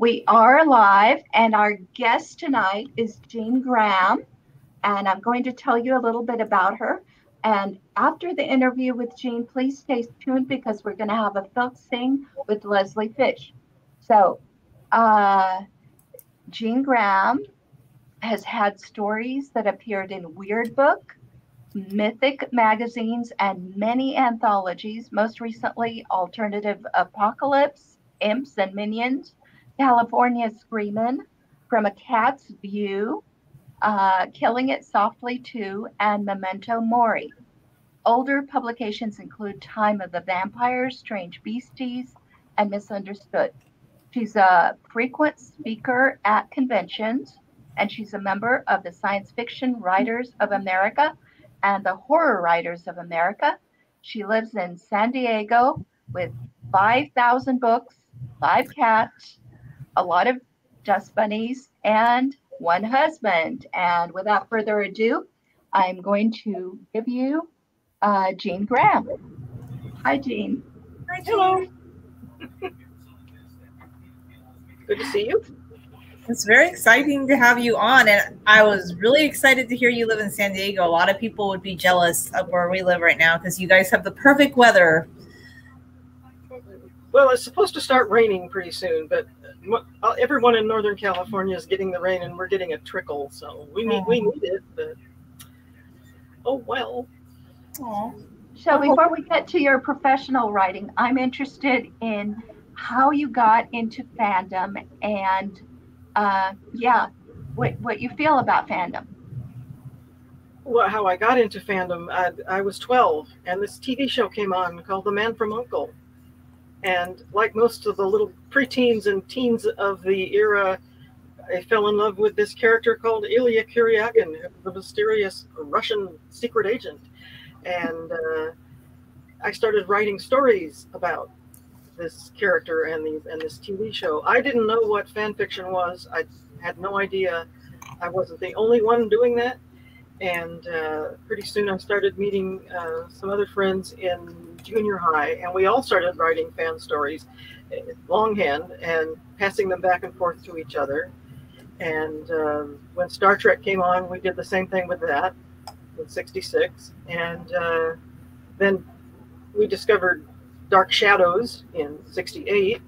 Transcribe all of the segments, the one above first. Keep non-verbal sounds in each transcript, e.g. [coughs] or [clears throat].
We are live, and our guest tonight is Jean Graham. And I'm going to tell you a little bit about her. And after the interview with Jean, please stay tuned because we're going to have a folk sing with Leslie Fish. So, uh, Jean Graham has had stories that appeared in Weirdbook, Mythic magazines, and many anthologies, most recently Alternative Apocalypse, Imps and Minions, California Screamin', From a Cat's View, uh, Killing It Softly Too, and Memento Mori. Older publications include Time of the Vampires, Strange Beasties, and Misunderstood. She's a frequent speaker at conventions, and she's a member of the Science Fiction Writers of America and the Horror Writers of America. She lives in San Diego with 5,000 books, five cats, a lot of dust bunnies, and one husband. And without further ado, I'm going to give you uh, Jean Graham. Hi, Jean. Hi, Hello. Good to see you. It's very exciting to have you on. And I was really excited to hear you live in San Diego. A lot of people would be jealous of where we live right now because you guys have the perfect weather. Well, it's supposed to start raining pretty soon, but everyone in Northern California is getting the rain, and we're getting a trickle. So we need we need it, but oh well. Aww. So before we get to your professional writing, I'm interested in how you got into fandom and uh, yeah, what what you feel about fandom. Well, how I got into fandom, I, I was 12, and this TV show came on called The Man from Uncle and like most of the little preteens and teens of the era, I fell in love with this character called Ilya Kuryakin, the mysterious Russian secret agent. And uh, I started writing stories about this character and these and this TV show. I didn't know what fan fiction was. I had no idea. I wasn't the only one doing that. And uh, pretty soon I started meeting uh, some other friends in junior high, and we all started writing fan stories longhand and passing them back and forth to each other. And uh, when Star Trek came on, we did the same thing with that in '66, and uh, then we discovered Dark Shadows in '68,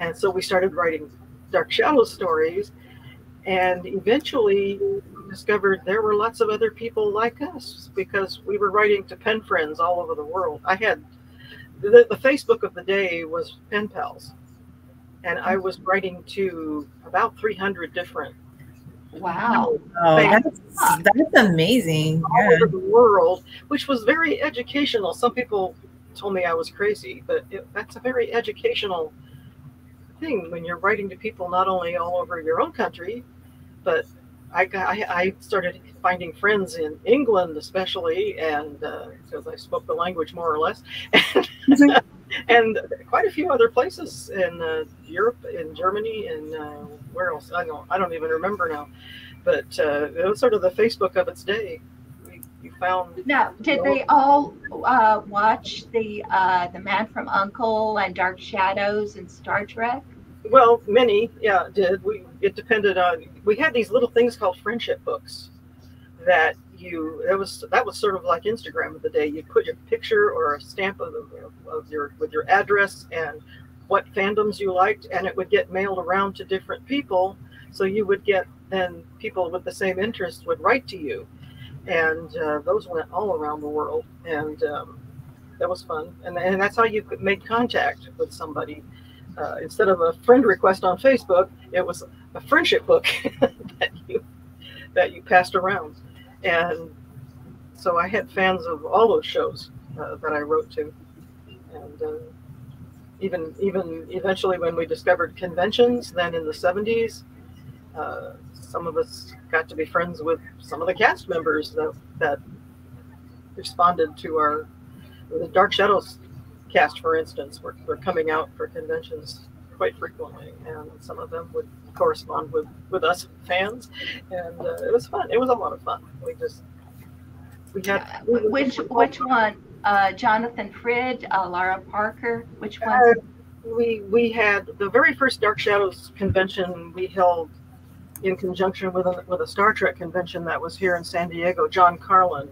and so we started writing Dark Shadows stories, and eventually discovered there were lots of other people like us because we were writing to pen friends all over the world. I had the, the Facebook of the day was pen pals, and I was writing to about 300 different. Wow, oh, that's, that's amazing! All yeah. over the world, which was very educational. Some people told me I was crazy, but it, that's a very educational thing when you're writing to people not only all over your own country, but I got I, I started finding friends in England, especially, and because uh, I spoke the language more or less, and, [laughs] and quite a few other places in uh, Europe, in Germany, and uh, where else? I don't I don't even remember now, but uh, it was sort of the Facebook of its day. We, found. Now, did they all uh, watch the uh, the Man from Uncle and Dark Shadows and Star Trek? Well, many, yeah, did. We it depended on. We had these little things called friendship books that you that was that was sort of like Instagram of the day. You put your picture or a stamp of, of your with your address and what fandoms you liked, and it would get mailed around to different people. So you would get then people with the same interest would write to you, and uh, those went all around the world, and um, that was fun. And and that's how you could make contact with somebody uh, instead of a friend request on Facebook, it was a friendship book [laughs] that you that you passed around, and so I had fans of all those shows uh, that I wrote to, and uh, even even eventually when we discovered conventions, then in the '70s, uh, some of us got to be friends with some of the cast members that that responded to our the Dark Shadows cast, for instance, were, were coming out for conventions quite frequently, and some of them would correspond with, with us fans, and uh, it was fun. It was a lot of fun. We just we had we, which which one? Uh, Jonathan Frid, uh, Lara Parker. Which one? Uh, we we had the very first Dark Shadows convention we held in conjunction with a, with a Star Trek convention that was here in San Diego. John Karlen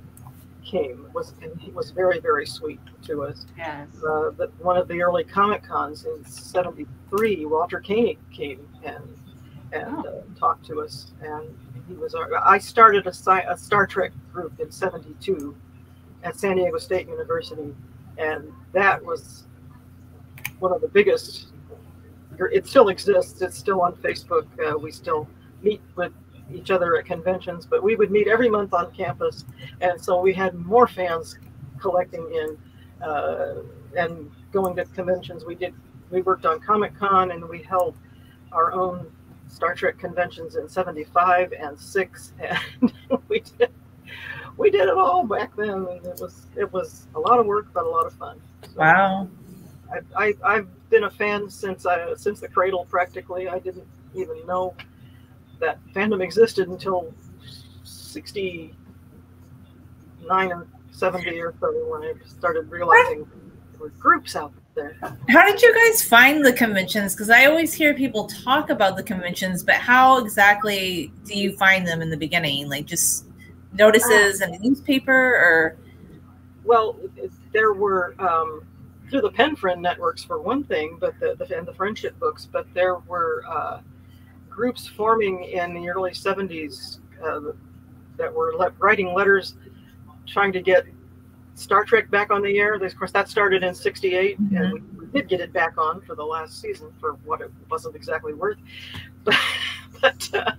came was and he was very very sweet to us. Yes. Uh, the, one of the early Comic Cons in '73, Walter Koenig came and and Oh. uh, talked to us, and he was. Our, I started a, sci- a Star Trek group in '72 at San Diego State University, and that was one of the biggest. It still exists. It's still on Facebook. Uh, we still meet with each other at conventions, but we would meet every month on campus, and so we had more fans collecting in uh, and going to conventions. We did. We worked on Comic Con, and we held our own Star Trek conventions in '75 and '6, [laughs] and we did. We did it all back then, and it was it was a lot of work, but a lot of fun. So Wow. I, I, I've been a fan since I since the cradle practically. I didn't even know that fandom existed until '69 or '70 or so when I started realizing there were groups out there. How did you guys find the conventions? Because I always hear people talk about the conventions, but how exactly do you find them in the beginning? Like just notices in a newspaper or Well, there were um, through the pen friend networks for one thing, but the, the and the friendship books, but there were uh, groups forming in the early '70s uh, that were le- writing letters, trying to get Star Trek back on the air. Of course, that started in '68, and we, we did get it back on for the last season for what it wasn't exactly worth, [laughs] but. but uh,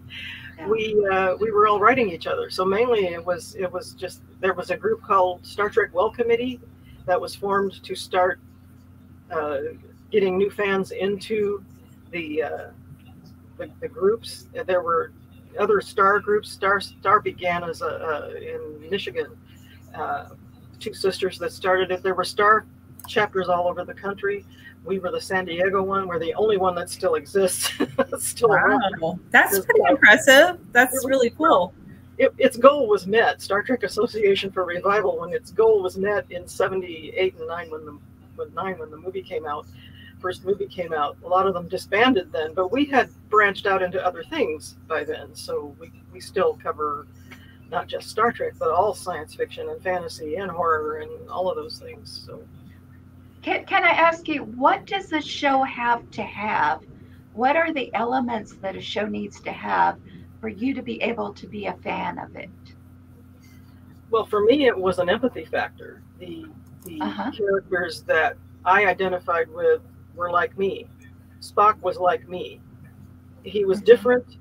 Yeah. we uh, we were all writing each other. So mainly it was it was just there was a group called Star Trek Welcommittee that was formed to start uh, getting new fans into the, uh, the the groups. There were other star groups. Star Star began as a uh, in Michigan. Uh, two sisters that started it. There were star chapters all over the country. We were the San Diego one. We're the only one that still exists. [laughs] still around wow, that's pretty impressive. That's really cool. it, its goal was met. Star Trek Association for Revival, when its goal was met in '78 and '9, when the when nine when the movie came out, first movie came out. A lot of them disbanded then, but we had branched out into other things by then. So we we still cover not just Star Trek, but all science fiction and fantasy and horror and all of those things. So Can, can I ask you, what does a show have to have? What are the elements that a show needs to have for you to be able to be a fan of it? Well, for me, it was an empathy factor. The the Uh-huh. characters that I identified with were like me. Spock was like me. He was different.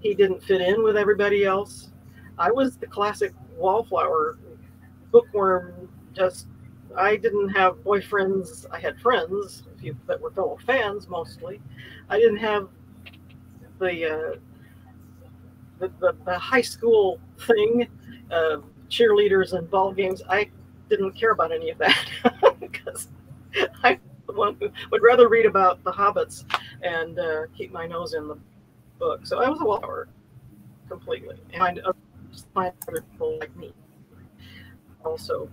He didn't fit in with everybody else. I was the classic wallflower, bookworm. Just I didn't have boyfriends. I had friends, a few that were fellow fans mostly. I didn't have the uh, the, the, the high school thing uh, cheerleaders and ball games. I didn't care about any of that [laughs] because who would rather read about the hobbits and uh, keep my nose in the book. So I was a wallflower completely, and find other people like me. Also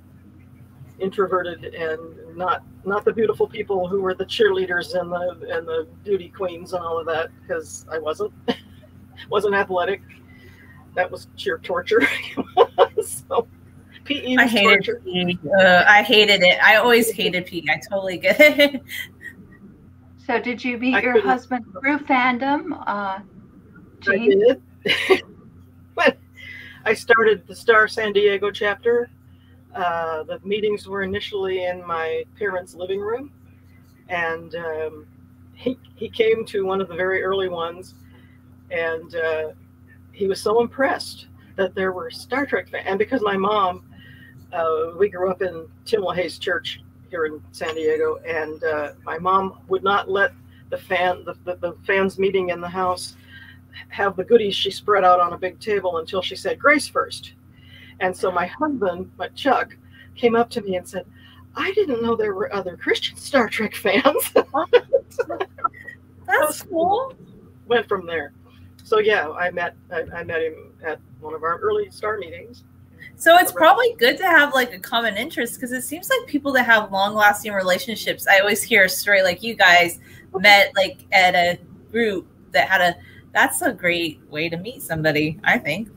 introverted and not not the beautiful people who were the cheerleaders and the and the duty queens and all of that because I wasn't [laughs] wasn't athletic. That was sheer torture. [laughs] so PE I hated torture. PE. Uh, I hated it. I always hated PE. I totally get it. [laughs] So, did you meet I your couldn't- husband through fandom? Uh, I did. [laughs] when I started the Star San Diego chapter, uh, the meetings were initially in my parents' living room, and um, he he came to one of the very early ones, and uh, he was so impressed that there were Star Trek fans, and because my mom, uh, we grew up in Tim LaHaye's church here in San Diego, and uh, my mom would not let the fan the, the, the fans meeting in the house have the goodies she spread out on a big table until she said grace first. And so my husband, my Chuck, came up to me and said, I didn't know there were other Christian Star Trek fans. [laughs] That's cool. Went from there. So yeah, I met I, I met him at one of our early star meetings. So it's probably good to have like a common interest because it seems like people that have long lasting relationships. I always hear a story like you guys met like at a group that had a. That's a great way to meet somebody. I think.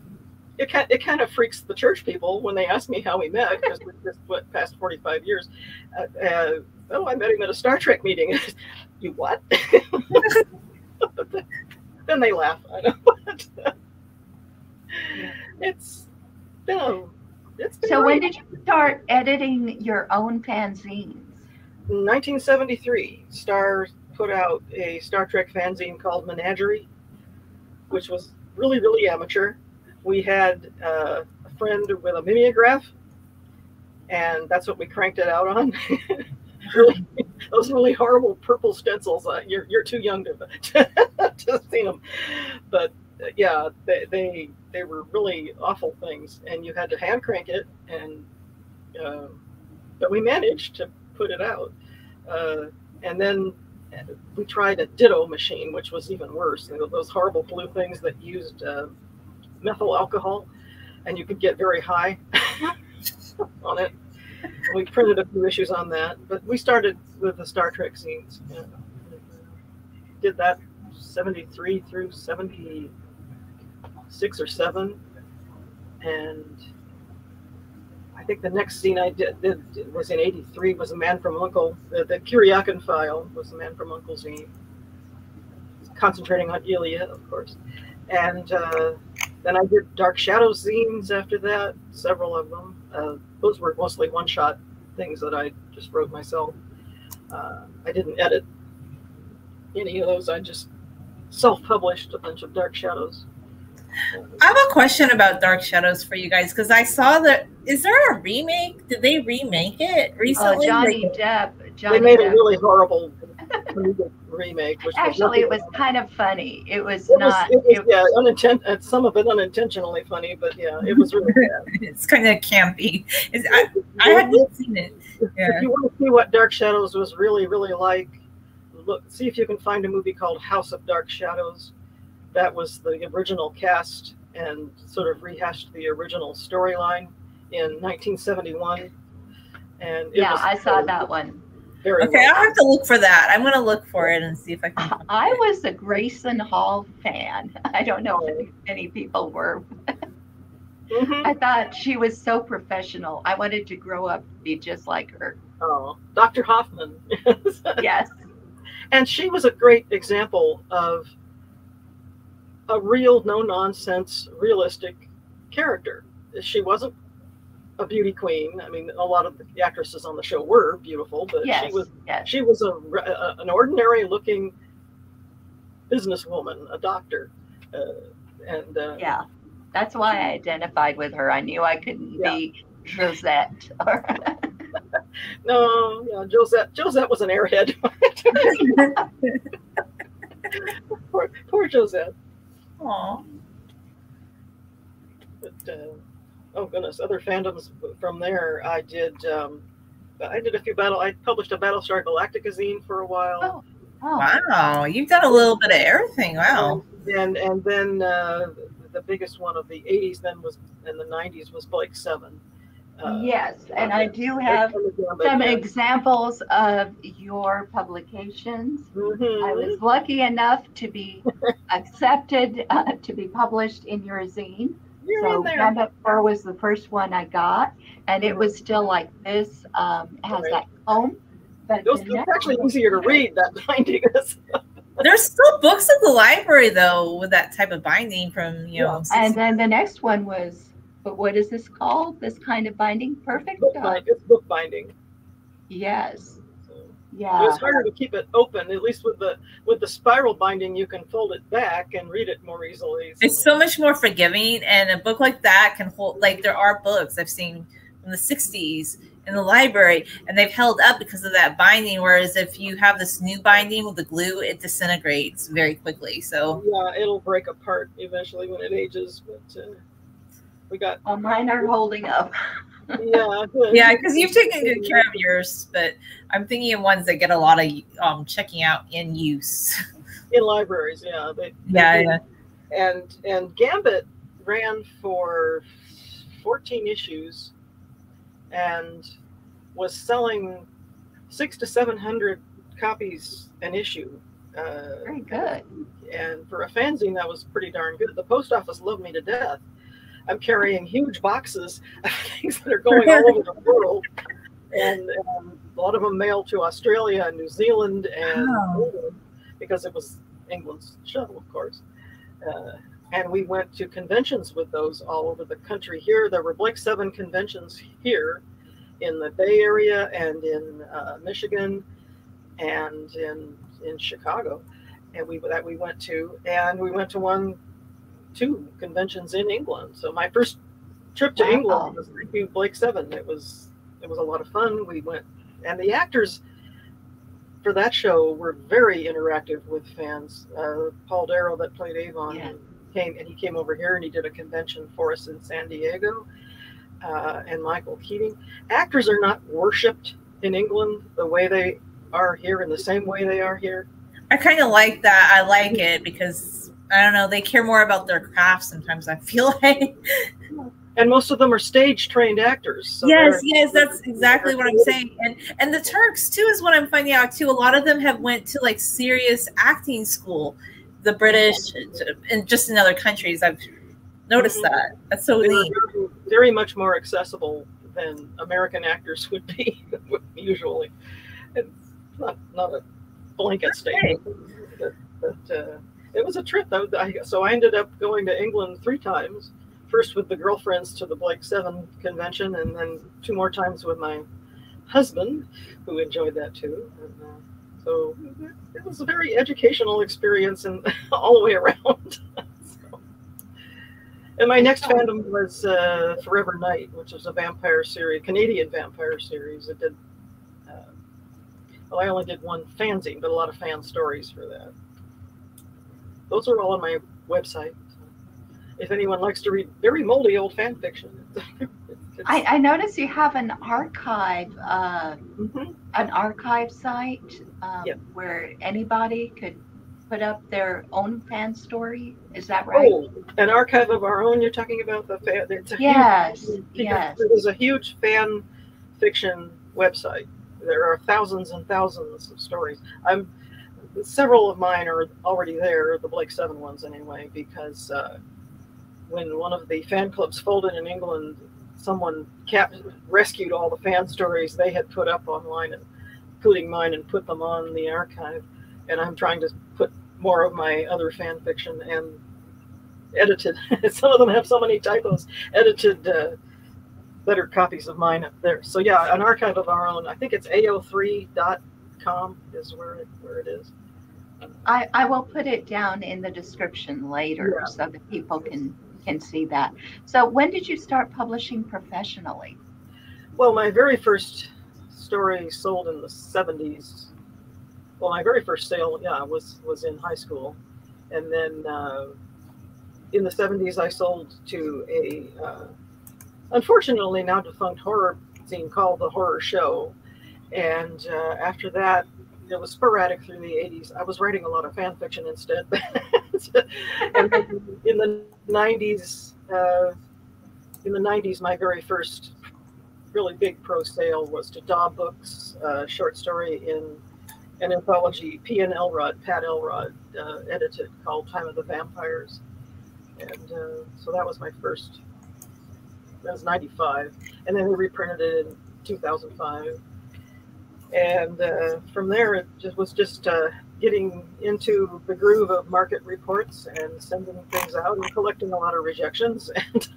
It kind, it kind of freaks the church people when they ask me how we met because we just went past 45 years. Uh, uh, oh, I met him at a Star Trek meeting. [laughs] you what? [laughs] [laughs] then they laugh. I know. it's no. It's been So when did you start editing your own fanzines? 1973, Star put out a Star Trek fanzine called Menagerie, which was really, really amateur. We had uh, a friend with a mimeograph, and that's what we cranked it out on. [laughs] really, those really horrible purple stencils. Uh, you're, you're too young to [laughs] to see them, but uh, yeah, they, they they were really awful things, and you had to hand crank it, and uh, but we managed to put it out. Uh, and then we tried a ditto machine, which was even worse. Those horrible blue things that used uh, methyl alcohol, and you could get very high [laughs] on it. We printed a few issues on that, but we started with the Star Trek zines. Yeah. Did that 73 through 76 or 7. And I think the next zine I did, did was in '83. Was a Man from Uncle. The, the Kuryakin file was the Man from Uncle zine, concentrating on Ilya, of course. And uh, then I did Dark Shadows zines after that, several of them. Uh, those were mostly one-shot things that I just wrote myself. Uh, I didn't edit any of those. I just self-published a bunch of Dark Shadows. I have a question about Dark Shadows for you guys because I saw that. Is there a remake? Did they remake it Oh, recently? Johnny Like, Depp. Johnny They made a really horrible remake. Which was Actually, it was about kind of funny. It was It was, not. it was it- yeah, uninten- uh, some of it unintentionally funny, but yeah, it was really bad. [laughs] it's kind of campy. It's, I, I If haven't seen it. Yeah. you want to see what Dark Shadows was really, really like, look, see if you can find a movie called House of Dark Shadows. That was the original cast and sort of rehashed the original storyline in 1971. And it yeah, was I saw that one. Very Okay, well. I'll have to look for that. I'm gonna look for it and see if I can. I it. was a Grayson Hall fan. [laughs] I don't know if many people were. Mhm. I thought she was so professional. I wanted to grow up to be just like her. Oh, Dr. Hoffman. [laughs] Yes. and she was a great example of a real no nonsense realistic character she wasn't a beauty queen i mean a lot of the actresses on the show were beautiful but Yes. she was yes. she was a, a- an ordinary looking businesswoman a doctor uh, and uh, Yeah. That's why I identified with her. I knew I couldn't Yeah. be Josette. Or [laughs] no yeah josette josette was an airhead [laughs] poor, poor josette Aw. but uh, oh goodness, other fandoms from there. I did. Um, I did a few battle. I published a Battlestar Galactica zine for a while, oh, Wow, you've done a little bit of everything. Wow. and and then uh, the biggest one of the '80s then was in the '90s was Blake Seven. Uh, yes. And I do have some examples of your publications. Mhm. I was lucky enough to be [laughs] accepted uh, to be published in your zine. You're So in Fur was the first one I got, and it was still like this. Um, it has Right. that comb. But It was, the it was next actually easier to read that [laughs] binding. There's still books at the library though with that type of binding from you know. And then the next one was, but what is this called? This kind of binding? Perfect. book bind, it's book binding. yes. So. Yeah. It was harder to keep it open. At least with the with the spiral binding, you can fold it back and read it more easily. it's so much more forgiving, and a book like that can hold. Like there are books I've seen from the '60s in the library, and they've held up because of that binding. Whereas if you have this new binding with the glue, it disintegrates very quickly. So yeah, it'll break apart eventually when it ages. But uh, we got Well, mine are holding up. yeah, [laughs] yeah, because you've taken good care of yours, but I'm thinking of ones that get a lot of um, checking out in use. in libraries. Yeah, they, Yeah, they- yeah. and and Gambit ran for 14 issues and was selling six to 700 copies an issue. Uh, Very good. And for a fanzine, that was pretty darn good. The post office loved me to death. I'm carrying huge boxes of [laughs] things that are going all over the world. And um, a lot of them mailed to Australia and New Zealand and England because it was England's shuttle, of course. Uh, and we went to conventions with those all over the country. Here, there were Blake Seven conventions here in the Bay Area and in uh, Michigan and in in Chicago, and we that we went to, and we went to one, two conventions in England. So my first trip to wow. England was to Blake Seven. It was it was a lot of fun. We went, and the actors for that show were very interactive with fans. Uh, Paul Darrow that played Avon yeah. came and he came over here and he did a convention for us in San Diego. Uh, and Michael Keating. Actors are not worshipped in England the way they are here in the same way they are here. I kind of like that. I like it because I don't know, they care more about their craft sometimes, I feel [laughs] like. and most of them are stage trained actors. So yes, yes, that's exactly what I'm saying. And and the Turks too is what I'm finding out too. A lot of them have went to like serious acting school. The British and just in other countries, I've noticed mm-hmm. that. That's so neat. Very, very much more accessible than American actors [laughs] would be usually. It's not not a blanket statement, but, but uh, it was a trip. Though. I, so I ended up going to England three times first with the girlfriends to the Blake Seven convention, and then two more times with my husband, who enjoyed that too. And, uh, so it was a very educational experience and [laughs] all the way around. so. [laughs] And my next fandom was uh, Forever Knight, which was a vampire series, Canadian vampire series. It did. Uh, well, I only did one fanzine, but a lot of fan stories for that. Those are all on my website if anyone likes to read very moldy old fan fiction. [laughs] I, I notice you have an archive, uh, mm-hmm. an archive site um, yep. where anybody could put up their own fan story. Is that right? Oh, an archive of our own. You're talking about the fan. yes, huge, yes. [laughs] There's a huge fan fiction website. There are thousands and thousands of stories. I'm several of mine are already there, the Blake Seven ones anyway, because uh, when one of the fan clubs folded in England, someone kept, rescued all the fan stories they had put up online, and, including mine, and put them on the archive. And I'm trying to put more of my other fan fiction and edited. [laughs] Some of them have so many typos. Edited uh, better copies of mine up there. So yeah, an archive of our own. I think it's ao3.com is where it where it is. I, I will put it down in the description later yeah. so that people can can see that. So, when did you start publishing professionally? Well, my very first story sold in the 70s. Well, my very first sale, yeah, was was in high school, and then uh, in the 70s, I sold to a uh, unfortunately now defunct horror zine called the Horror Show, and uh, after that, it was sporadic through the 80s. I was writing a lot of fan fiction instead. [laughs] and in the 90s, uh, in the 90s, my very first really big pro sale was to Daw Books, uh, short story in an anthology P. N. Elrod, Pat Elrod, uh, edited called Time of the Vampires. And uh, so that was my first, that was 95. And then we reprinted it in 2005 and uh, from there it just was just uh, getting into the groove of market reports and sending things out and collecting a lot of rejections [laughs] and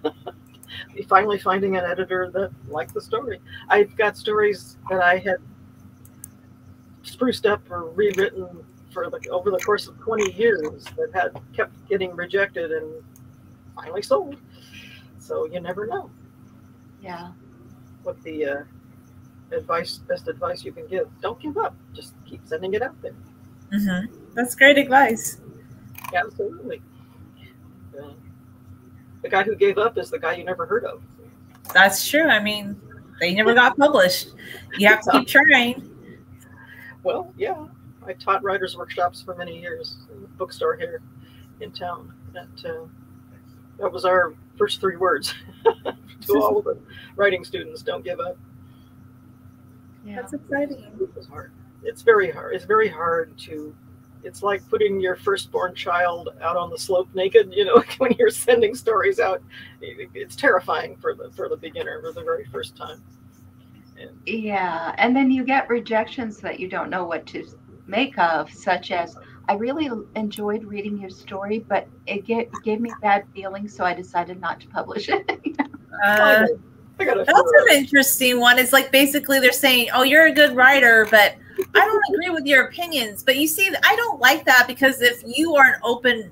finally finding an editor that liked the story. I've got stories that i had spruced up or rewritten for the over the course of 20 years that had kept getting rejected and finally sold. So you never know yeah. what the uh, advice, best advice you can give. Don't give up. Just keep sending it out there. Mm-hmm. That's great advice. Absolutely. Uh, the guy who gave up is the guy you never heard of. That's true. I mean, they never got published. You have to keep trying. Well, yeah. I taught writers' workshops for many years in a bookstore here in town. That uh, That was our first three words [laughs] to all of the writing students. Don't give up. Yeah. That's exciting. It was hard. It's very hard. It's very hard to. It's like putting your firstborn child out on the slope naked. You know, [laughs] when you're sending stories out, it's terrifying for the for the beginner for the very first time. And, yeah, and then you get rejections that you don't know what to make of, such as I really enjoyed reading your story, but it gave, gave me bad feelings, so I decided not to publish it. [laughs] uh, that's an interesting one. It's like basically they're saying, "Oh, you're a good writer, but I don't agree with your opinions." But you see, I don't like that because if you are an open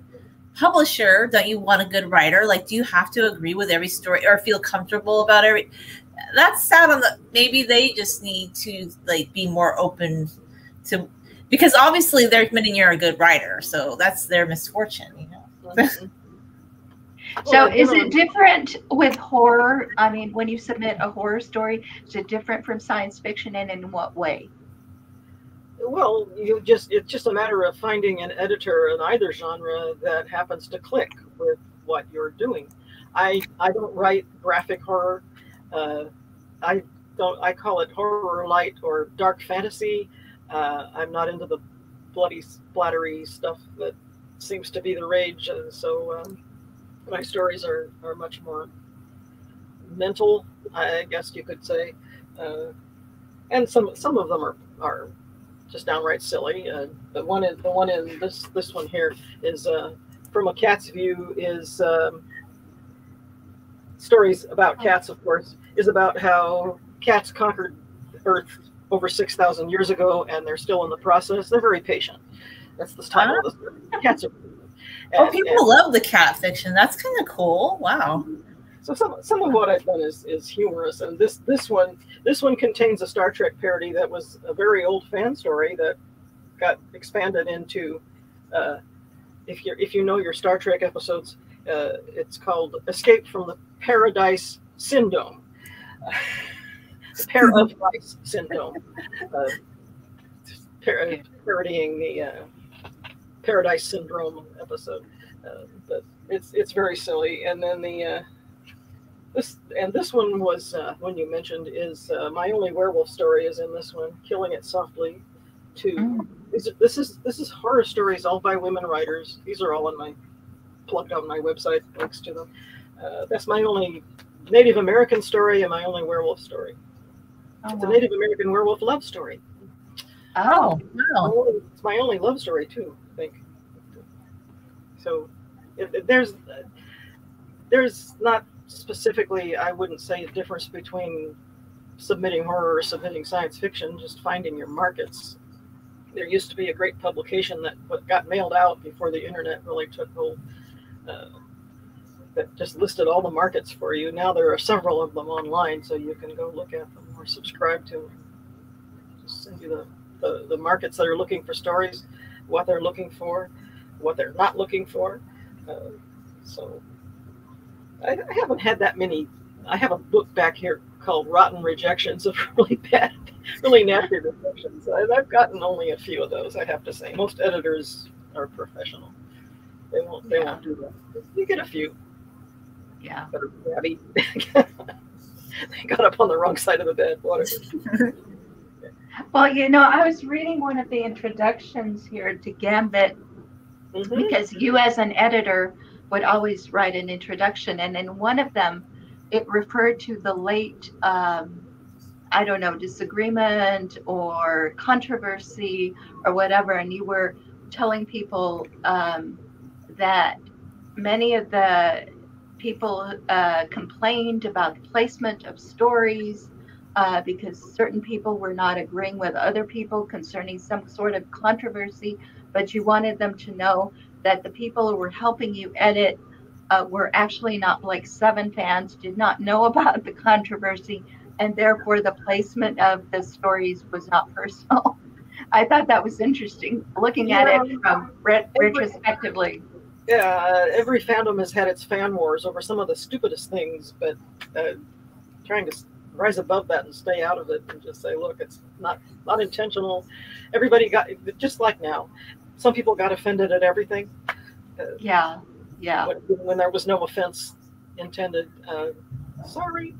publisher, don't you want a good writer? Like, do you have to agree with every story or feel comfortable about every? That's sad. On the maybe they just need to like be more open to because obviously they're admitting you're a good writer, so that's their misfortune, you know. Mm-hmm. So is it different with horror? I mean, when you submit a horror story, is it different from science fiction and in what way? Well, you just it's just a matter of finding an editor in either genre that happens to click with what you're doing. I I don't write graphic horror. Uh, I don't I call it horror light or dark fantasy. Uh, I'm not into the bloody splattery stuff that seems to be the rage. And so um, my stories are, are much more mental, I guess you could say. Uh, and some some of them are, are just downright silly. Uh, the one in the one in this this one here is uh, from a cat's view is um, stories about cats, of course, is about how cats conquered Earth over 6,000 years ago, and they're still in the process. They're very patient. That's the title story. Cats are. And, oh, people and, love the cat fiction. That's kind of cool. Wow. So some some of what I've done is is humorous, and this this one this one contains a Star Trek parody that was a very old fan story that got expanded into. Uh, if you if you know your Star Trek episodes, uh, it's called Escape from the Paradise Syndrome. [laughs] the Paradise Syndrome, uh, par- parodying the uh, Paradise Syndrome episode. Uh, but it's it's very silly. And then the uh, this and this one was uh, one you mentioned is uh, my only werewolf story is in this one, Killing It Softly. To mm. this, this is this is horror stories all by women writers. These are all on my plugged on my website links to them. Uh, that's my only Native American story and my only werewolf story. Oh, it's wow. a Native American werewolf love story. Oh, wow. It's my only love story too. So there's there's not specifically, I wouldn't say a difference between submitting horror or submitting science fiction, just finding your markets. There used to be a great publication that got mailed out before the internet really took hold. Uh, that just listed all the markets for you. Now there are several of them online, so you can go look at them or subscribe to them. Just send you the, the, the markets that are looking for stories, what they're looking for, what they're not looking for. Uh, so I, I, haven't had that many. I have a book back here called Rotten Rejections of [laughs] really bad, really nasty rejections. I've gotten only a few of those, I have to say. Most editors are professional. They won't. They yeah. won't do that. You get a few. Yeah. Better grabby. [laughs] they got up on the wrong side of the bed. Whatever. [laughs] well, you know, I was reading one of the introductions here to Gambit mm-hmm. because you, as an editor, would always write an introduction, and in one of them, it referred to the late. Um, I don't know, disagreement or controversy or whatever, and you were telling people um, that many of the people uh, complained about the placement of stories uh, because certain people were not agreeing with other people concerning some sort of controversy, but you wanted them to know that the people who were helping you edit uh, were actually not Blake Seven fans, did not know [laughs] about the controversy, and therefore the placement of the stories was not personal. [laughs] I thought that was interesting, looking yeah. at it from re- retrospectively yeah, every fandom has had its fan wars over some of the stupidest things, but uh, trying to rise above that and stay out of it and just say, look, it's not not intentional. Everybody got just like now. Some people got offended at everything. Uh, yeah. Yeah. when, when there was no offense intended. Uh, sorry,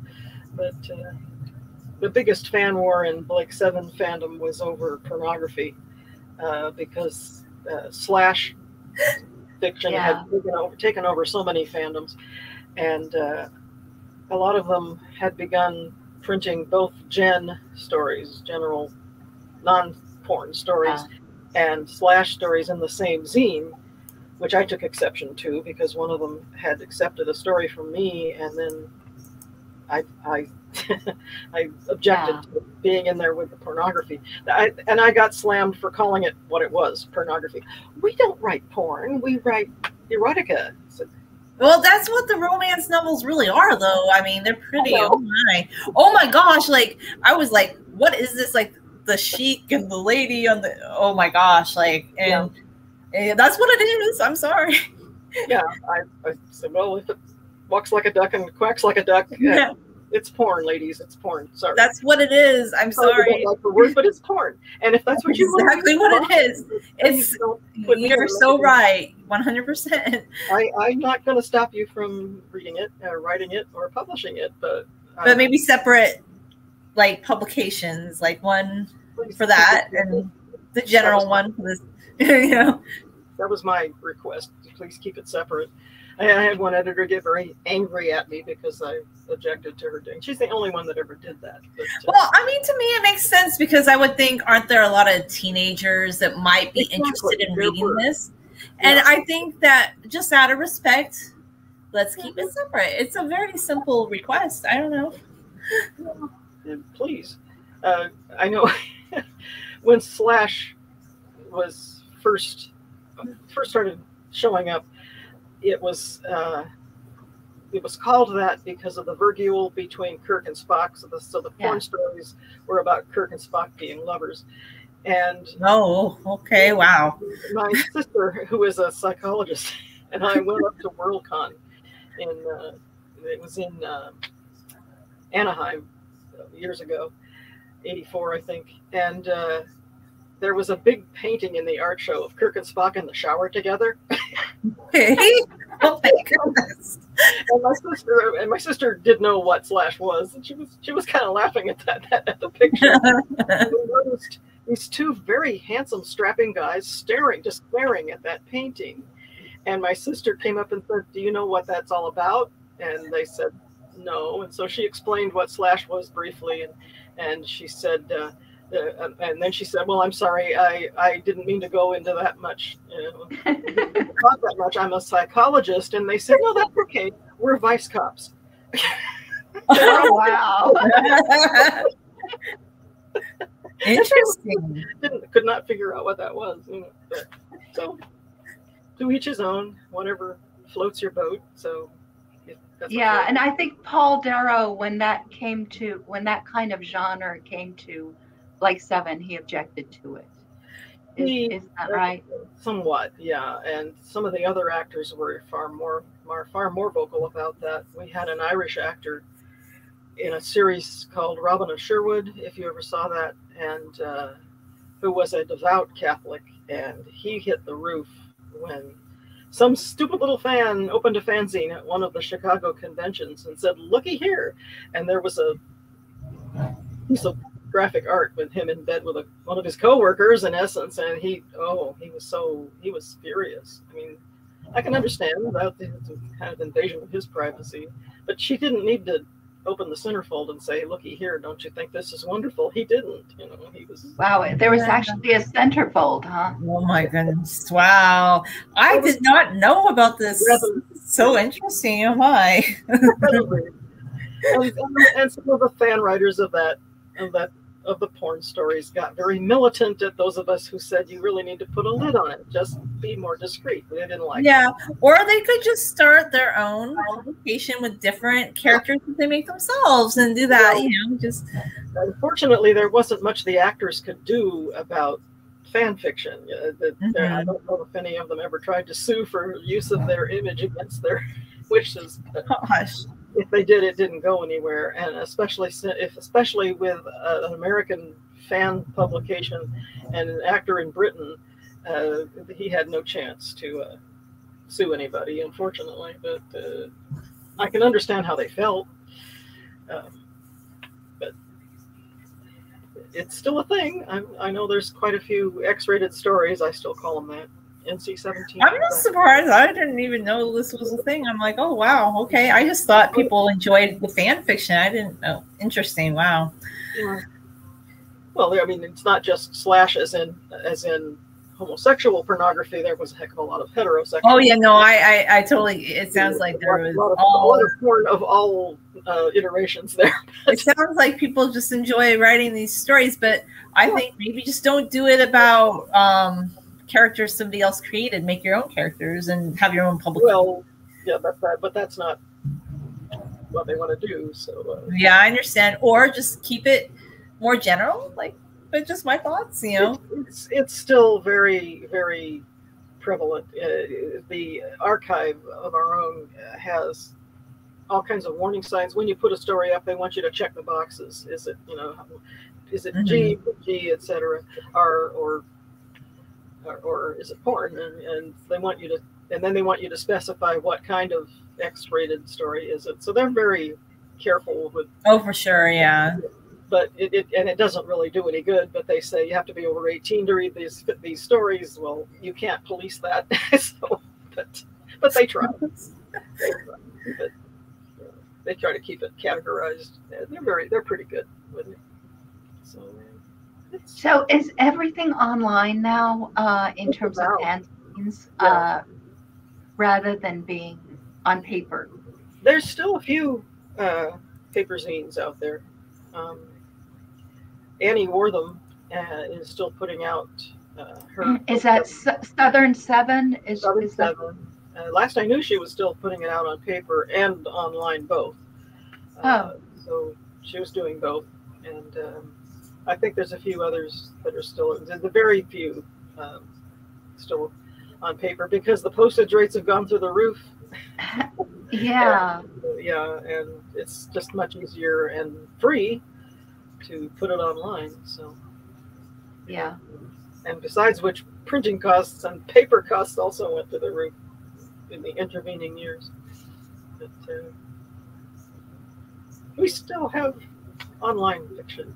but uh, the biggest fan war in Blake Seven fandom was over pornography uh, because uh, slash fiction Yeah. had taken over, taken over so many fandoms, and uh, a lot of them had begun printing both gen stories, general non-porn stories, and slash stories in the same zine, which I took exception to because one of them had accepted a story from me, and then I I [laughs] I objected Yeah. to being in there with the pornography. I, and I got slammed for calling it what it was, pornography. We don't write porn, we write erotica. So, Well, that's what the romance novels really are, though. I mean, they're pretty. Hello. Oh my! Oh my gosh! Like I was like, what is this? Like the chic and the lady on the. Oh my gosh! Like and, and that's what it is. I'm sorry. yeah, I, I said, well, if it walks like a duck and quacks like a duck, Yeah, it's porn, ladies. It's porn. Sorry. that's what it is. I'm Sorry, I sorry. don't like the word, but it's porn. And if that's what you want, Exactly what it is. you It's me you're so right. 100. percent I, I'm not going to stop you from reading it, uh, writing it, or publishing it, but But maybe separate, like publications, like one for that and the general one for this. [laughs] you know. that was my request. Please keep it separate. I, I had one editor get very angry at me because I objected to her doing. She's the only one that ever did that. But, uh, Well, I mean, to me, it makes sense because I would think, aren't there a lot of teenagers that might be Exactly. interested in reading were. this? And Yeah. I think that just out of respect, let's keep it separate. It's a very simple request. I don't know. Uh, please. Uh, I know [laughs] when Slash was first first started showing up, it was uh, it was called that because of the virgule between Kirk and Spock. So the so the porn Yeah. stories were about Kirk and Spock being lovers, and Oh, okay. Wow. my sister, who is a psychologist, [laughs] and I went up to Worldcon in uh, it was in uh, Anaheim years ago, '84, I think, and uh, there was a big painting in the art show of Kirk and Spock in the shower together. Okay. [laughs] oh my [laughs] goodness. And my sister and my sister did know what Slash was, and she was she was kind of laughing at that, that at the picture. [laughs] we noticed these two very handsome, strapping guys staring, just staring at that painting. And my sister came up and said, "Do you know what that's all about?" And they said, "No." And so she explained what Slash was briefly, and and she said, uh, uh, and then she said, "Well, I'm sorry, I I didn't mean to go into that much, you know, [laughs] not that much. I'm a psychologist." And they said, "No, that's okay. We're vice cops." [laughs] oh wow. [laughs] Interesting. didn't could not figure out what that was. you know, but- so to each his own, whatever floats your boat. So if that's Yeah, and I think Paul Darrow, when that came to when that kind of genre came to Blake Seven, he objected to it. Is, He- is that right? somewhat, yeah. And some of the other actors were far more, more far more vocal about that. We had an Irish actor in a series called Robin of Sherwood, if you ever saw that, and uh, who was a devout Catholic, and he hit the roof when some stupid little fan opened a fanzine at one of the Chicago conventions and said, "Looky here," and there was a piece of graphic art with him in bed with a, one of his coworkers, in essence, and he, oh, he was so he was furious. I mean, I can understand that kind of invasion of his privacy, but she didn't need to open the centerfold and say, "Looky here, don't you think this is wonderful?" He didn't. You know, he was. Wow, there was actually a centerfold, huh? Oh my goodness. Wow. I did not know about this. Rather- So interesting. Oh my. incredibly- and, and, and some of the fan writers of that of that of the porn stories got very militant at those of us who said you really need to put a lid on it just be more discreet they didn't like Yeah. Or they could just start their own publication with different characters that they make themselves and do that, you know, just unfortunately there wasn't much the actors could do about fan fiction Uh, the- there- i Mhm. don't know if any of them ever tried to sue for use of their image against their [laughs] wishes but gosh. If they did, it didn't go anywhere, and especially if especially with uh, an American fan publication and an actor in Britain, uh, he had no chance to uh, sue anybody, unfortunately, but uh, I can understand how they felt. Um, but it's still a thing. I, I know there's quite a few X-rated stories. I still call them that. NC-17. I'm not surprised. I didn't even know this was a thing. I'm like, oh wow, okay. I just thought people enjoyed the fan fiction. I didn't know. Interesting. Wow. Yeah. Well, I mean, it's not just slash as in as in homosexual pornography. There was a heck of a lot of heterosexual. Oh yeah, no, I I, I totally. It sounds like there was a lot of, all. a lot of porn of all uh, iterations there. [laughs] It sounds like people just enjoy writing these stories, but I think maybe just don't do it about um characters somebody else created. Make your own characters and have your own public. Well, yeah, that's that, but that's not what they want to do. So uh, yeah, I understand. Or just keep it more general, like. But just my thoughts, you know. It's it's still very very prevalent. Uh, the archive of our own has all kinds of warning signs. When you put a story up, they want you to check the boxes. Is it you know, is it G, Mm-hmm. G, etc. Or or or, or is it porn? And, and they want you to, and then they want you to specify what kind of X-rated story is it. So they're very careful with. Oh, for sure, yeah. But it, it and it doesn't really do any good. But they say you have to be over 18 to read these these stories. Well, you can't police that. [laughs] so, but but they try. they try. But, uh, they try to keep it categorized. They're very they're pretty good with it. So. It's, So is everything online now uh, in Just terms of about. fanzines Yeah. uh, rather than being on paper? there's still a few uh, paper zines out there. Um, Annie Wortham uh, is still putting out uh, her Is that Southern Seven? Is, Southern is Seven. Uh, last I knew, she was still putting it out on paper and online both. Uh, So she was doing both, and um, I think there's a few others that are still. A very few um, still on paper because the postage rates have gone through the roof. [laughs] yeah. yeah, and it's just much easier and free to put it online. So, Yeah. and besides which, printing costs and paper costs also went through the roof in the intervening years. But uh, we still have online fiction.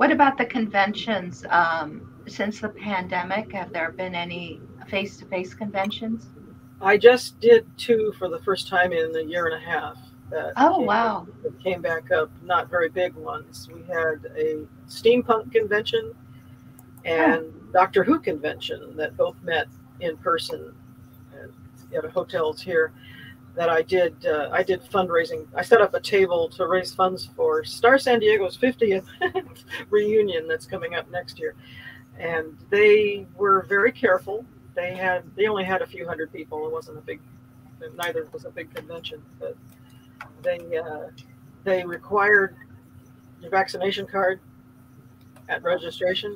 What about the conventions? Um, since the pandemic, have there been any face-to-face conventions? I just did two for the first time in a year and a half. That Oh came- wow! that came back up, not very big ones. We had a steampunk convention and Doctor Who convention that both met in person at, at hotels here. That I did, uh, I did fundraising. I set up a table to raise funds for Star San Diego's 50th [laughs] reunion that's coming up next year, and they were very careful. They had, they only had a few hundred people. It wasn't a big, neither was a big convention, but they uh, they required your vaccination card at registration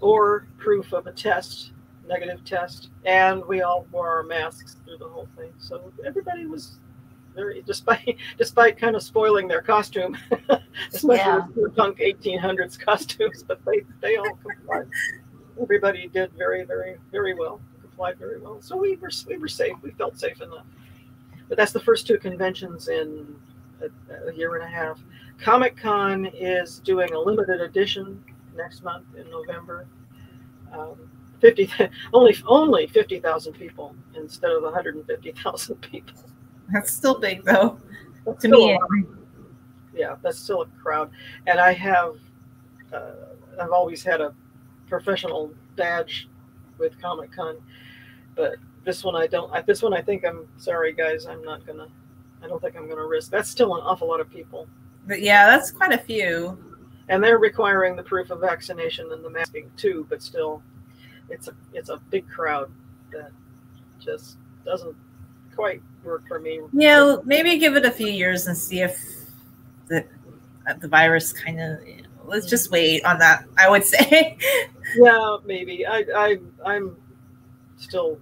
or proof of a test, negative test, and we all wore our masks through the whole thing. So everybody was very, despite [laughs] despite kind of spoiling their costume, [laughs] especially Yeah. the punk 1800s costumes, but they they all complied. Everybody did very very very well, complied very well. So we were we were safe. We felt safe enough. But that's the first two conventions in a, a year and a half. Comic Con is doing a limited edition next month in November. Um, 50 only only 50,000 people instead of 150,000 people. That's still big though. That's To me, yeah, that's still a crowd. And I have uh, I've always had a professional badge with Comic Con, but this one I don't. I, this one I think I'm sorry guys. I'm not gonna. I don't think I'm gonna risk. That's still an awful lot of people. But yeah, that's quite a few. and they're requiring the proof of vaccination and the masking too but still it's a it's a big crowd that just doesn't quite work for me Yeah, maybe give it a few years and see if the uh, the virus kind of. let's just wait on that. I would [laughs] say. yeah maybe i i i'm still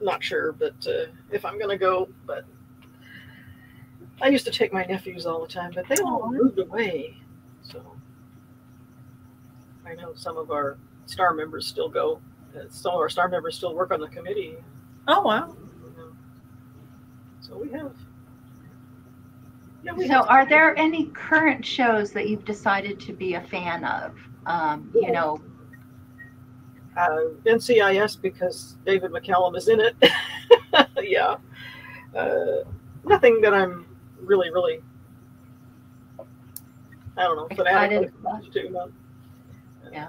not sure but uh, if i'm gonna go but i used to take my nephews all the time but they all moved away so i know some of our star members still go some of our star members still work on the committee. Oh wow. So we have. Yeah, we So have. are there any current shows that you've decided to be a fan of? Um, you know, uh, NCIS because David McCallum is in it. [laughs] yeah. Uh, nothing that I'm really, really, I don't know, fanatically Excited about? attached to. No. Yeah.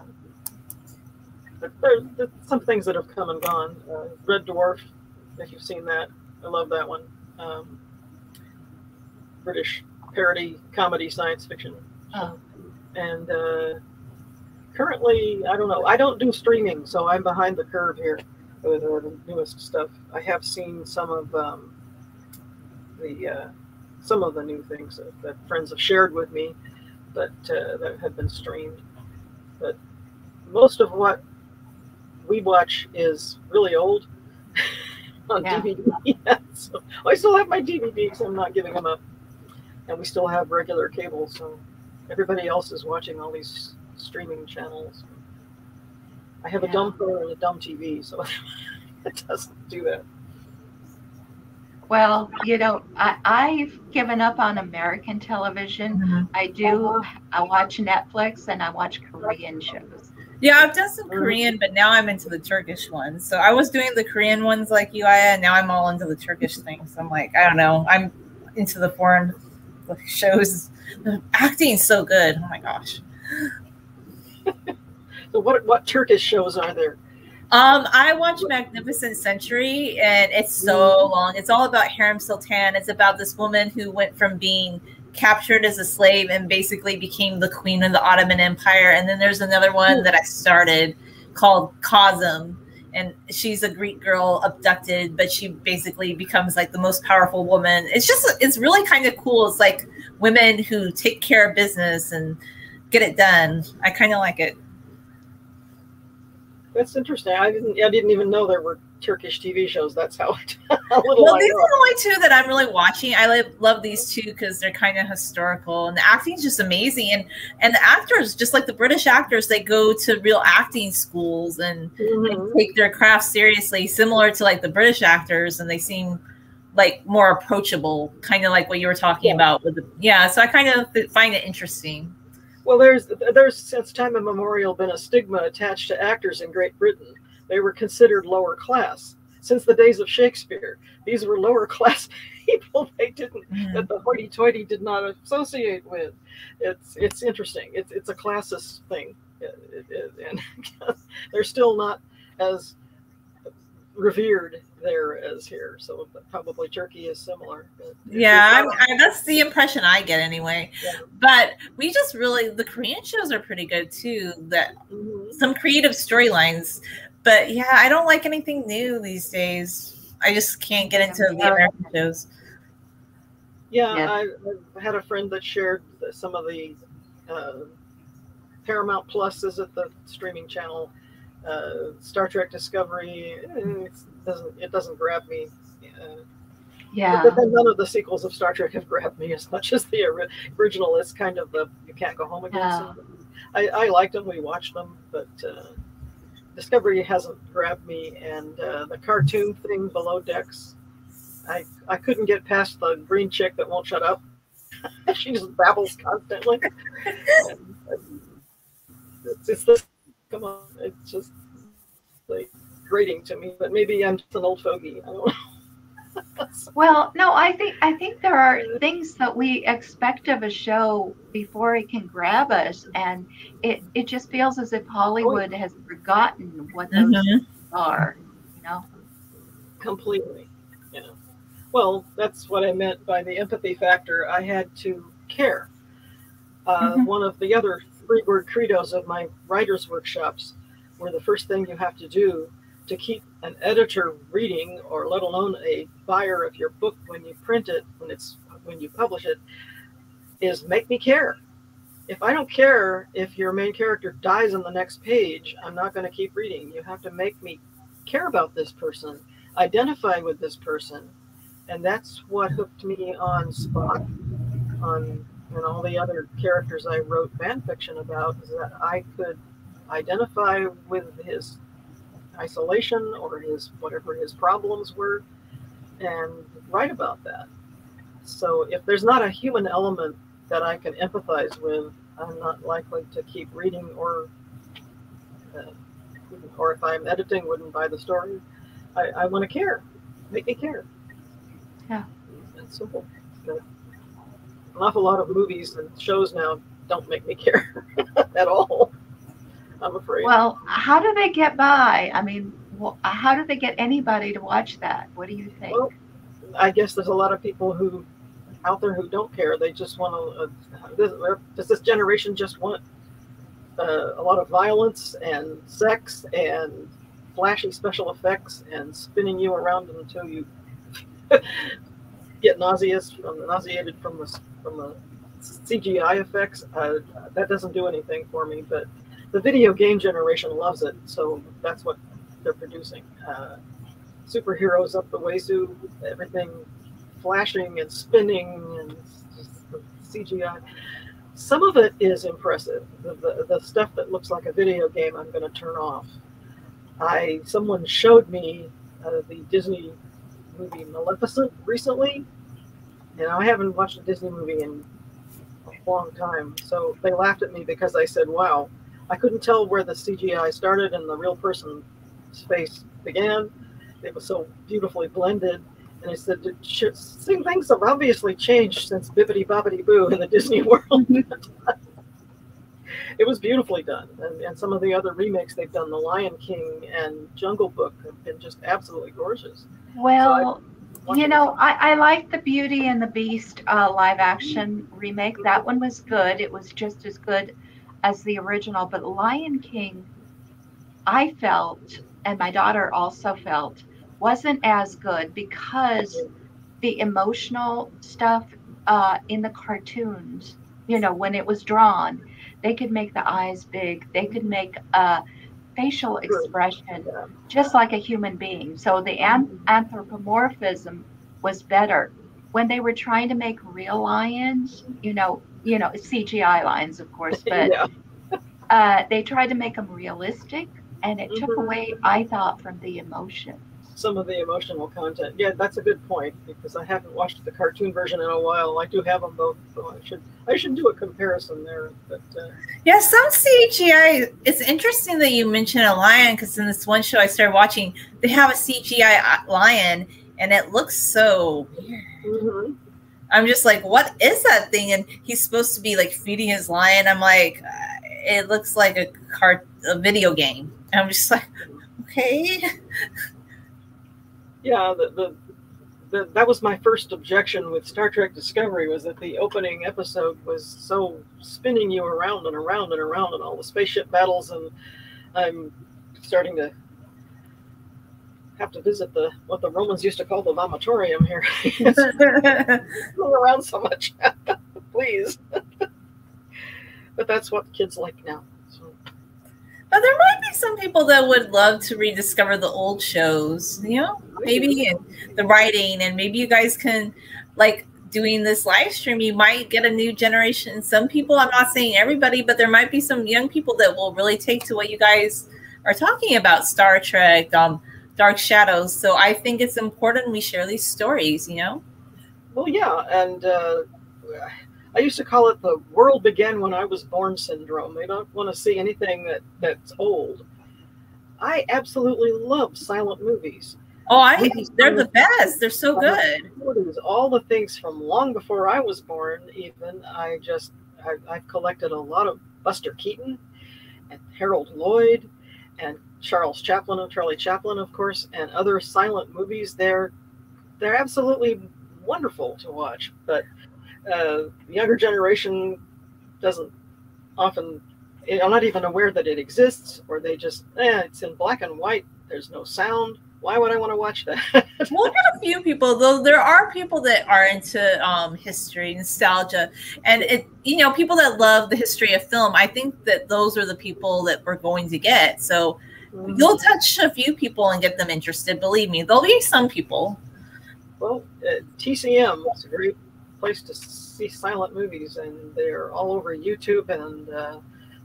But there, there's some things that have come and gone. Uh, Red Dwarf, if you've seen that, I love that one. Um, British parody comedy science fiction. oh, And uh, currently, I don't know. I don't do streaming, so I'm behind the curve here with uh, the newest stuff. I have seen some of um, the uh, some of the new things that, that friends have shared with me, but uh, that have been streamed. But most of what we watch is really old [laughs] on Yeah. DVD. Yeah, [laughs] so oh, I still have my DVDs. I'm not giving them up, and we still have regular cable. So everybody else is watching all these streaming channels. I have a Yeah. dumb phone and a dumb TV, so [laughs] it doesn't do that. well, you know, I, I've given up on American television. Mm-hmm. I do. I watch Netflix and I watch Korean shows. Yeah, I've done some Korean, but now I'm into the Turkish ones. So I was doing the Korean ones like you, Aya, and now I'm all into the Turkish things. I'm like, I don't know, I'm into the foreign shows. The acting's so good. Oh my gosh. [laughs] So what what Turkish shows are there? Um, I watch Magnificent Century, and it's so long. It's all about Hürrem Sultan. It's about this woman who went from being captured as a slave and basically became the queen of the Ottoman Empire. And then there's another one that I started called Kösem, and she's a Greek girl abducted, but she basically becomes like the most powerful woman. It's just, it's really kind of cool. It's like women who take care of business and get it done. I kind of like it. That's interesting. I didn't I didn't even know there were Turkish TV shows. That's how, [laughs] little Well, these are the only two that I'm really watching. I li- love these two because they're kind of historical, and the acting's just amazing. And and the actors, just like the British actors, they go to real acting schools and Mhm. take their craft seriously, similar to like the British actors, and they seem like more approachable, kind of like what you were talking Yeah. about with the yeah. So I kind of th- find it interesting. Well, there's there's since time immemorial been a stigma attached to actors in Great Britain. They were considered lower class since the days of Shakespeare. These were lower [laughs] class people. They didn't that the hoity-toity did not associate with. It's it's interesting. It's it's a classist thing, It- it- it- and [laughs] they're still not as revered there as here. So probably Turkey is similar. Yeah, I'm, I, that's the impression I get anyway. Yeah. But we just really the Korean shows are pretty good too. That Mhm. some creative storylines. But yeah, I don't like anything new these days. I just can't get into the Yeah. American shows. Yeah, Yeah. I, I had a friend that shared some of the uh, Paramount Plus is at the streaming channel. Uh, Star Trek Discovery eh, it doesn't it doesn't grab me. Uh, Yeah. But then none of the sequels of Star Trek have [laughs] grabbed me as much as the ori- original. It's kind of the you can't go home again. Yeah. syndrome. I, I liked them. We watched them, but uh, Discovery hasn't grabbed me. And uh, the cartoon thing Lower Decks, I I couldn't get past the green chick that won't shut up. [laughs] she just babbles constantly. And, and it's, it's this. Come on, it's just like grating to me. But maybe I'm just an old fogey. I don't know. Well, no, I think I think there are things that we expect of a show before it can grab us, and it it just feels as if Hollywood has forgotten what those Mhm. are. You know? completely yeah well that's what i meant by the empathy factor i had to care uh, Mhm. one of the other three word credos of my writers workshops were the first thing you have to do to keep an editor reading or let alone a buyer of your book when you print it when it's when you publish it is make me care. If i don't care if your main character dies on the next page i'm not going to keep reading. You have to make me care about this person identify with this person. And that's what hooked me on spock on and all the other characters i wrote fan fiction about is that i could identify with his isolation or his whatever his problems were, and write about that. So if there's not a human element that I can empathize with, I'm not likely to keep reading or uh, or if I'm editing, wouldn't buy the story. I, I want to care. Make me care. Yeah. It's simple. But an awful lot of movies and shows now don't make me care [laughs] at all. I'm afraid. Well, how do they get by? I mean, how do they get anybody to watch that? What do you think? Well, I guess there's a lot of people who out there who don't care. They just want to. Uh, this, does this generation just want uh, a lot of violence and sex and flashy special effects and spinning you around until you [laughs] get nauseous from nauseated from the from the CGI effects? Uh, that doesn't do anything for me. But the video game generation loves it, so that's what they're producing. Uh, superheroes up the wazoo, everything flashing and spinning and CGI. Some of it is impressive. The, the, the stuff that looks like a video game, I'm going to turn off. I someone showed me uh, the Disney movie Maleficent recently, and I haven't watched a Disney movie in a long time. So they laughed at me because I said, "Wow, I couldn't tell where the CGI started and the real person's face began. It was so beautifully blended." And I said, "Same things have obviously changed since Bibbidi Bobbidi Boo in the [laughs] Disney World." [laughs] it was beautifully done, and, and some of the other remakes they've done, The Lion King and Jungle Book, have been just absolutely gorgeous. Well, so you know, I, I like the Beauty and the Beast uh, live action remake. That one was good. It was just as good as the original. But Lion King, I felt, and my daughter also felt, wasn't as good because the emotional stuff uh, in the cartoons, you know, when it was drawn, they could make the eyes big. They could make a facial expression just like a human being. So the anthropomorphism was better. When they were trying to make real lions, you know, you know, CGI lions, of course, [laughs] but yeah. uh, they tried to make them realistic, and it mm-hmm. took away, I thought, from the emotion some of the emotional content. Yeah, that's a good point because I haven't watched the cartoon version in a while. I do have them both, so I should I should do a comparison there. But uh, yeah, some CGI. It's interesting that you mentioned a lion because in this one show I started watching, they have a CGI uh, lion and it looks so weird. Mm-hmm. I'm just like, what is that thing? And he's supposed to be like feeding his lion. I'm like, uh, it looks like a cart, a video game. And I'm just like, okay. yeah, the, the, the, that was my first objection with Star Trek Discovery was that the opening episode was so spinning you around and around and around and all the spaceship battles and I'm starting to have to visit the what the Romans used to call the vomitorium here. [laughs] [laughs] Move around so much, [laughs] please. but that's what kids like now. But there might be some people that would love to rediscover the old shows, you know, maybe the writing, and maybe you guys can like doing this live stream. You might get a new generation. Some people, I'm not saying everybody, but there might be some young people that will really take to what you guys are talking about Star Trek, um, Dark Shadows. So I think it's important we share these stories, you know? Well, yeah. And, uh, I used to call it the world began when I was born syndrome. They don't want to see anything that, that's old. I absolutely love silent movies. Oh, I they're the best. They're so good. All the things from long before I was born, even I just I, I've collected a lot of Buster Keaton and Harold Lloyd and Charles Chaplin of Charlie Chaplin, of course, and other silent movies. They're they're absolutely wonderful to watch. But uh, the younger generation doesn't often i'm not even aware that it exists or they just eh, it's in black and white there's no sound why would i want to watch that [laughs] we'll a few people though there are people that are into um, history nostalgia and it you know people that love the history of film i think that those are the people that we're going to get so. You'll touch a few people and get them interested believe me there'll be some people well uh, tcm is a great place to see silent movies, and they're all over YouTube and uh,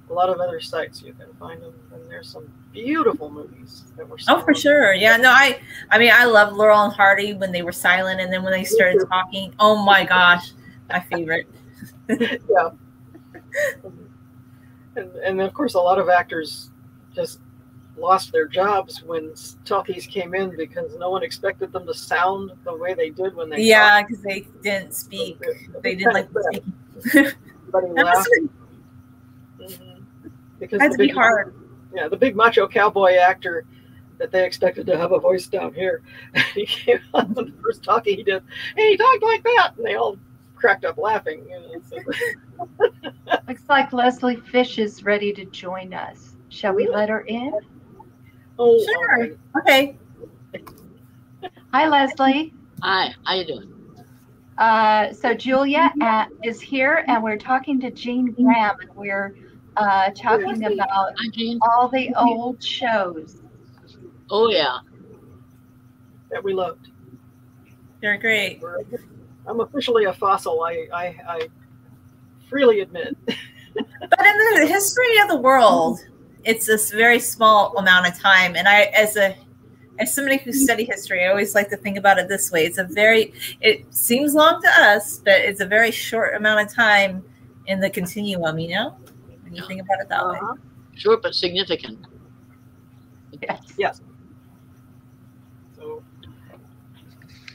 a lot of other sites you can find them, and there's some beautiful movies that were. Oh, for sure. Yeah. No, I. I mean, I love Laurel and Hardy when they were silent, and then when they started talking. Oh my gosh, my favorite. [laughs] yeah. And, and of course, a lot of actors just lost their jobs when talkies came in because no one expected them to sound the way they did when they yeah because they didn't speak. So they, they didn't like speaking. Everybody [laughs] laughed. mm-hmm. because that's be hard. Yeah the big macho cowboy actor that they expected to have a voice down here [laughs] he came on the first talkie he did and he talked like that and they all cracked up laughing you know, so. [laughs] looks like leslie fish is ready to join us. Shall we let her in Oh, sure. Okay. Hi, Leslie. Hi. How you doing? Uh, so Julia uh, is here, and we're talking to Jean Graham, and we're uh, talking about Hi, all the old shows. Oh yeah. That we loved. You're great. I'm officially a fossil. I I, I freely admit. but in the history of the world, it's this very small amount of time. And I, as a as somebody who study history, I always like to think about it this way. It's a very it seems long to us, but it's a very short amount of time in the continuum, you know? When you think about it that uh-huh. way. Short but significant. Yes. Yes. So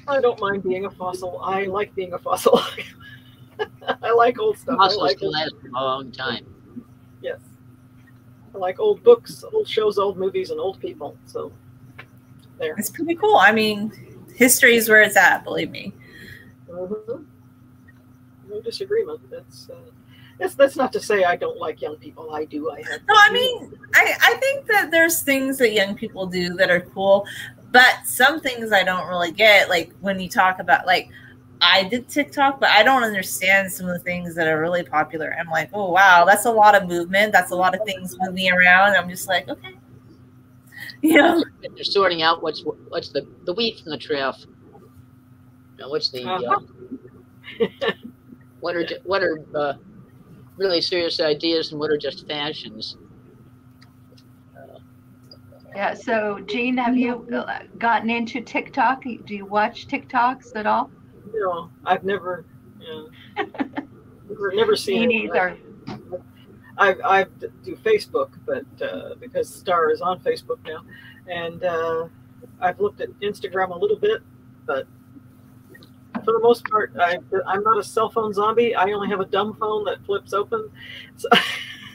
I don't mind being a fossil. I like being a fossil. [laughs] I like old stuff. Fossils like can last a long time. Yes. I like old books, old shows, old movies, and old people. So there. It's pretty cool. I mean, history is where it's at. Believe me. Mm-hmm. No disagreement. That's. Uh, that's, that's not to say I don't like young people. I do. I have. No, I mean, I, I think that there's things that young people do that are cool, but some things I don't really get. Like when you talk about like I did TikTok, but I don't understand some of the things that are really popular. I'm like, oh wow, that's a lot of movement. That's a lot of things moving around. I'm just like, okay, [laughs] you know, they're sorting out what's what's the the wheat from the chaff. You know, what's the uh-huh. uh, [laughs] what are what are uh, really serious ideas and what are just fashions. Yeah. So, Jean, have you uh, gotten into TikTok? Do you watch TikToks at all? No, I've never, [laughs] never, never seen Me neither. I, I do Facebook, but uh, because Star is on Facebook now, and uh, I've looked at Instagram a little bit, but for the most part, I, I'm not a cell phone zombie. I only have a dumb phone that flips open, [laughs] so,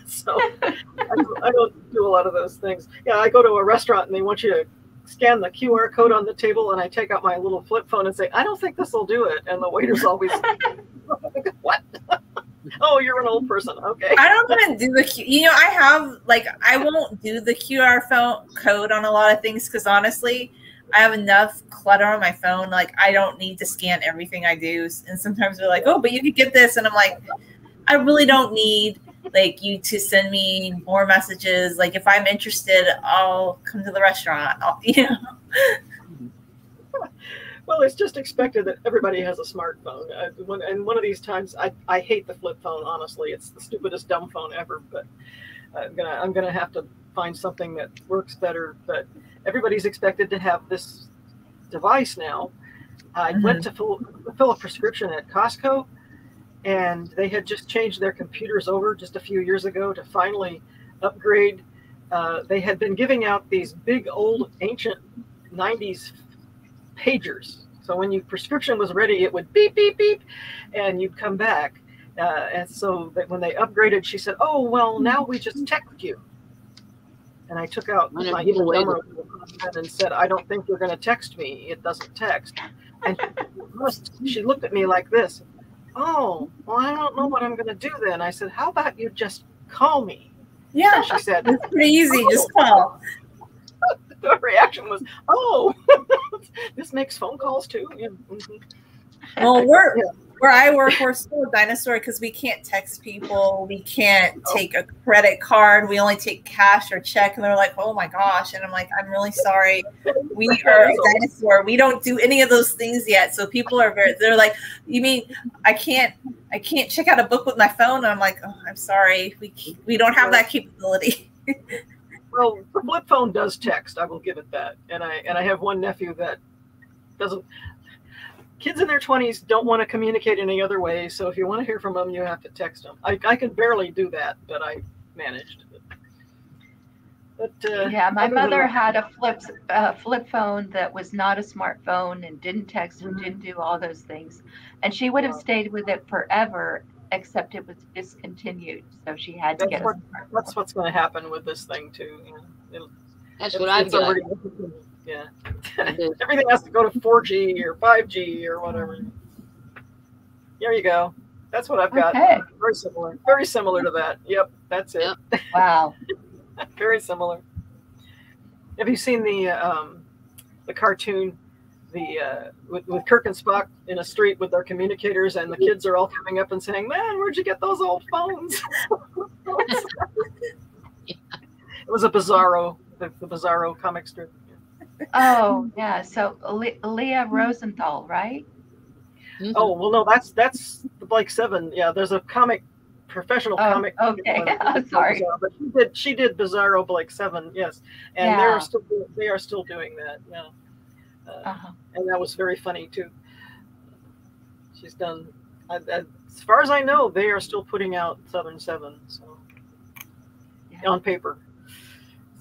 so I, don't, I don't do a lot of those things. Yeah, I go to a restaurant and they want you to scan the QR code on the table and I take out my little flip phone and say, I don't think this will do it. And the waiter's always, [laughs] [laughs] what? [laughs] oh, you're an old person. Okay. I don't even do the, you know, I have like, I won't do the QR phone code on a lot of things because honestly, I have enough clutter on my phone. Like, I don't need to scan everything I do. And sometimes they're like, oh, but you could get this. And I'm like, I really don't need like you to send me more messages. Like if I'm interested, I'll come to the restaurant. I'll, [laughs] you know. Well, it's just expected that everybody has a smartphone. Uh, when, and one of these times, I, I hate the flip phone. Honestly, it's the stupidest dumb phone ever. But I'm gonna I'm gonna have to find something that works better. But everybody's expected to have this device now. I mm-hmm. went to fill, fill a prescription at Costco and they had just changed their computers over just a few years ago to finally upgrade. Uh, they had been giving out these big old ancient 90s pagers. So when your prescription was ready, it would beep, beep, beep, and you'd come back. Uh, and so that when they upgraded, she said, "Oh well, now we just text you." And I took out my number and said, "I don't think you're going to text me. It doesn't text." And she [laughs] looked at me like this oh, well, I don't know what I'm going to do then. I said, how about you just call me? Yeah. And she said, it's pretty easy. Oh. Just call. [laughs] the reaction was, oh, [laughs] this makes phone calls too. Yeah. Mm-hmm. Well, we're. Where I work, we're still a dinosaur because we can't text people, we can't Oh. take a credit card, we only take cash or check, and they're like, "Oh my gosh!" And I'm like, "I'm really sorry, we [laughs] are a dinosaur. We don't do any of those things yet." So people are very, they're like, "You mean I can't, I can't check out a book with my phone?" And I'm like, "Oh, I'm sorry, we we don't have that capability." [laughs] Well, the flip phone does text. I will give it that. And I and I have one nephew that doesn't. Kids in their twenties don't want to communicate any other way. So if you want to hear from them, you have to text them. I, I can barely do that, but I managed. But uh, Yeah, my mother that- had a flip uh, flip phone that was not a smartphone and didn't text and Mhm. didn't do all those things, and she would have Wow. stayed with it forever, except it was discontinued, so she had to That's get a what- smartphone. That's what's going to happen with this thing too. You know, It'll- That's it's- what I've it's got. already- Yeah, [laughs] everything has to go to 4G or 5G or whatever. There you go. That's what I've got. Okay. Very similar. Very similar to that. Yep, that's it. Yep. Wow. [laughs] Very similar. Have you seen the um, the cartoon, the uh, with, with Kirk and Spock in a street with their communicators, and the kids are all coming up and saying, "Man, where'd you get those old phones?" [laughs] it was a Bizarro, the, the Bizarro comic strip. Oh [laughs] yeah, so Le- Leah Rosenthal, right? Mhm. Oh well, no, that's that's the Blake Seven. Yeah, there's a comic, professional Oh, comic. okay. uh, [laughs] Sorry. But she did she did Bizarro Blake Seven, yes, and Yeah. they're still they are still doing that. Yeah, uh, Uh-huh. and that was very funny too. She's done. I, I, as far as I know, they are still putting out Southern Seven, so Yeah. on paper.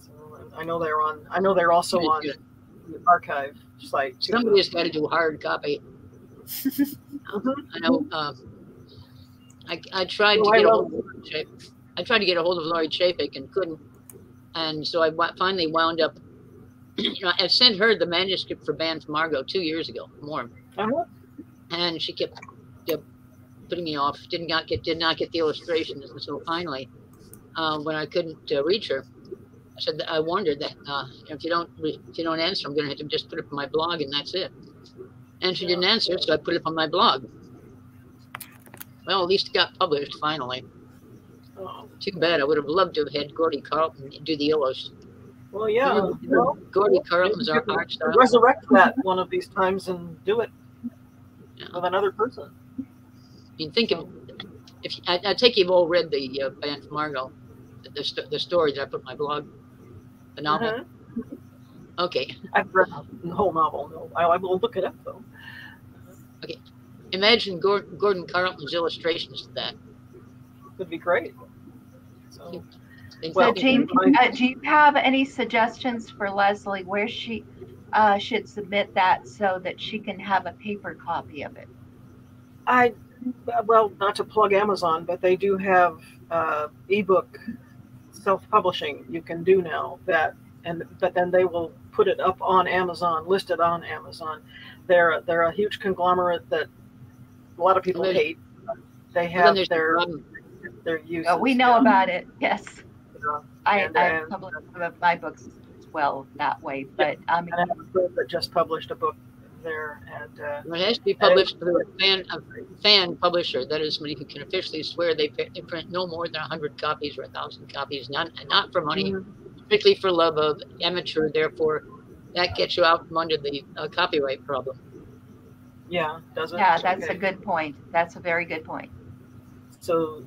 So I know they're on. I know they're also on the archive site. too. Somebody's got to do hard copy. [laughs] I know. Um, I, I tried Oh, to get a hold of. I tried to get a hold of Lori Chapek and couldn't, and so I finally wound up. You [clears throat] know, I sent her the manuscript for Banned from Argo two years ago, more, Uh-huh. and she kept, kept putting me off. Did not got get did not get the illustrations, and so finally, uh, when I couldn't uh, reach her, I said that I her that uh, if you don't if you don't answer, I'm going to have to just put it on my blog, and that's it. And she didn't answer, so I put it on my blog. Well, at least it got published finally. Oh. Too bad. I would have loved to have had Gordy Carleton do the illustrations. Well, yeah. Well, Gordy Carleton's our art style. resurrect that one of these times and do it Yeah. with another person. I mean, think of if I, I take you've all read the uh, Banned from Argo, the, the, the story that I put my blog, the novel. Mhm. Okay, I've read the whole novel. No, I, I will look it up though. Okay. Imagine Gordon, Gordon Carleton's illustrations to that. Would be great. So, Think- Well, so, Jean, uh, do you have any suggestions for Leslie where she uh, should submit that so that she can have a paper copy of it? I well, not to plug Amazon, but they do have uh, ebook self-publishing. You can do now that, and but then they will put it up on Amazon, listed on Amazon. They're they're a huge conglomerate that a lot of people Well, hate. They have their problem. their uses. Oh, we know yeah. about it. Yes, Yeah. I, And, I published some of my books as well that way. But I mean, um, I have a friend that just published a book there, and uh, It has to be published through a fan, a fan publisher. That is somebody who can officially swear they, they print no more than 100 copies or 1,000 copies, not, not for money, strictly for love of amateur. Therefore, that gets you out from under the uh, copyright problem. yeah, does it? yeah, that's a good point. That's a very good point. so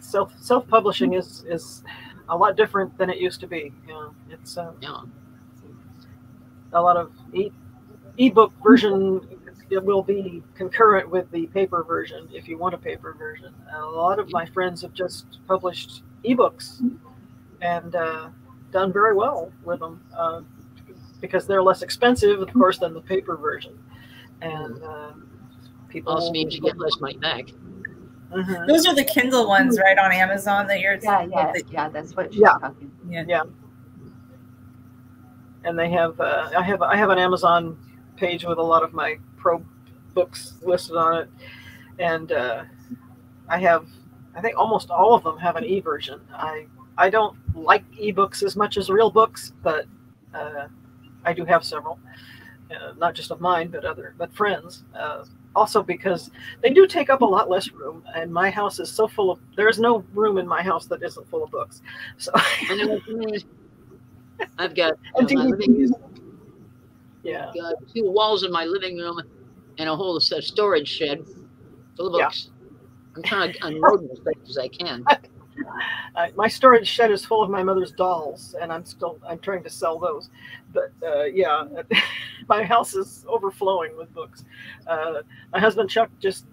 self self publishing is is a lot different than it used to be. You know, it's uh, Yeah. a lot of e ebook version. It will be concurrent with the paper version if you want a paper version. And a lot of my friends have just published ebooks and uh, done very well with them uh, because they're less expensive, of course, than the paper version. And uh, people Also means you get less money back. Mhm. Those are the Kindle ones, right, on Amazon that you're. Yeah, yeah, that- yeah. That's what she's Yeah. talking. yeah. and they have uh, I have I have an Amazon page with a lot of my pro books listed on it, and uh, I have I think almost all of them have an e version. I I don't like ebooks as much as real books, but uh, I do have several, uh, not just of mine, but other but friends. Uh, also because they do take up a lot less room, and my house is so full of. There's no room in my house that isn't full of books. So I know what you mean. [laughs] I've got And DVDs. Yeah, two walls in my living room and a whole storage shed full of Yeah. books. I'm trying to unload them as best as I can. [laughs] uh, my storage shed is full of my mother's dolls, and I'm still I'm trying to sell those. But uh, yeah, [laughs] my house is overflowing with books. Uh, my husband Chuck just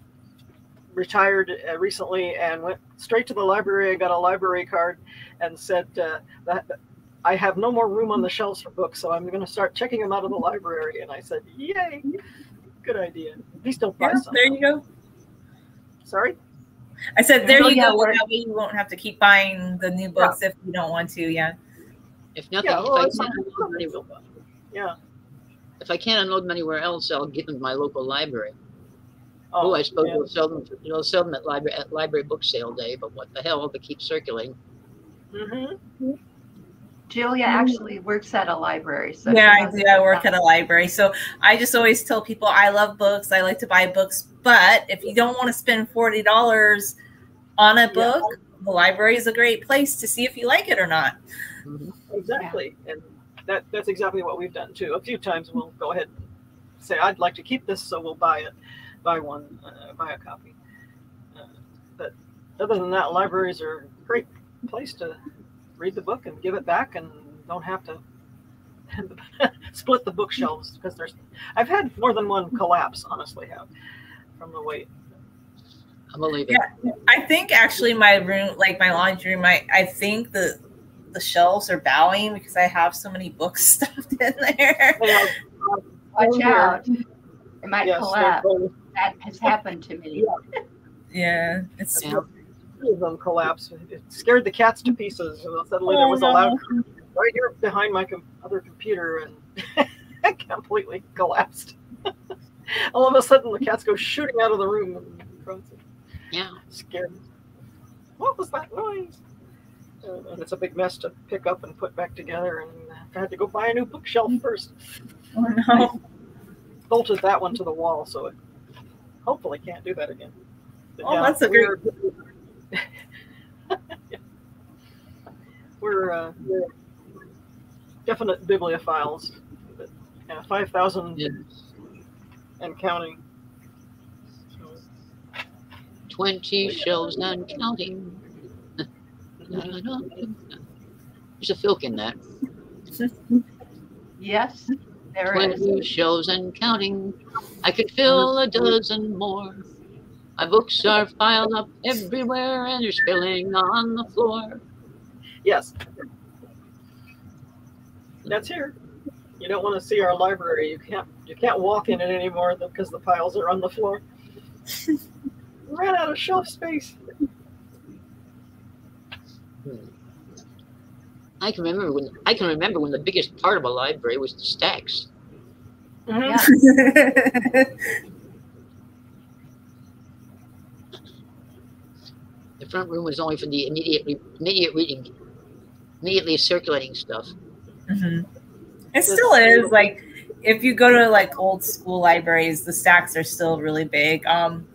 retired uh, recently and went straight to the library. I got a library card and said uh, that I have no more room on the shelves for books, so I'm going to start checking them out of the library. And I said, "Yay, good idea." Please don't buy Yeah, some. there you go. Sorry. I said, there you go. That way you won't have to keep buying the new books if you don't want to. Yeah. If nothing, Yeah, if, I can't unload them anywhere, Yeah. if I can't unload them anywhere else, I'll give them to my local library. Oh, I suppose yeah. they'll sell them. They'll sell them at library at library book sale day. But what the hell? They keep circulating. Mhm. Julia actually works at a library. So yeah, I do. I work at a library. So I just always tell people I love books. I like to buy books. But if you don't want to spend $40 on a Yeah. book, the library is a great place to see if you like it or not. Mhm. Exactly, and that that's exactly what we've done too. A few times we'll go ahead and say, "I'd like to keep this," so we'll buy it, buy one, uh, buy a copy. Uh, but other than that, libraries are a great place to read the book and give it back, and don't have to [laughs] split the bookshelves because there's. I've had more than one collapse, honestly, have from the weight. I believe it. I think actually my room, like my laundry room, I, I think the the shelves are bowing because I have so many books [laughs] stuffed in there. They Watch oh, out. It might yes, collapse. That has happened to me. Yeah, it's Yeah. Three of them collapsed. It scared the cats to pieces, and suddenly there Oh, was a loud right here behind my com- other computer, and [laughs] it completely collapsed. [laughs] All of a sudden, the cats go shooting out of the room. And Francis Yeah. scared. What was that noise? Uh, and it's a big mess to pick up and put back together, and I had to go buy a new bookshelf first. oh no. Bolted that one to the wall, so it hopefully can't do that again. But Oh, that's a great- we're, [laughs] we're, uh, we're definite bibliophiles. But, yeah, five thousand Yeah. and counting. So, Twenty shelves and counting. [laughs] There's a filk in that. Yes, there is. Twenty shelves and counting. I could fill a dozen more. My books are piled up everywhere and they're spilling on the floor. yes, that's here. You don't want to see our library. You can't. You can't walk in it anymore because the piles are on the floor. [laughs] Ran out of shelf space. I can remember when I can remember when the biggest part of a library was the stacks. Mm-hmm. Yeah. [laughs] front room was only for the immediate immediate reading, immediately circulating stuff. Mhm. It still is like if you go to like old school libraries, the stacks are still really big. Um,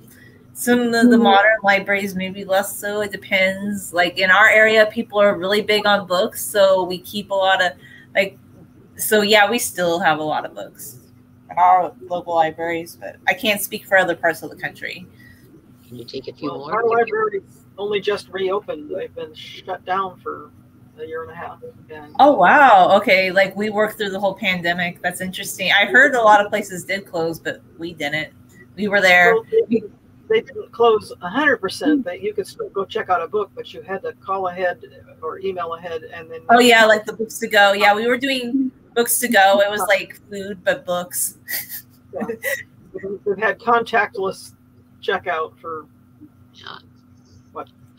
some of the, the modern libraries maybe less so. It depends. Like in our area, people are really big on books, so we keep a lot of like. So yeah, we still have a lot of books in our local libraries, but I can't speak for other parts of the country. Can you take a few Well, more? our library's only just reopened. They've been shut down for a year and a half. And Oh wow, okay. Like we worked through the whole pandemic. That's interesting. I heard a lot of places did close, but we didn't. We were there. Well, they, they didn't close hundred percent. That you could still go check out a book, but you had to call ahead or email ahead, and then Oh yeah, like the books to go. Yeah, we were doing books to go. It was like food but books. we've had contactless checkout for Yeah.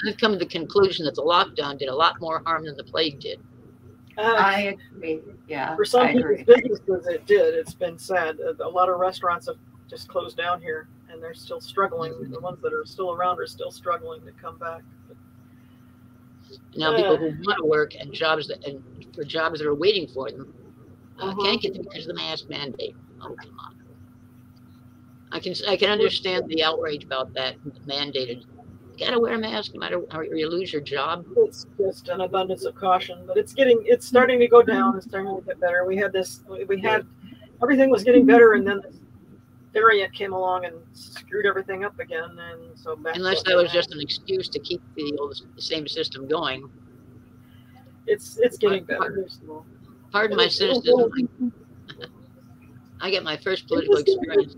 What? I've come to the conclusion that the lockdown did a lot more harm than the plague did. uh, I agree. Yeah, for some I people's agree. businesses. It did. It's been sad. A a lot of restaurants have just closed down here, and they're still struggling. The ones that are still around are still struggling to come back. But Now Uh. people who want to work and jobs that and for jobs that are waiting for them uh, Mhm. can't get them because of the mask mandate. Oh come on. I can I can understand the outrage about that mandated. You gotta wear a mask no matter or you lose your job. It's just an abundance of caution, but it's getting it's starting to go down. It's starting to get better. We had this. We had everything was getting better, and then this variant came along and screwed everything up again. And so back unless that was just an excuse to keep the old the same system going. It's it's getting better. Pardon my cynicism. [laughs] I get my first political experience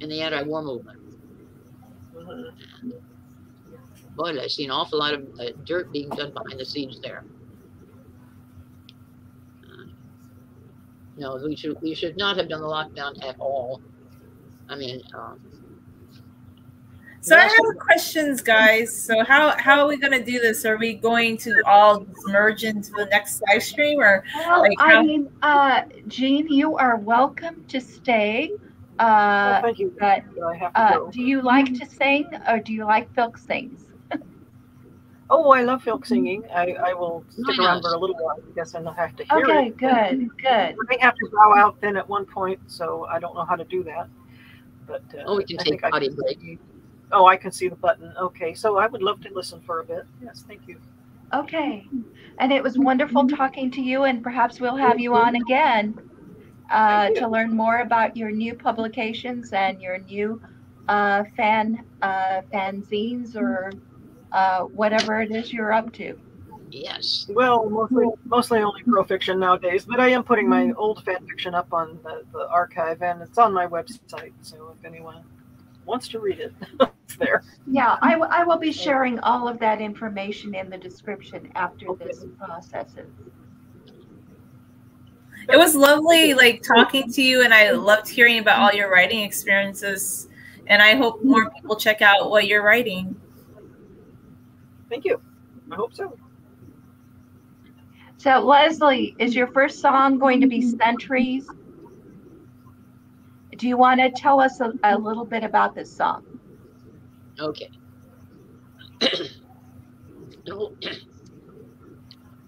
in the anti-war movement. Mm-hmm. Boy, I see an awful lot of uh, dirt being done behind the scenes there. Uh, no, we should we should not have done the lockdown at all. I mean, um, so I have questions, guys. So how how are we going to do this? Are we going to all merge into the next live stream, or well, like how- I mean, uh, Jean, you are welcome to stay. Uh, oh, thank you. But uh, do you like to sing, or do you like Phil sings? Oh, I love folk singing. I, I will stick around for a little while. I guess I'll have to hear okay, it. Okay, good, good. I may have to bow out then at one point, so I don't know how to do that. But uh, oh, we can I take body break. Oh, I can see the button. Okay, so I would love to listen for a bit. Yes, thank you. Okay, and it was wonderful talking to you, and perhaps we'll have you on again uh, to learn more about your new publications and your new uh, fan uh, fanzines or uh, whatever it is you're up to. Yes. Well, mostly mostly only pro fiction nowadays, but I am putting my old fan fiction up on the, the archive, and it's on my website. So if anyone wants to read it, [laughs] it's there. Yeah, I, I will be sharing all of that information in the description after okay. this processes. It was lovely, like talking to you, and I loved hearing about all your writing experiences. And I hope more people check out what you're writing. Thank you. I hope so. So, Leslie, is your first song going to be Sentries? Do you want to tell us a, a little bit about this song? Okay. [clears throat] no, an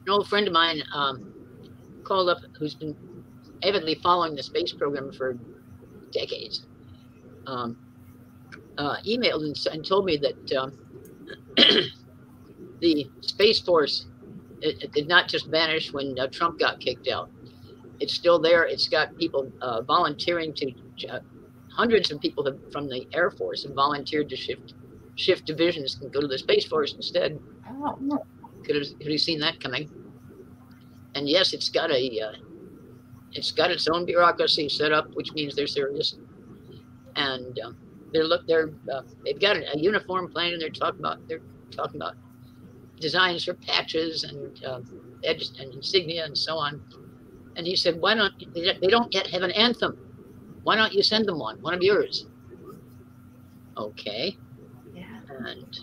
old friend of mine um, called up who's been avidly following the space program for decades. Um, uh, emailed and, and, told me that um, [clears throat] the Space Force it, it, did not just vanish when uh, Trump got kicked out. It's still there. It's got people uh, volunteering to uh, hundreds of people have, from the Air Force have volunteered to shift shift divisions and go to the Space Force instead. Could have, could have seen that coming. And yes, it's got a uh, it's got its own bureaucracy set up, which means they're serious. And uh, they're look they're uh, they've got a, a, uniform plan, and they're talking about they're talking about designs for patches and uh, edges and insignia and so on. And he said, why don't they don't yet have an anthem? Why don't you send them one, one of yours? Okay. Yeah. And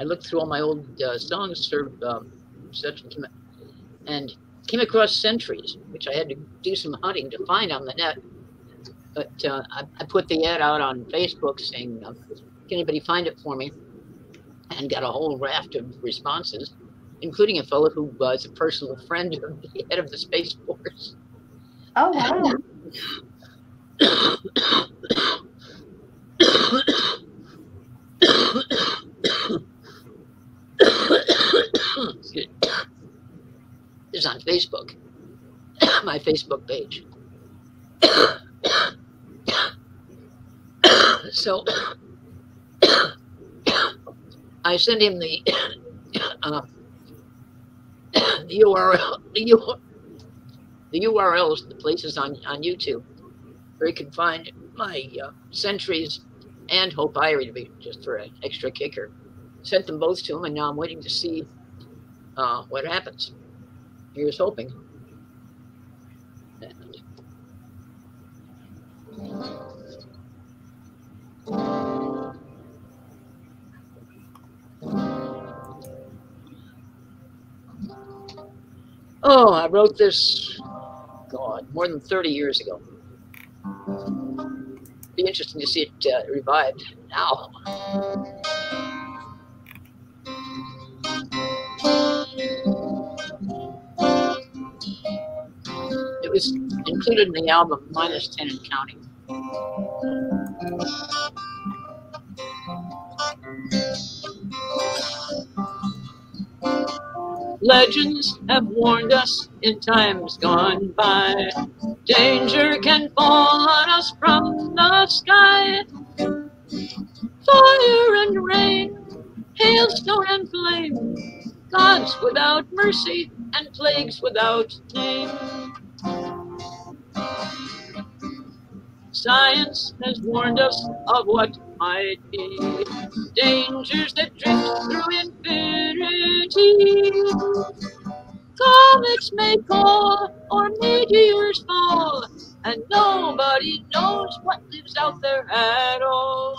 I looked through all my old uh, songs for um, such and came across Sentries, which I had to do some hunting to find on the net. But uh, I, I, put the ad out on Facebook saying, uh, "Can anybody find it for me?" And got a whole raft of responses, including a fellow who was a personal friend of the head of the Space Force. Oh wow! [coughs] is on Facebook, [coughs] my Facebook page. [coughs] so I sent him the [coughs] uh, [coughs] the URL, the, the URLs, the places on on YouTube where you can find my uh, Sentries and Hope Eyrie to be just for an extra kicker. Sent them both to him, and now I'm waiting to see uh, what happens. Here's hoping. And Oh, I wrote this, God, more than 30 years ago. Be interesting to see it uh, revived now. It was included in the album Minus 10 and Counting. Legends have warned us in times gone by. Danger can fall on us from the sky. Fire and rain, hailstone and flame, gods without mercy and plagues without name. Science has warned us of what might be dangers that drift through infinity. Comets may fall or meteors fall, and nobody knows what lives out there at all.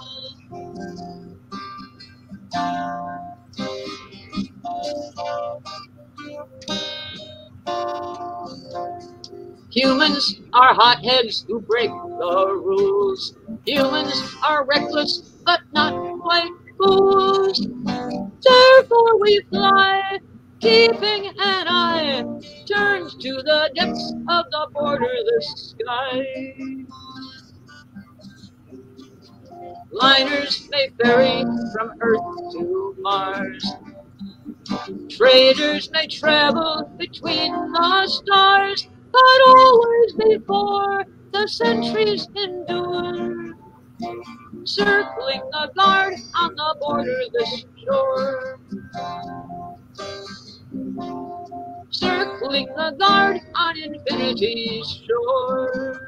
Humans are hotheads who break the rules. Humans are reckless but not quite fools. Therefore we fly, keeping an eye turned to the depths of the borderless sky. Liners may ferry from Earth to Mars. Traders may travel between the stars, but always before the centuries endure. Circling the guard on the borderless shore. Circling the guard on infinity's shore.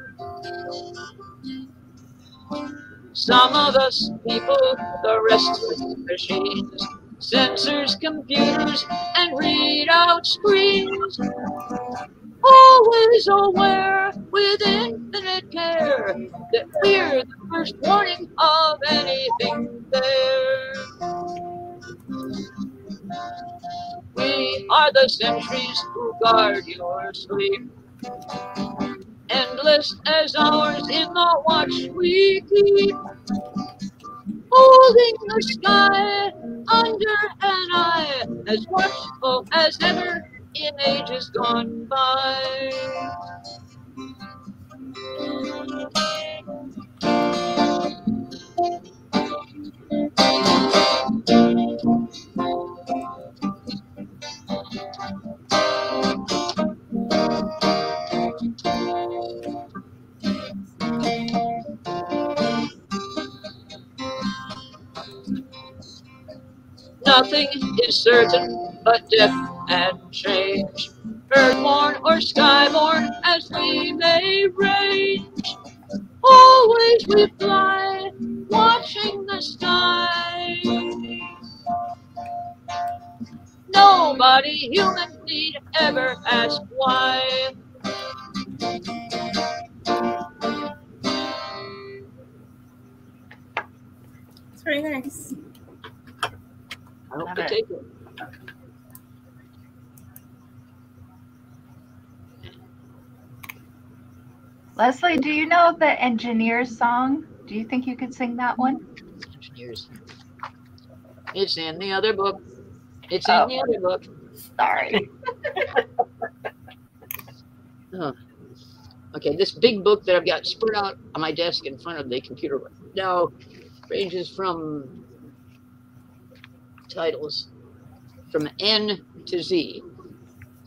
Some of us people, the rest with machines, sensors, computers, and readout screens. Always aware with infinite care that we're the first warning of anything there. We are the sentries who guard your sleep. Endless as hours in the watch we keep holding the sky under an eye, as watchful as ever in ages gone by. Nothing is certain but death and change. Earthborn or skyborn as we may range. Always we fly, watching the sky. Nobody human need ever ask why. It's very nice. I hope Love to it. take it. Leslie, do you know the engineer's song? Do you think you could sing that one? Engineers. It's in the other book. It's Oh. in the other book. Sorry. [laughs] [laughs] Oh. Okay, this big book that I've got spread out on my desk in front of the computer now ranges from titles from N to Z.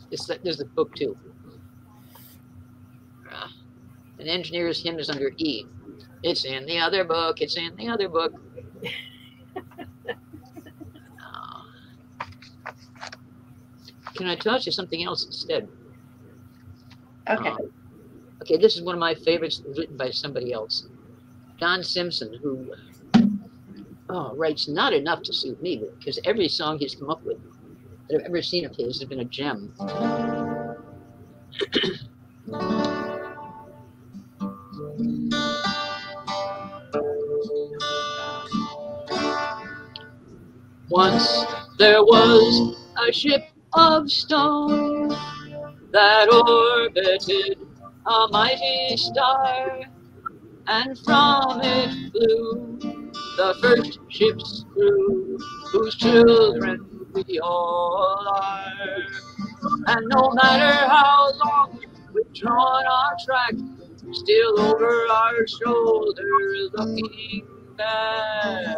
This, there's the book too. Uh, an engineer's hymn is under E. It's in the other book. It's in the other book. Uh, Can I tell you something else instead? Okay. Um, okay, this is one of my favorites written by somebody else. Don Simpson, who oh, writes not enough to suit me, because every song he's come up with that I've ever seen of his has been a gem. [clears throat] Once there was a ship of stone that orbited a mighty star, and from it flew the first ship's crew, whose children we all are. And no matter how long we've drawn our track, still over our shoulder looking back.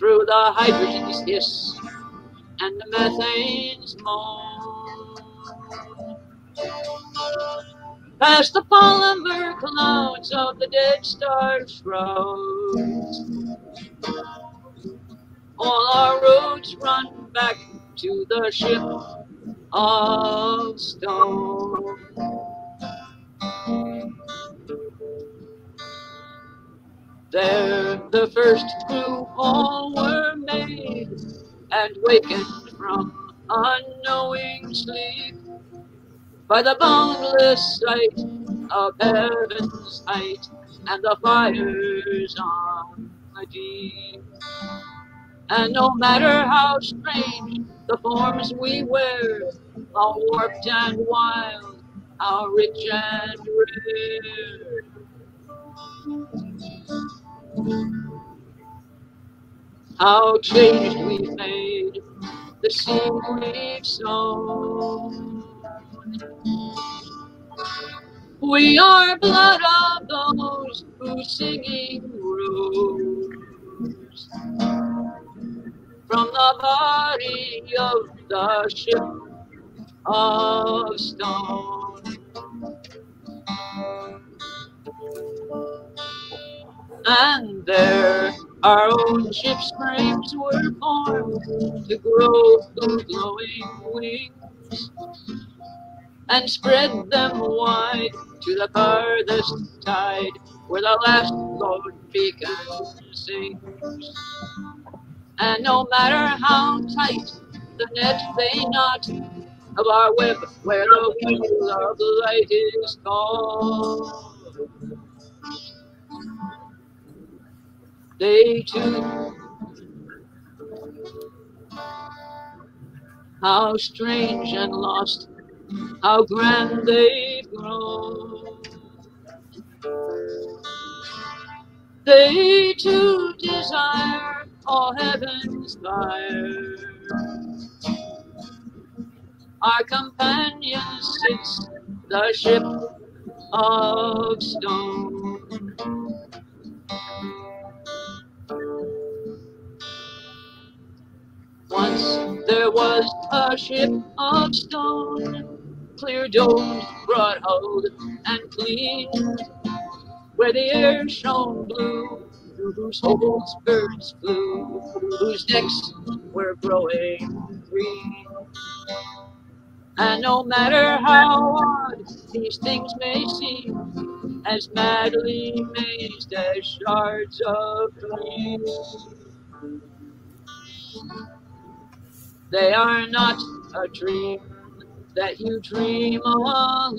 Through the hydrogen's hiss and the methane's moan. Past the polymer clouds of the dead stars shrouds. All our roads run back to the ship of stone. There the first crew all were made and wakened from unknowing sleep by the boundless sight of heaven's height and the fires on the deep. And no matter how strange the forms we wear, how warped and wild, how rich and rare. How changed we made the sea we've sown. We are blood of those who singing rose from the body of the ship of stone. And there our own ship's frames were formed to grow through glowing wings and spread them wide to the farthest tide where the last lone beacon sings. And no matter how tight the net they knot of our web where the wheel of light is they too how strange and lost, how grand they've grown. They too desire all heaven's fire. Our companion sits the ship of stone. Once there was a ship of stone, clear domed, broad hulled, and clean, where the air shone blue, through whose holes birds flew, whose decks were growing green. And no matter how odd these things may seem, as madly mazed as shards of dream. They are not a dream that you dream alone.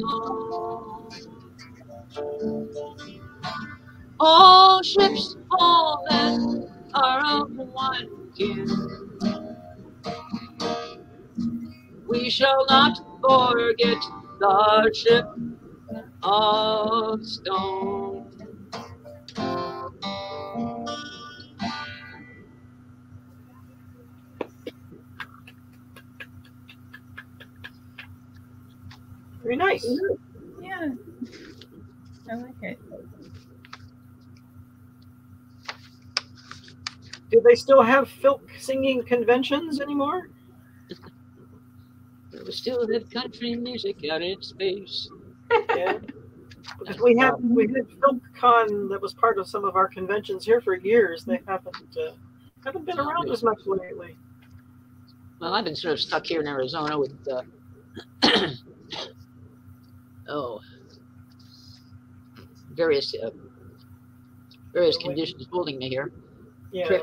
All ships, all men are of one kin. We shall not forget the ship of stone. Very nice. Yeah. I like it. Do they still have filk singing conventions anymore? We still have country music out in space. Yeah. Because we have we had FilkCon that was part of some of our conventions here for years. They haven't uh, haven't been around as much lately. Well, I've been sort of stuck here in Arizona with, uh, [clears throat] oh, various uh, various conditions holding me here. Yeah.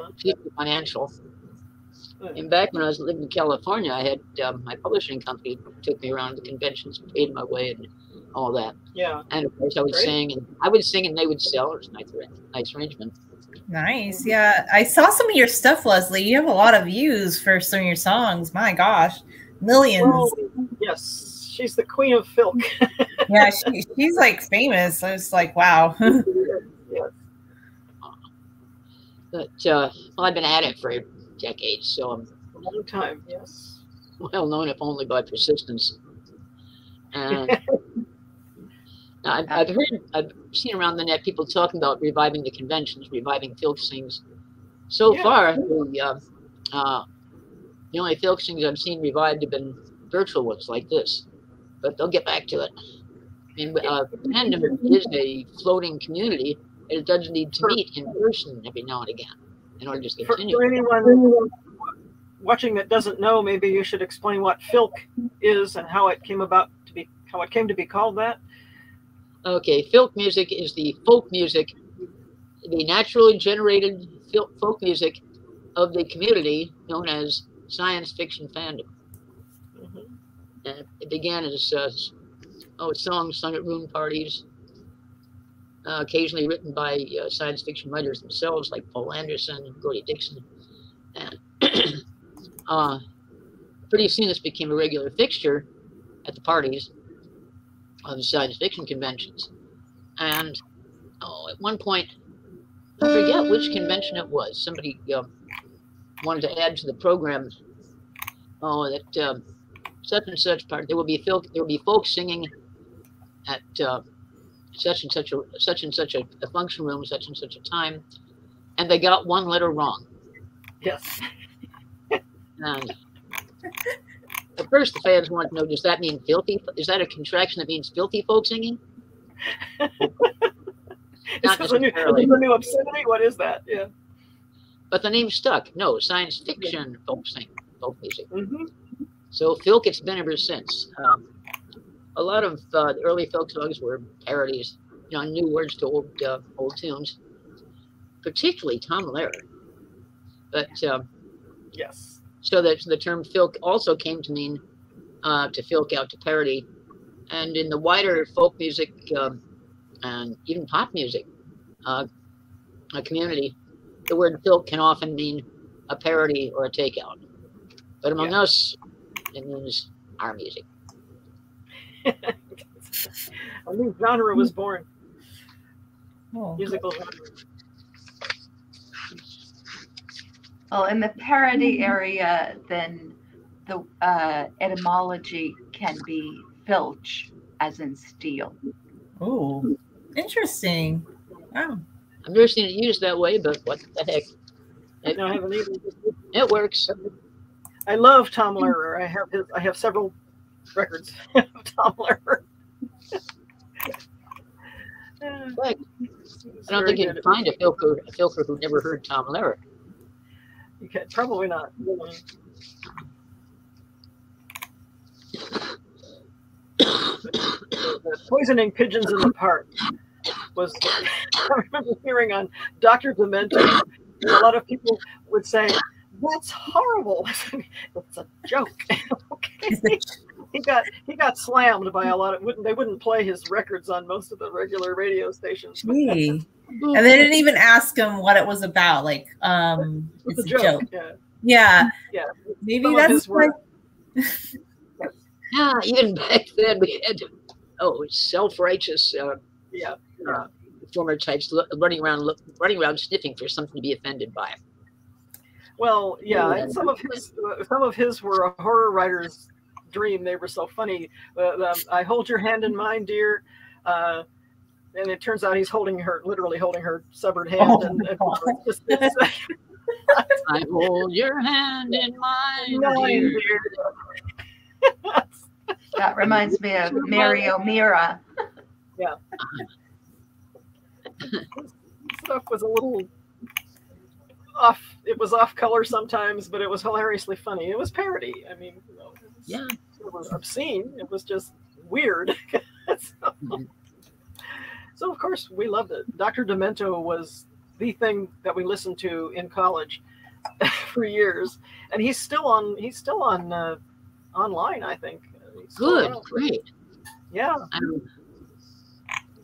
Financial. And back when I was living in California, I had um, my publishing company took me around to conventions, paid my way, and all that. Yeah. And of course, I would Great. sing, and I would sing, and they would sell. It was a nice, nice arrangement. Nice. Yeah. I saw some of your stuff, Leslie. You have a lot of views for some of your songs. My gosh. Millions. Well, yes, she's the queen of filk. [laughs] yeah, she, she's like famous. I was like, wow. [laughs] yes. But uh, well, I've been at it for decades, so I'm A long time. Yes. well known, if only by persistence. And [laughs] I've, I've heard, I've seen around the net people talking about reviving the conventions, reviving filk sings. So Yeah. far, the uh, uh, the only filk singers I've seen revived have been virtual ones like this, but they'll get back to it. And uh, fandom is a floating community, and it does need to meet in person every now and again in order to continue. for anyone watching that doesn't know, maybe you should explain what filk is and how it came about to be how it came to be called that. Okay, folk music is the folk music, the naturally generated folk music of the community known as science fiction fandom. Mhm. And it began as uh, oh songs sung at room parties, uh, occasionally written by uh, science fiction writers themselves, like Poul Anderson and Gordy Dickson. And [clears throat] uh, pretty soon, this became a regular fixture at the parties of the science fiction conventions. And oh, at one point, I forget which convention it was. Somebody um, wanted to add to the program. Oh, that um, such and such part. There will be folk. There will be folks singing at uh, such and such a such and such a, a function room, such and such a time, and they got one letter wrong. Yes. And at first, the fans wanted to know: Does that mean filthy? Is that a contraction that means filthy folk singing? [laughs] Is Not this, a new, is a new obscenity? What is that? Yeah. But the name stuck. No, science fiction folk singing, folk music. hmm So filk it's been ever since. Um, a lot of uh, the early folk songs were parodies, you know, new words to old uh, old tunes, particularly Tom Lehrer. But um, Yes. so that the term filk also came to mean uh, to filk out to parody, and in the wider folk music um, and even pop music uh, uh, community, the word filk can often mean a parody or a takeout. But among Yeah. us, it means our music. A new genre was born. Oh. Musical genre. Well, in the parody area, then the uh, etymology can be filch, as in steal. Oh, interesting. Wow. I've never seen it used that way, but what the heck? No, I haven't either. It works. I love Tom Lehrer. I have his. I have several records [laughs] of Tom Lehrer. Yeah, Like, he's I don't think you good can find a filker, a filker who never heard Tom Lehrer. You can, probably not. The poisoning pigeons in the park was. [laughs] I remember hearing on Dr. Demento. A lot of people would say, "That's horrible." [laughs] [laughs] it's a joke. okay. [laughs] He got he got slammed by a lot of. Wouldn't they wouldn't play his records on most of the regular radio stations? Gee. And they didn't even ask him what it was about. Like, um, It's it's a joke. Yeah. Yeah. Yeah. Maybe Some that's his like, Yeah, even back then we had oh self-righteous uh, Yeah. uh, former types lo- running around look, running around sniffing for something to be offended by. Well, yeah, Yeah. and some of his uh, some of his were a horror writer's dream. They were so funny. Uh, um, I hold your hand in mine, dear. Uh, and it turns out he's holding her, literally holding her severed hand. Oh, and, and it's just, it's, [laughs] [laughs] I hold your hand in mine, Mine, dear. dear. [laughs] That reminds me of Mary O'Meara. Yeah. Stuff was a little off. It was off color sometimes, but it was hilariously funny. It was parody. I mean, you know, it was, Yeah. it was obscene. It was just weird. so, [laughs] Mhm. so, of course we loved it. Dr. Demento was the thing that we listened to in college [laughs] for years, and he's still on. He's still on uh, online. I think. Good, great. Yeah. Um,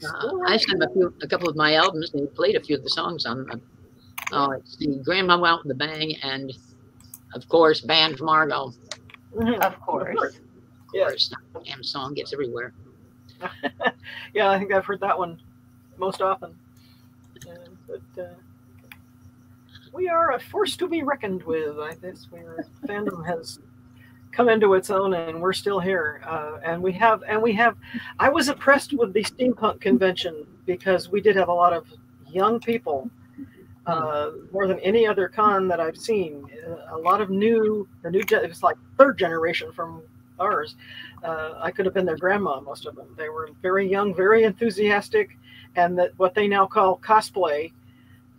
uh, I sent a, few, a couple of my albums, and he played a few of the songs on them. Oh, it's the Grandma Out with the Bang, and of course, Banned from Argo. Mhm. Of course. Of Yeah. course, that damn song gets everywhere. [laughs] yeah, I think I've heard that one most often. Uh, but uh, we are a force to be reckoned with. I guess we're fandom has come into its own, and we're still here. Uh, and we have, and we have. I was impressed with the steampunk convention because we did have a lot of young people uh, more than any other con that I've seen. Uh, a lot of new, the new, it was like third generation from ours. Uh, I could have been their grandma, most of them. They were very young, very enthusiastic, and that what they now call cosplay.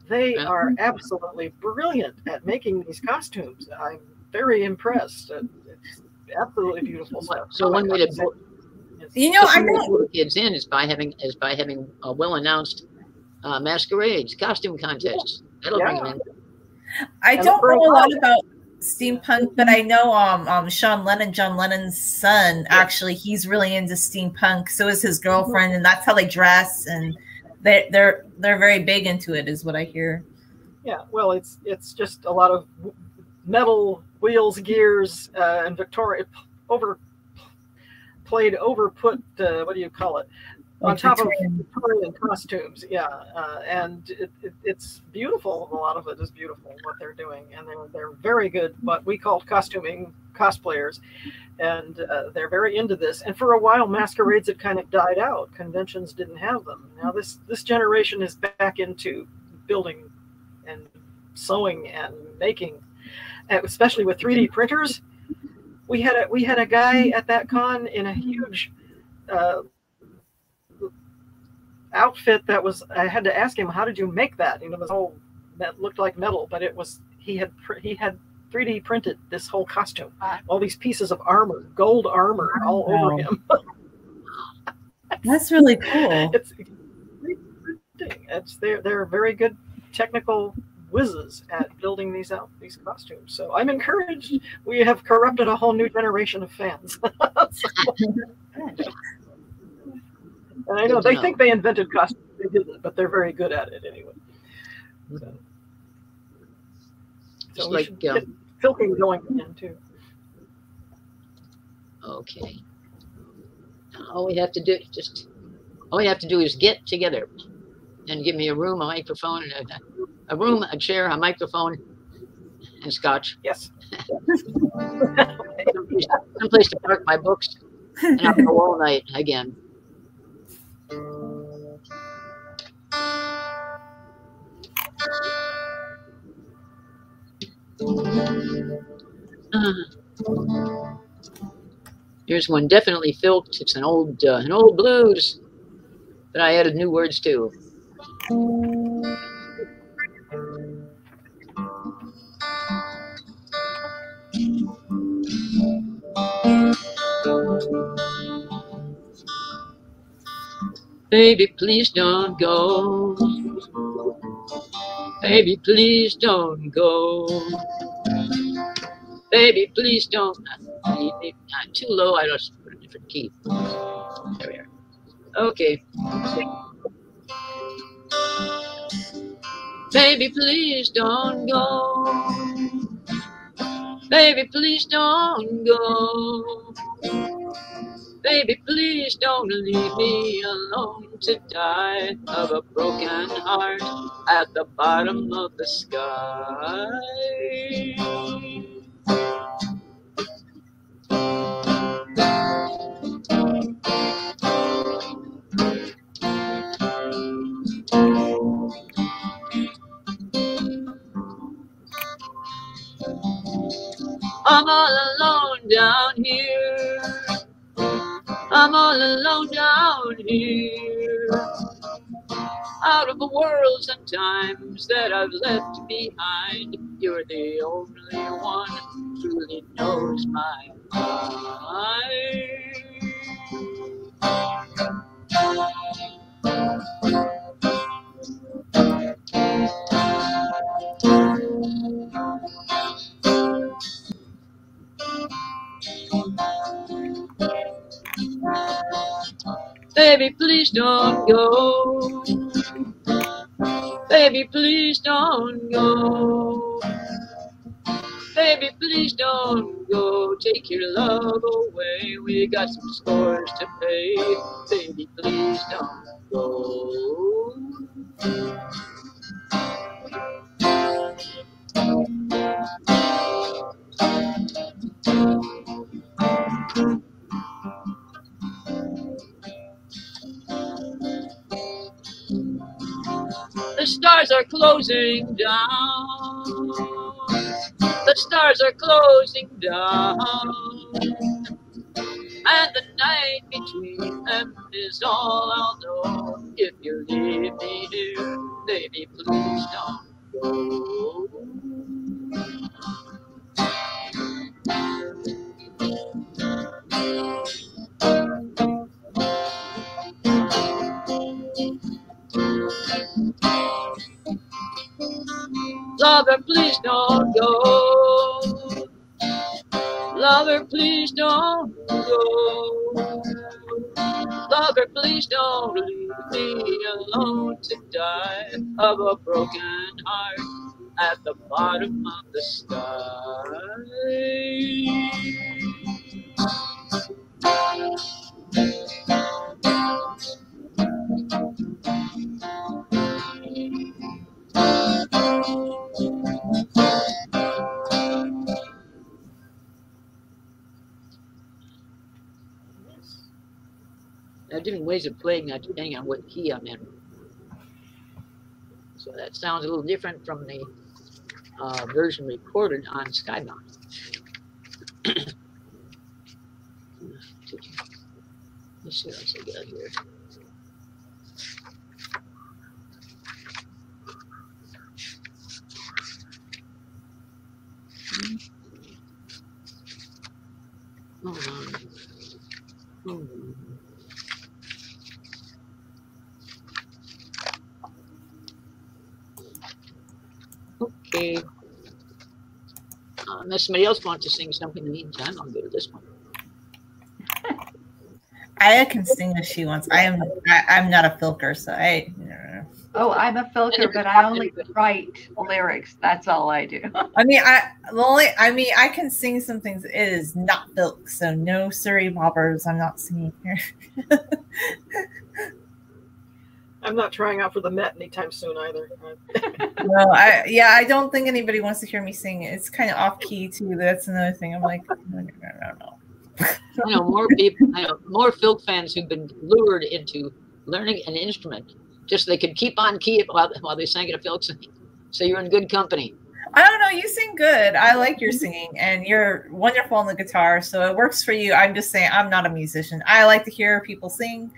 They are absolutely brilliant at making these costumes. I'm very impressed. It's absolutely beautiful stuff. So one way to It's- You know, I one way to don't. the kids in is by having is by having a well announced uh, masquerades, costume contests. That'll bring them in. I don't know a lot about steampunk, but I know um um Sean Lennon, John Lennon's son, actually he's really into steampunk. So is his girlfriend, and that's how they dress, and they they're they're very big into it, is what I hear. Yeah, well, it's it's just a lot of metal wheels, gears, uh, and Victoria over played over put. Uh, what do you call it? On top of Victorian. Costumes, yeah, uh, and it, it, it's beautiful. A lot of it is beautiful what they're doing, and they're they're very good. What we call costuming cosplayers, and uh, they're very into this. And for a while, masquerades had kind of died out. Conventions didn't have them. Now this this generation is back into building and sewing and making, especially with 3D printers. We had a we had a guy at that con in a huge uh, outfit that was. I had to ask him, "How did you make that?" You know, was all that looked like metal, but it was he had he had 3D printed this whole costume, Wow. all these pieces of armor, gold armor, all over him. [laughs] That's really cool. it's it's they're they're very good technical whizzes at building these out these costumes. So I'm encouraged. We have corrupted a whole new generation of fans. [laughs] So- [laughs] and I know they know. think they invented costumes. They didn't, but they're very good at it anyway. So, so we like, should get um, filking going again too. Okay. All we have to do is just all we have to do is get together and give me a room, a microphone, and a, a room, a chair, a microphone, and scotch. Yes. Someplace, [laughs] someplace to park my books, and I'll go all night again. Uh, Here's one definitely filked. It's an old, uh, an old blues that I added new words to. Baby, please don't go. Baby, please don't go. Baby, please don't me. Uh, too low. I just put a different key. There we are. Okay. Baby, please don't go. Baby, please don't go. Baby, please don't leave me alone to die of a broken heart at the bottom of the sky. I'm all alone down here. I'm all alone down here. Out of the world sometimes that I've left behind. You're the only one who truly knows my mind. Baby, please don't go. Baby, please don't go. Baby, please don't go. Take your love away. We got some scores to pay. Baby, please don't go. Stars are closing down. The stars are closing down. And the night between them is all I'll know. If you leave me here, baby, please don't go. Lover, please don't go. Lover, please don't go. Lover, please don't leave me alone to die of a broken heart at the bottom of the sky. There are different ways of playing that depending on what key I'm in. So that sounds a little different from the uh, version recorded on Skybound. [clears throat] Let's see what else I got here. Hold on. Hold on. Okay. Uh, unless somebody else wants to sing something in the meantime, I'll go to this one. [laughs] I can sing if she wants. I am. I, I'm not a filker, so I. Oh, I'm a filker, but I only write lyrics. That's all I do. [laughs] I mean, I the only. I mean, I can sing some things. It is not filk, so no Surrey bobbers. I'm not singing here. I'm not trying out for the Met anytime soon either. [laughs] no, I yeah, I don't think anybody wants to hear me sing. It's kind of off key too. That's another thing. I'm like, I don't know. I know more people. I know more filk fans who've been lured into learning an instrument just so they could keep on key while while they sang at a filk sing. So you're in good company. I don't know. You sing good. I like your singing, and you're wonderful on the guitar. So it works for you. I'm just saying, I'm not a musician. I like to hear people sing.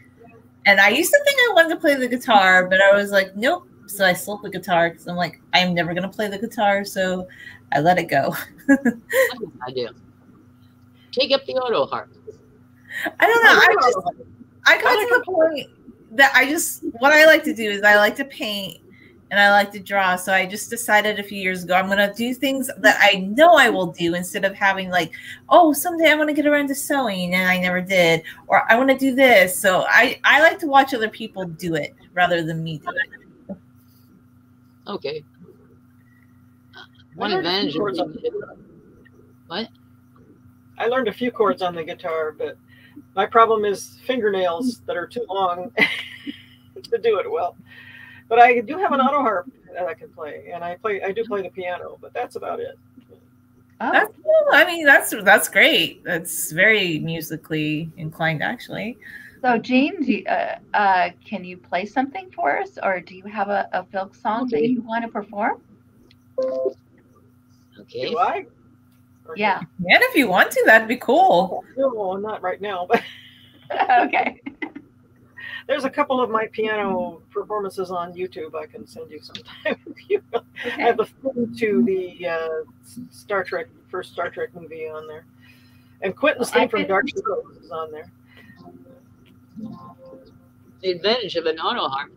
And I used to think I wanted to play the guitar, but I was like, nope. So I sold the guitar because I'm like, I'm never going to play the guitar. So I let it go. I do. Take up the auto harp. I don't know. I just, I got to the point that I just, what I like to do is I like to paint and I like to draw. So I just decided a few years ago I'm going to do things that I know I will do instead of having like, oh, someday I want to get around to sewing and I never did, or I want to do this. So I I like to watch other people do it rather than me do it. Okay. One advantage of what? I learned a few chords on the guitar, but my problem is fingernails that are too long [laughs] [laughs] to do it well. But I do have an auto harp that I can play, and I play. I do play the piano, but that's about it. Oh. That's cool. I mean, that's that's great. That's very musically inclined, actually. So, Jean, you, uh, uh, can you play something for us, or do you have a, a folk song okay. that you want to perform? Okay. Do I? Or yeah. And if you want to, that'd be cool. No, not right now, but [laughs] okay there's a couple of my piano performances on YouTube I can send you sometime. [laughs] you okay. I have the film to the uh, Star Trek first Star Trek movie on there, and Quentin's theme from Dark Shadows is on there. The advantage of an auto harp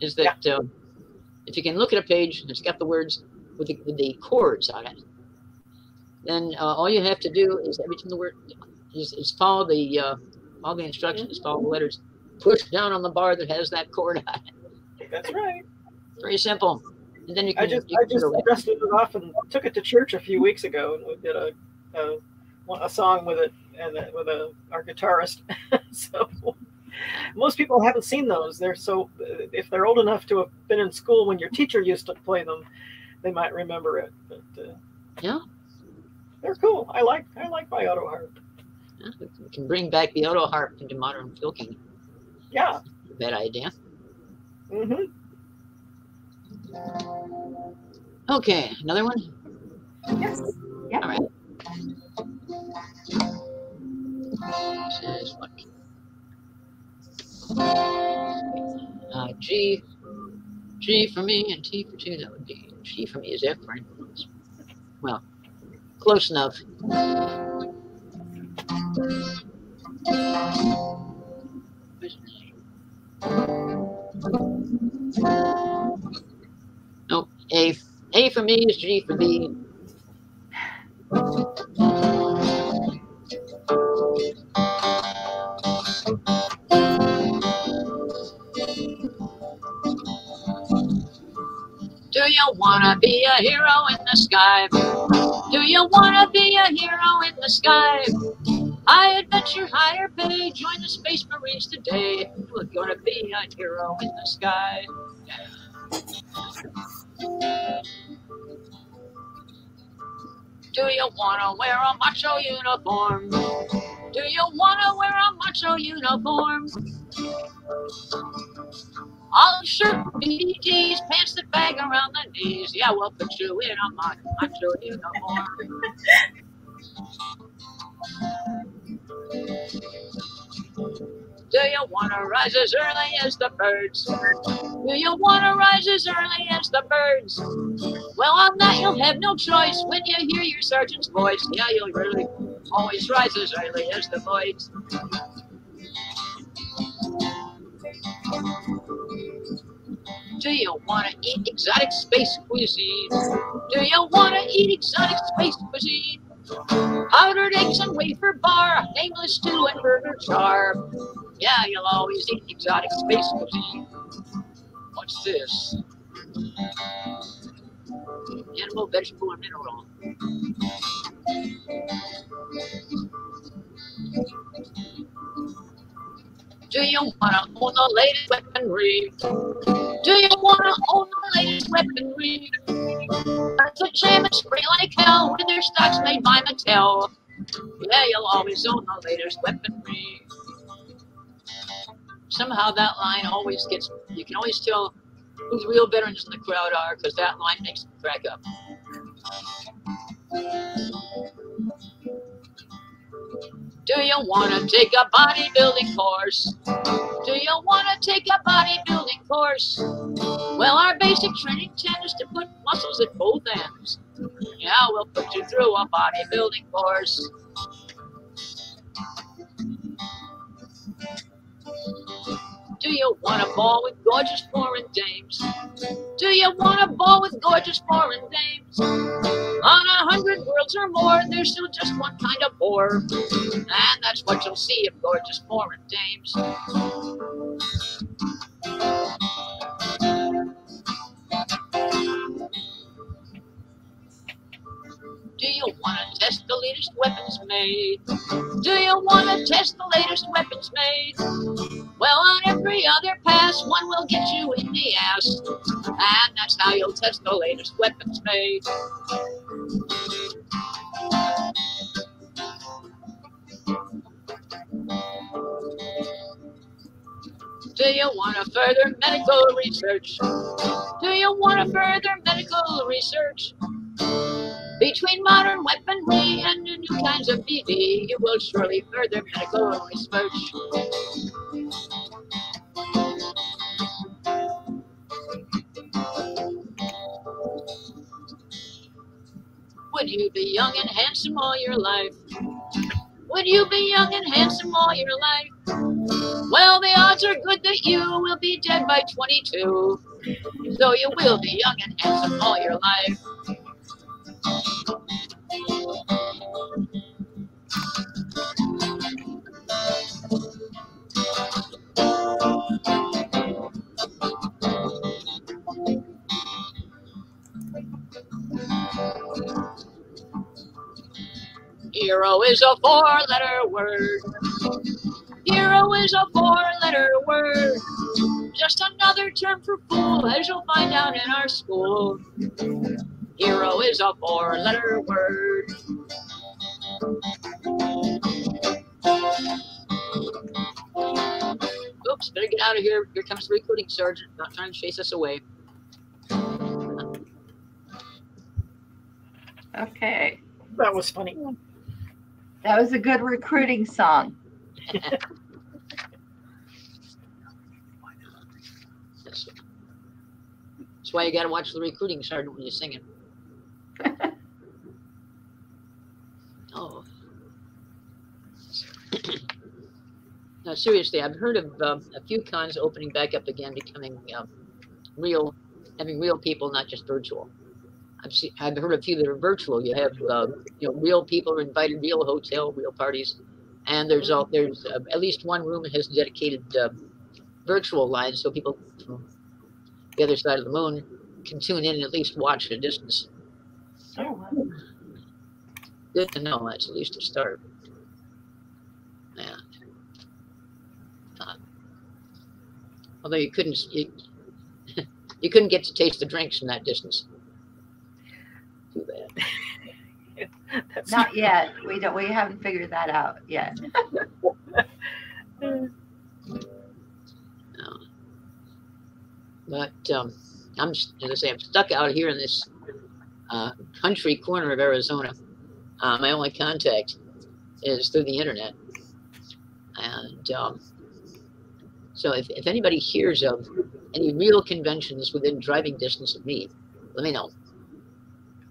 is that yeah. uh, if you can look at a page and it's got the words with the, with the chords on it, then uh, all you have to do is every time the word is, is follow the uh, all the instructions, follow the letters push down on the bar that has that chord on it. That's right. Very simple. And then you can. I just, I just dusted it off and took it to church a few weeks ago, and we did a a, a song with it and with a our guitarist. [laughs] so most people haven't seen those. They're so if they're old enough to have been in school when your teacher used to play them, they might remember it. But uh, yeah, they're cool. I like I like my auto harp. Yeah, we can bring back the auto harp into modern filking. Yeah. Bad idea. Mm-hmm. Okay, another one? Yes. Yeah. All right. This is what? Uh, G, G for me and T for two. That would be G for me is F for influence. Well, close enough. Nope. A A for me is G for B. Do you wanna be a hero in the sky? Do you wanna be a hero in the sky? I adventure higher pay, join the Space Marines today. We're gonna be a hero in the sky. Do you wanna wear a macho uniform? Do you wanna wear a macho uniform? All shirt, BDTs, pants that bag around the knees. Yeah, we'll put you in a ma- macho uniform. [laughs] Do you wanna rise as early as the birds? Do you wanna rise as early as the birds? Well, on that you'll have no choice when you hear your sergeant's voice. Yeah, you'll really always rise as early as the boys. Do you want to eat exotic space cuisine? Do you want to eat exotic space cuisine? Powdered eggs and wafer bar, nameless stew and burger char. Yeah, you'll always eat exotic space cuisine. What's this? Animal, vegetable, and mineral. Do you want to own the latest weaponry? Do you want to own the latest weaponry? That's a jam and spray like hell with their stocks made by Mattel. Yeah, you'll always own the latest weaponry. Somehow that line always gets, you can always tell who the real veterans in the crowd are because that line makes them crack up. Do you want to take a bodybuilding course? Do you want to take a bodybuilding course? Well, our basic training tends to put muscles at both ends. Yeah, we'll put you through a bodybuilding course. Do you want a ball with gorgeous foreign dames? Do you want a ball with gorgeous foreign dames? On a hundred worlds or more, there's still just one kind of bore. And that's what you'll see of gorgeous foreign dames. Do you want to test the latest weapons made? Do you want to test the latest weapons made? Well, on every other pass, one will get you in the ass. And that's how you'll test the latest weapons made. Do you want to further medical research? Do you want to further medical research? Between modern weaponry and new kinds of BD, you will surely further medical research. Would you be young and handsome all your life? Would you be young and handsome all your life? Well, the odds are good that you will be dead by 22. So you will be young and handsome all your life. Hero is a four letter word. Hero is a four letter word. Just another term for fool, as you'll find out in our school. Hero is a four letter word. Oops, better get out of here. Here comes the recruiting sergeant, not trying to chase us away. Okay. That was funny. That was a good recruiting song. [laughs] That's why you gotta watch the recruiting sergeant when you're singing. [laughs] oh. no, seriously, I've heard of um, a few cons opening back up again, becoming um, real, having real people, not just virtual. I've seen, I've heard of a few that are virtual. You have, uh, you know, real people are invited, real hotel, real parties, and there's all there's uh, at least one room that has dedicated uh, virtual lines, so people from the other side of the moon can tune in and at least watch at a distance. Oh, wow. Good to know. That's at least a start. Yeah. Uh, although you couldn't, you, [laughs] you couldn't get to taste the drinks from that distance. Too bad. [laughs] Not yet. We don't. We haven't figured that out yet. [laughs] No. But um, I'm, as I say, I'm stuck out here in this uh, country corner of Arizona. Uh, my only contact is through the internet. And um, so if, if anybody hears of any real conventions within driving distance of me, let me know.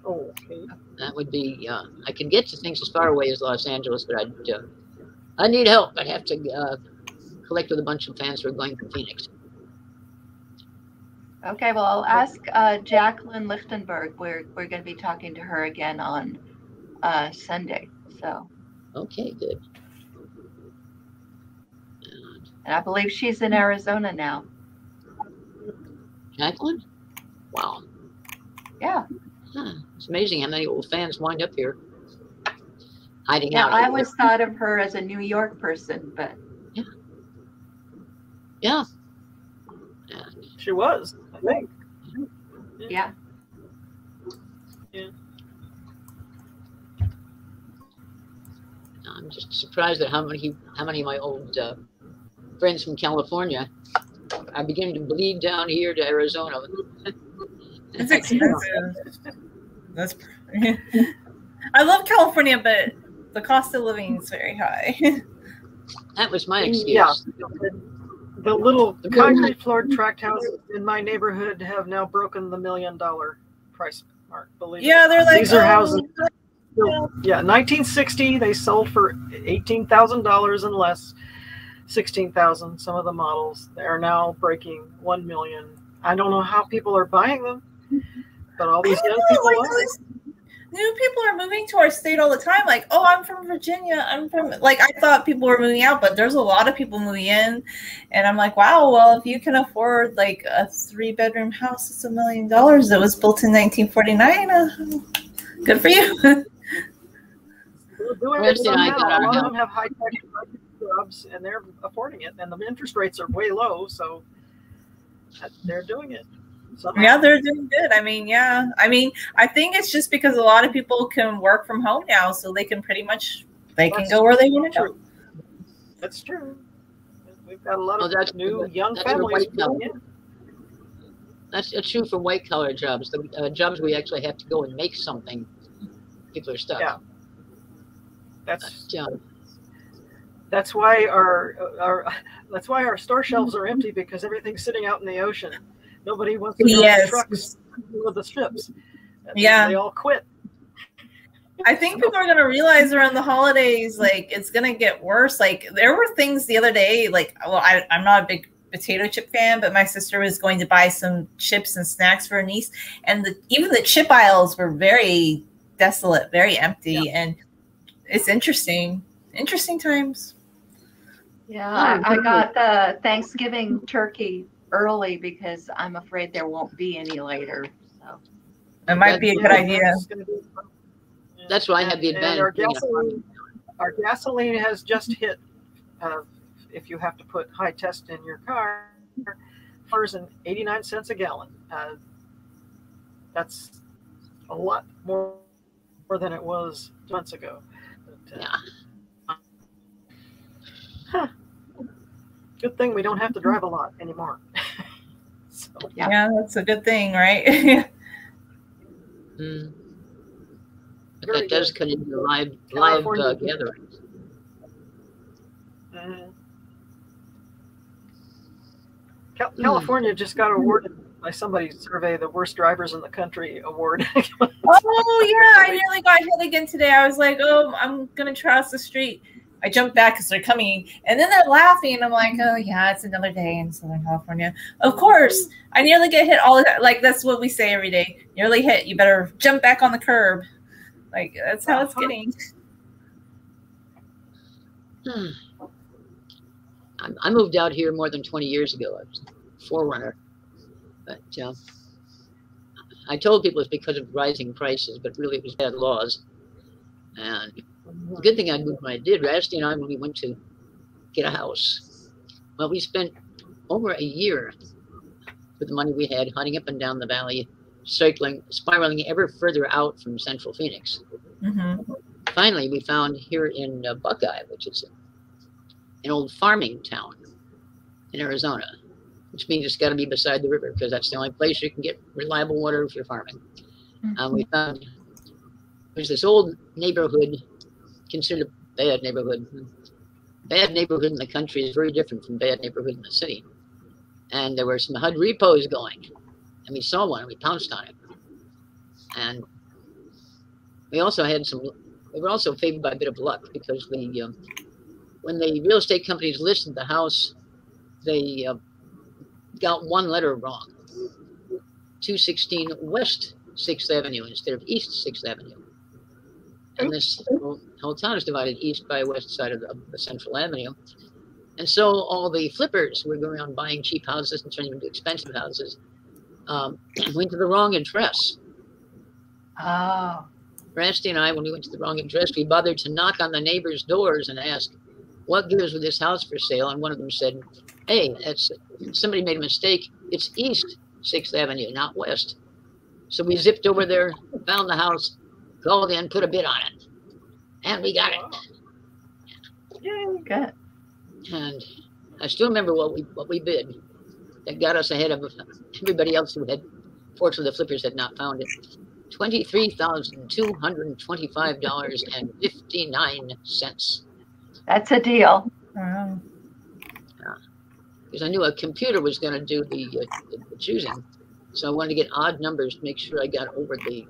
Oh, okay. That would be, uh, I can get to things as far away as Los Angeles, but I'd, uh, I need help. I'd have to uh, collect with a bunch of fans who are going to Phoenix. Okay. Well, I'll ask uh, Jacqueline Lichtenberg. We're we're going to be talking to her again on uh, Sunday. So, Okay, good. And and I believe she's in Arizona now. Jacqueline? Wow. Yeah. Huh. It's amazing how many old fans wind up here hiding Yeah. out. I always thought of her as a New York person, but Yeah. Yeah. She was, I think. yeah. I'm just surprised at how many how many of my old uh, friends from California are beginning to bleed down here to Arizona. [laughs] It's expensive. That's. [laughs] I love California, but the cost of living is very high. [laughs] That was my excuse. Yeah. The little concrete floored tract houses in my neighborhood have now broken the million dollar price mark. Believe yeah, they're like These are oh, houses. Yeah, 1960 they sold for eighteen thousand dollars and less, sixteen thousand. Some of the models they are now breaking one million. I don't know how people are buying them, but all these young know, people like, are. These New people are moving to our state all the time. Like, oh, I'm from Virginia. I'm from like I thought people were moving out, but there's a lot of people moving in, and I'm like, wow. Well, if you can afford like a three bedroom house, it's a million dollars. That was built in 1949. Uh, good for you. [laughs] They're doing it Wednesday night, now. got our A lot of them have high tech jobs and they're affording it, and the interest rates are way low, so they're doing it. Somehow. Yeah, they're doing good. I mean, yeah. I mean, I think it's just because a lot of people can work from home now, so they can pretty much they can That's go where they want to go. That's true. We've got a lot Oh, of that's- new young that's families white moving collar. in. That's, that's true for white collar jobs. The uh, jobs we actually have to go and make something, people are stuck. Yeah. That's But, that's why our our [laughs] that's why our store shelves are empty because everything's sitting out in the ocean. Nobody wants to go Yes. to trucks with the ships. And Yeah. they all quit. I think people are gonna realize around the holidays, like it's gonna get worse. Like there were things the other day, like well, I, I'm not a big potato chip fan, but my sister was going to buy some chips and snacks for her niece, and the, even the chip aisles were very desolate, very empty, and it's interesting. Interesting times. Yeah, I, I got the Thanksgiving turkey early because I'm afraid there won't be any later. So It might be a good Yeah, idea. that's gonna be fun. Yeah. That's why I have the And- and advantage Our of being a gasoline, our gasoline has just hit, uh, if you have to put high test in your car, fours and 89 cents a gallon. Uh, That's a lot more, more than it was months ago. But, uh, yeah. huh. Good thing we don't have to drive a lot anymore. So, Yeah. Yeah, that's a good thing, right? [laughs] Mm. But Very that does good. cut into live live California. uh, gatherings. Cal- Hmm. California just got awarded by somebody's survey the worst drivers in the country award. [laughs] Oh yeah, I nearly got hit again today. I was like, oh, I'm gonna cross the street. I jumped back because they're coming, and then they're laughing, and I'm like, oh yeah, it's another day in Southern California. Of course, I nearly get hit all the time. Like that's what we say every day. Nearly hit. You better jump back on the curb. Like that's how it's Uh-huh. getting. Hmm. I, moved out here more than 20 years ago. I was a forerunner. But uh, I told people it's because of rising prices, but really it was bad laws. And good thing I moved when I did, Rasty and I, when we went to get a house, well, we spent over a year with the money we had hunting up and down the valley, cycling, spiraling ever further out from central Phoenix. Hmm finally we found here in uh, Buckeye, which is an old farming town in Arizona, which means it's got to be beside the river because that's the only place you can get reliable water if you're farming. Um, we found there's this old neighborhood considered a bad neighborhood. Bad neighborhood in the country is very different from bad neighborhood in the city. And there were some HUD repos going, and we saw one and we pounced on it. And we also had some we were also favored by a bit of luck because the um, when the real estate companies listed the house, they uh, got one letter wrong. 216 West Sixth Avenue instead of East Sixth Avenue. And this whole, whole town is divided east by west side of the, of the Central Avenue. And so all the flippers were going around buying cheap houses and turning them into expensive houses um, [clears throat] went to the wrong address. Oh, Rasty and I, when we went to the wrong address, we bothered to knock on the neighbors' doors and ask, "What gives with this house for sale?" And one of them said, "Hey, that's somebody made a mistake. It's East Sixth Avenue, not West." So we zipped over there, found the house, called then, put a bid on it, and we got it. Yay. good. And I still remember what we what we bid. That got us ahead of everybody else who had. Fortunately, the flippers had not found it. Twenty-three thousand two hundred twenty-five dollars and fifty-nine cents. That's a deal. Wow. Because I knew a computer was going to do the, uh, the, the choosing, so I wanted to get odd numbers to make sure I got over the.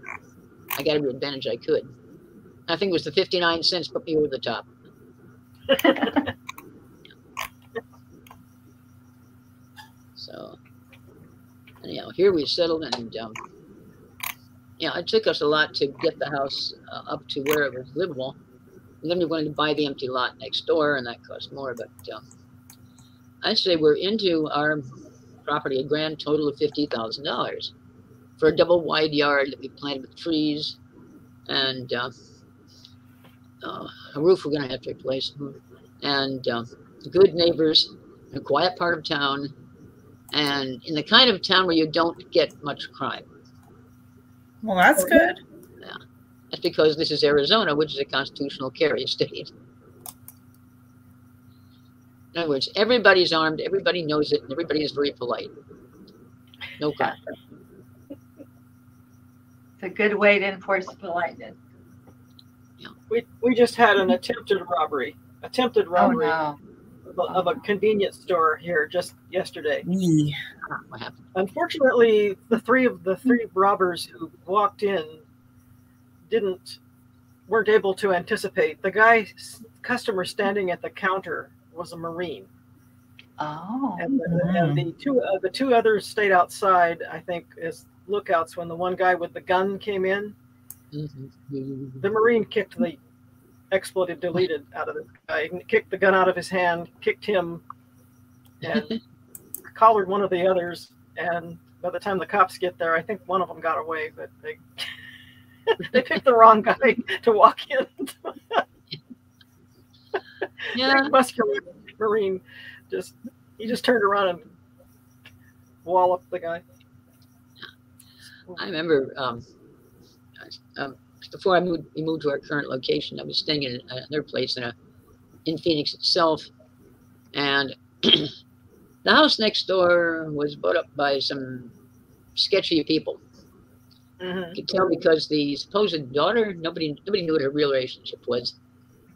I got every advantage I could. I think it was the fifty-nine cents put me over the top. [laughs] So, anyhow, here we settled, and um, yeah, it took us a lot to get the house uh, up to where it was livable. And then we wanted to buy the empty lot next door, and that cost more. But um, I'd say we're into our property a grand total of fifty thousand dollars for a double wide yard that we planted with trees, and uh, uh, a roof we're going to have to replace, and uh, good neighbors, in a quiet part of town, and in the kind of town where you don't get much crime. Well, that's good. Yeah. That's because this is Arizona, which is a constitutional carry state. In other words, everybody's armed, everybody knows it, and everybody is very polite. No crime. It's a good way to enforce politeness. We, we just had an attempted robbery, attempted Oh robbery no. of, a, of a convenience store here just yesterday. Yee. What happened? Unfortunately, the three of the three robbers who walked in didn't weren't able to anticipate. The guy customer standing at the counter was a marine, Oh. and the, and the two uh, the two others stayed outside. I think as lookouts when the one guy with the gun came in. The marine kicked the expletive deleted out of the guy, kicked the gun out of his hand, kicked him, and [laughs] collared one of the others. And by the time the cops get there, I think one of them got away, but they [laughs] they picked the wrong guy to walk in. [laughs] Yeah, muscular marine just he just turned around and walloped the guy. I remember um, um, before I moved, we moved to our current location. I was staying in another place in a in Phoenix itself, and [clears throat] the house next door was bought up by some sketchy people, Mhm. could tell because the supposed daughter, nobody nobody knew what her real relationship was,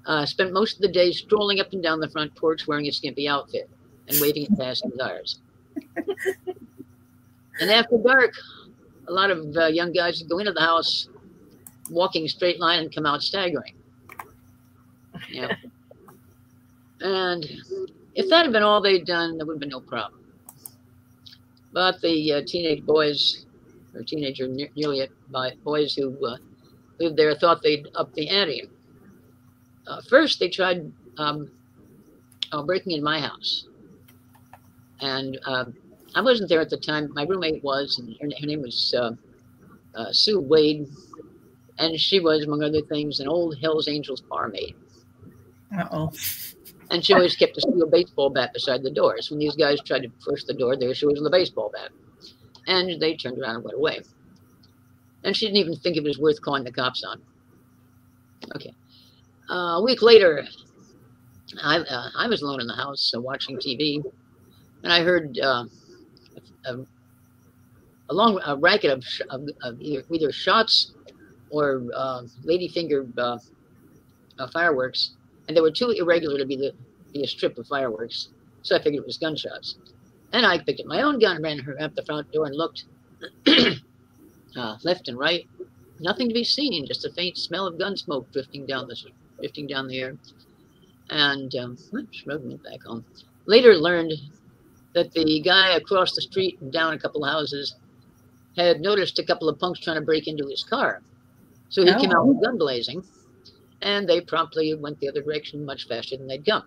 uh, spent most of the day strolling up and down the front porch wearing a skimpy outfit and waving at passing cars. [laughs] and after dark, a lot of uh, young guys would go into the house, walking straight line and come out staggering. Yeah. [laughs] and if that had been all they'd done, there would have been no problem. But the uh, teenage boys, or teenager ne- nearly by boys who uh, lived there, thought they'd up the ante. Uh, first, they tried um, uh, breaking in my house, and um I wasn't there at the time. My roommate was, and her, her name was uh, uh, Sue Wade, and she was, among other things, an old Hell's Angels barmaid. Uh oh. And she always kept a steel baseball bat beside the door. So when these guys tried to push the door, there she was with a baseball bat. And they turned around and went away. And she didn't even think it was worth calling the cops on. Okay. Uh, a week later, I, uh, I was alone in the house uh, watching TV, and I heard uh, a, a long a racket of, of, of either, either shots or uh, ladyfinger uh, uh, fireworks and they were too irregular to be the be a strip of fireworks. So I figured it was gunshots. And I picked up my own gun, ran her up the front door, and looked [clears throat] uh, left and right. Nothing to be seen, just a faint smell of gun smoke drifting down the drifting down the air. And um, oops, road went back home. Later learned that the guy across the street and down a couple of houses had noticed a couple of punks trying to break into his car. So he came out Oh. with gun blazing and they promptly went the other direction much faster than they'd come.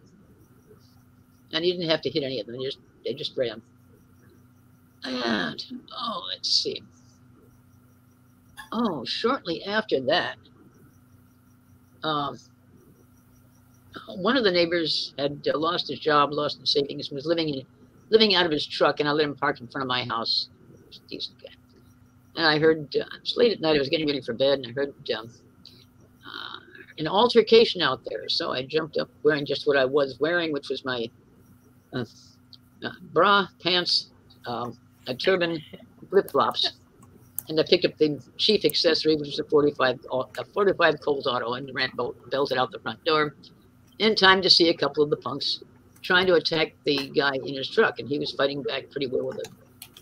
And he didn't have to hit any of them; they just they just ran. And oh, let's see. Oh, shortly after that, um, one of the neighbors had uh, lost his job, lost his savings, and was living in living out of his truck, and I let him park in front of my house. He was a decent guy. And I heard uh, it was late at night. I was getting ready for bed, and I heard um, uh, an altercation out there. So I jumped up wearing just what I was wearing, which was my uh, uh, bra, pants, um, a turban, flip flops. And I picked up the chief accessory, which was a 45, au- a 45 Colt Auto, and ran bel- belted out the front door in time to see a couple of the punks trying to attack the guy in his truck. And he was fighting back pretty well with a,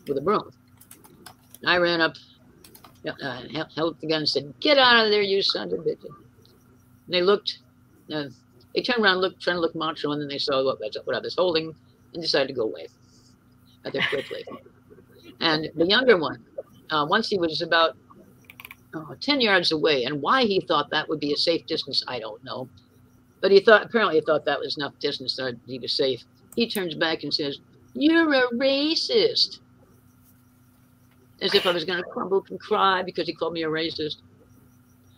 with a broom. And I ran up, uh, held- the gun and said, Get out of there, you son of bitches. And they looked, uh, they turned around, looked, trying to look macho, and then they saw what, what I was holding and decided to go away rather quickly. And the younger one, uh, once he was about oh, 10 yards away, and why he thought that would be a safe distance, I don't know. But he thought, apparently, he thought that was enough distance that he was safe. He turns back and says, You're a racist. As if I was going to crumble and cry because he called me a racist.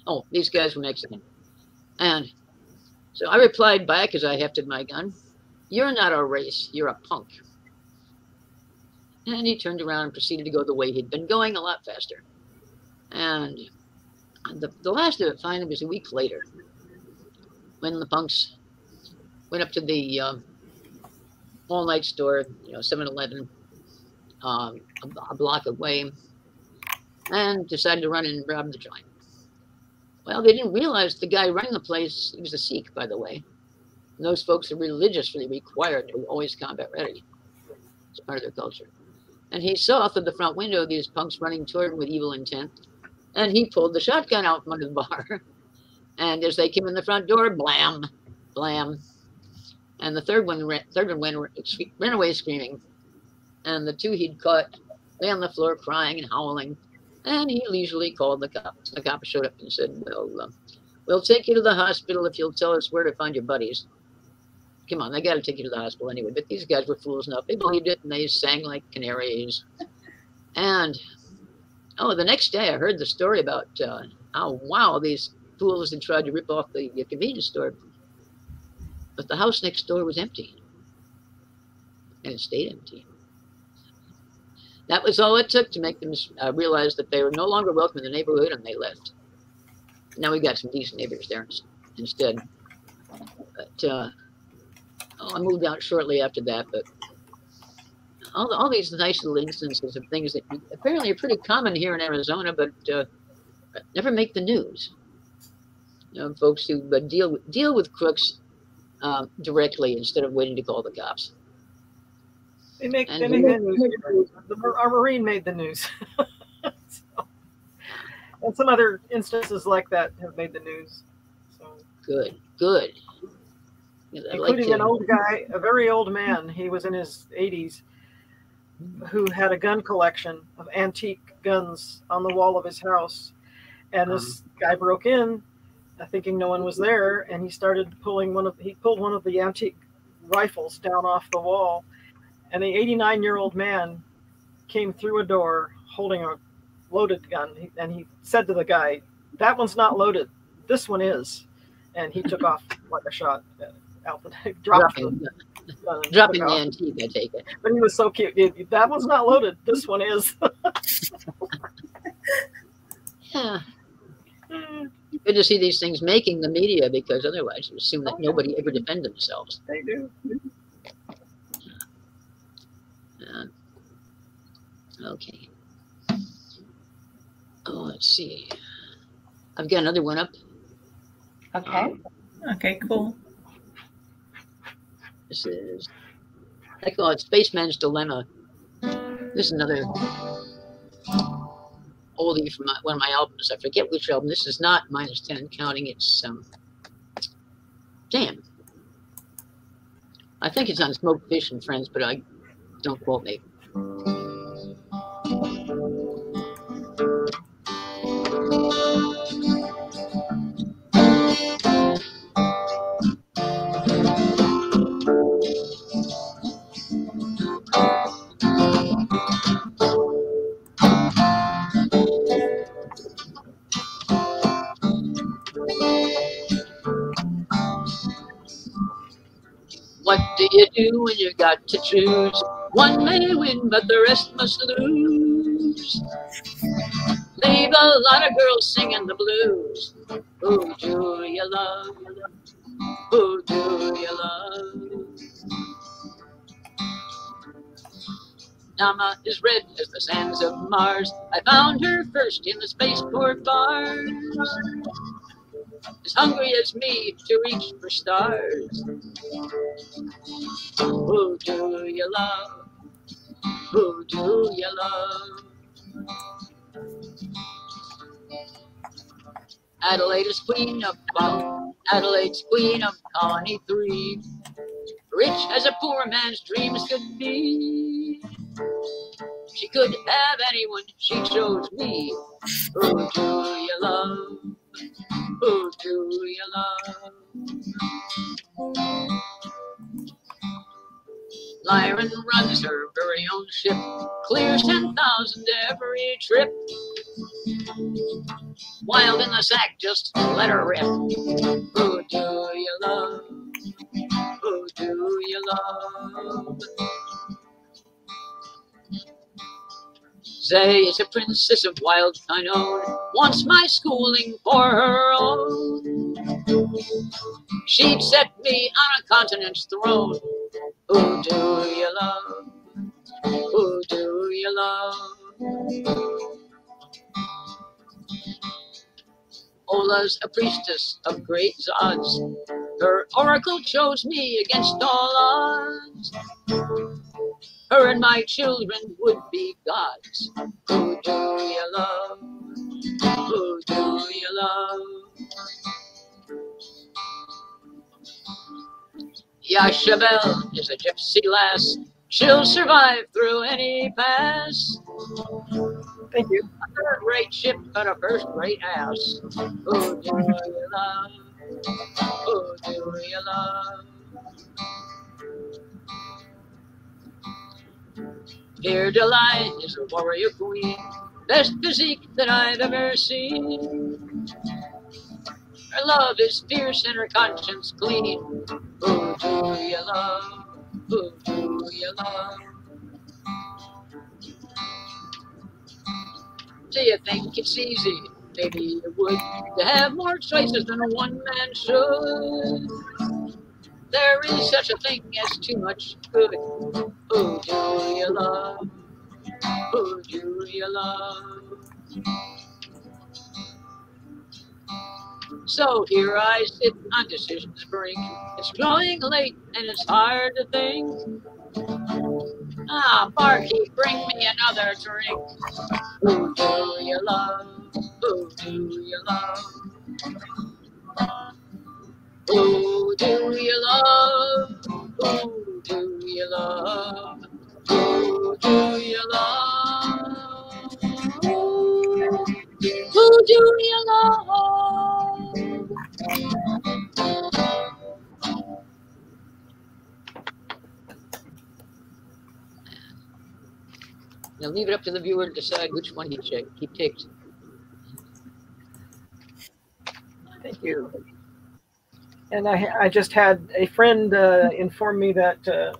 Oh, these guys were Mexican. And so I replied back as I hefted my gun, You're not a race, you're a punk. And he turned around and proceeded to go the way he'd been going, a lot faster. And the, the last of it finally was a week later when the punks went up to the um, all night store, you know, 7 Eleven, um, a, block away, and decided to run and rob the joint. Well, they didn't realize the guy running the place, he was a Sikh, by the way. And those folks are religiously required to always combat ready. It's part of their culture. And he saw through the front window these punks running toward him with evil intent. And he pulled the shotgun out from under the bar. [laughs] And as they came in the front door, blam, blam. And the third one, third one ran, ran away screaming. And the two he'd caught lay on the floor crying and howling. And he leisurely called the cops. The cop showed up and said, Well, uh, we'll take you to the hospital if you'll tell us where to find your buddies. Come on, they got to take you to the hospital anyway. But these guys were fools enough. They believed it and they sang like canaries. And oh, the next day I heard the story about uh, how, wow, these fools had tried to rip off the convenience store. But the house next door was empty. And it stayed empty. That was all it took to make them uh, realize that they were no longer welcome in the neighborhood and they left. Now we got some decent neighbors there instead. But uh, oh, I moved out shortly after that, but all, all these nice little instances of things that apparently are pretty common here in Arizona, but uh, never make the news. Folks who uh, deal with, deal with crooks uh, directly instead of waiting to call the cops. They make, And they make the news. Our Marine made the news. [laughs] So- and some other instances like that have made the news. So, Good, good. Like including to- an old guy, a very old man. He was in his 80s, who had a gun collection of antique guns on the wall of his house. And this guy broke in, thinking no one was there, and he started pulling one of he pulled one of the antique rifles down off the wall, and the 89 year old man came through a door holding a loaded gun, and he said to the guy, "That one's not loaded. This one is," and he took off like a shot. [laughs] uh, [laughs] Out the dropped the dropping, gun [laughs] dropping the antique, I take it. But he was so cute. That one's not loaded. This one is. Yeah. Good to see these things making the media because otherwise you assume that Oh, nobody ever defend themselves. they do. Uh, okay. Oh, let's see. I've got another one up. Okay. Okay, cool. This is, I call it Spaceman's Dilemma. This is another oldie from my, one of my albums. I forget which album. This is not minus 10 and counting. It's, um, damn. I think it's on Smoke Fish and Friends, but I don't quote me. What do you do when you got to choose? One may win, but the rest must lose. Leave a lot of girls singing the blues. Who do you love? Who do you love? Nama is red as the sands of Mars. I found her first in the spaceport bars. As hungry as me to reach for stars. Who do you love? Who do you love? Adelaide is queen of Col- Adelaide's queen of colony three. Rich as a poor man's dreams could be. She could have anyone, she chose me. Who do you love? Who do you love? Lyron runs her very own ship, clears 10,000 every trip. Wild in the sack, just let her rip. Who do you love? Who do you love? Is a princess of wild Kinone, wants my schooling for her own. She'd set me on a continent's throne. Who do you love? Who do you love? Ola's a priestess of great odds. Her oracle chose me against all odds. Her and my children would be gods. Who do you love? Who do you love? Yashabel is a gypsy lass. She'll survive through any pass. Thank you. A third rate ship, but a first rate ass. Who do mm-hmm. you love? Who do you love? Dear Delight is a warrior queen, best physique that I've ever seen. Her love is fierce and her conscience clean. Who do you love? Who do you love? Do you think it's easy? Maybe it would to have more choices than a one man should. There is such a thing as too much good. Who do you love? Who do you love? So here I sit on decision's brink. It's growing late and it's hard to think. Ah, barkeep, bring me another drink. Who do you love? Who do you love? Who do you love? Who do you love? Who do you love? Who do you love? Now leave it up to the viewer to decide which one he check, he picked. Thank you. And I, I just had a friend uh, inform me that uh,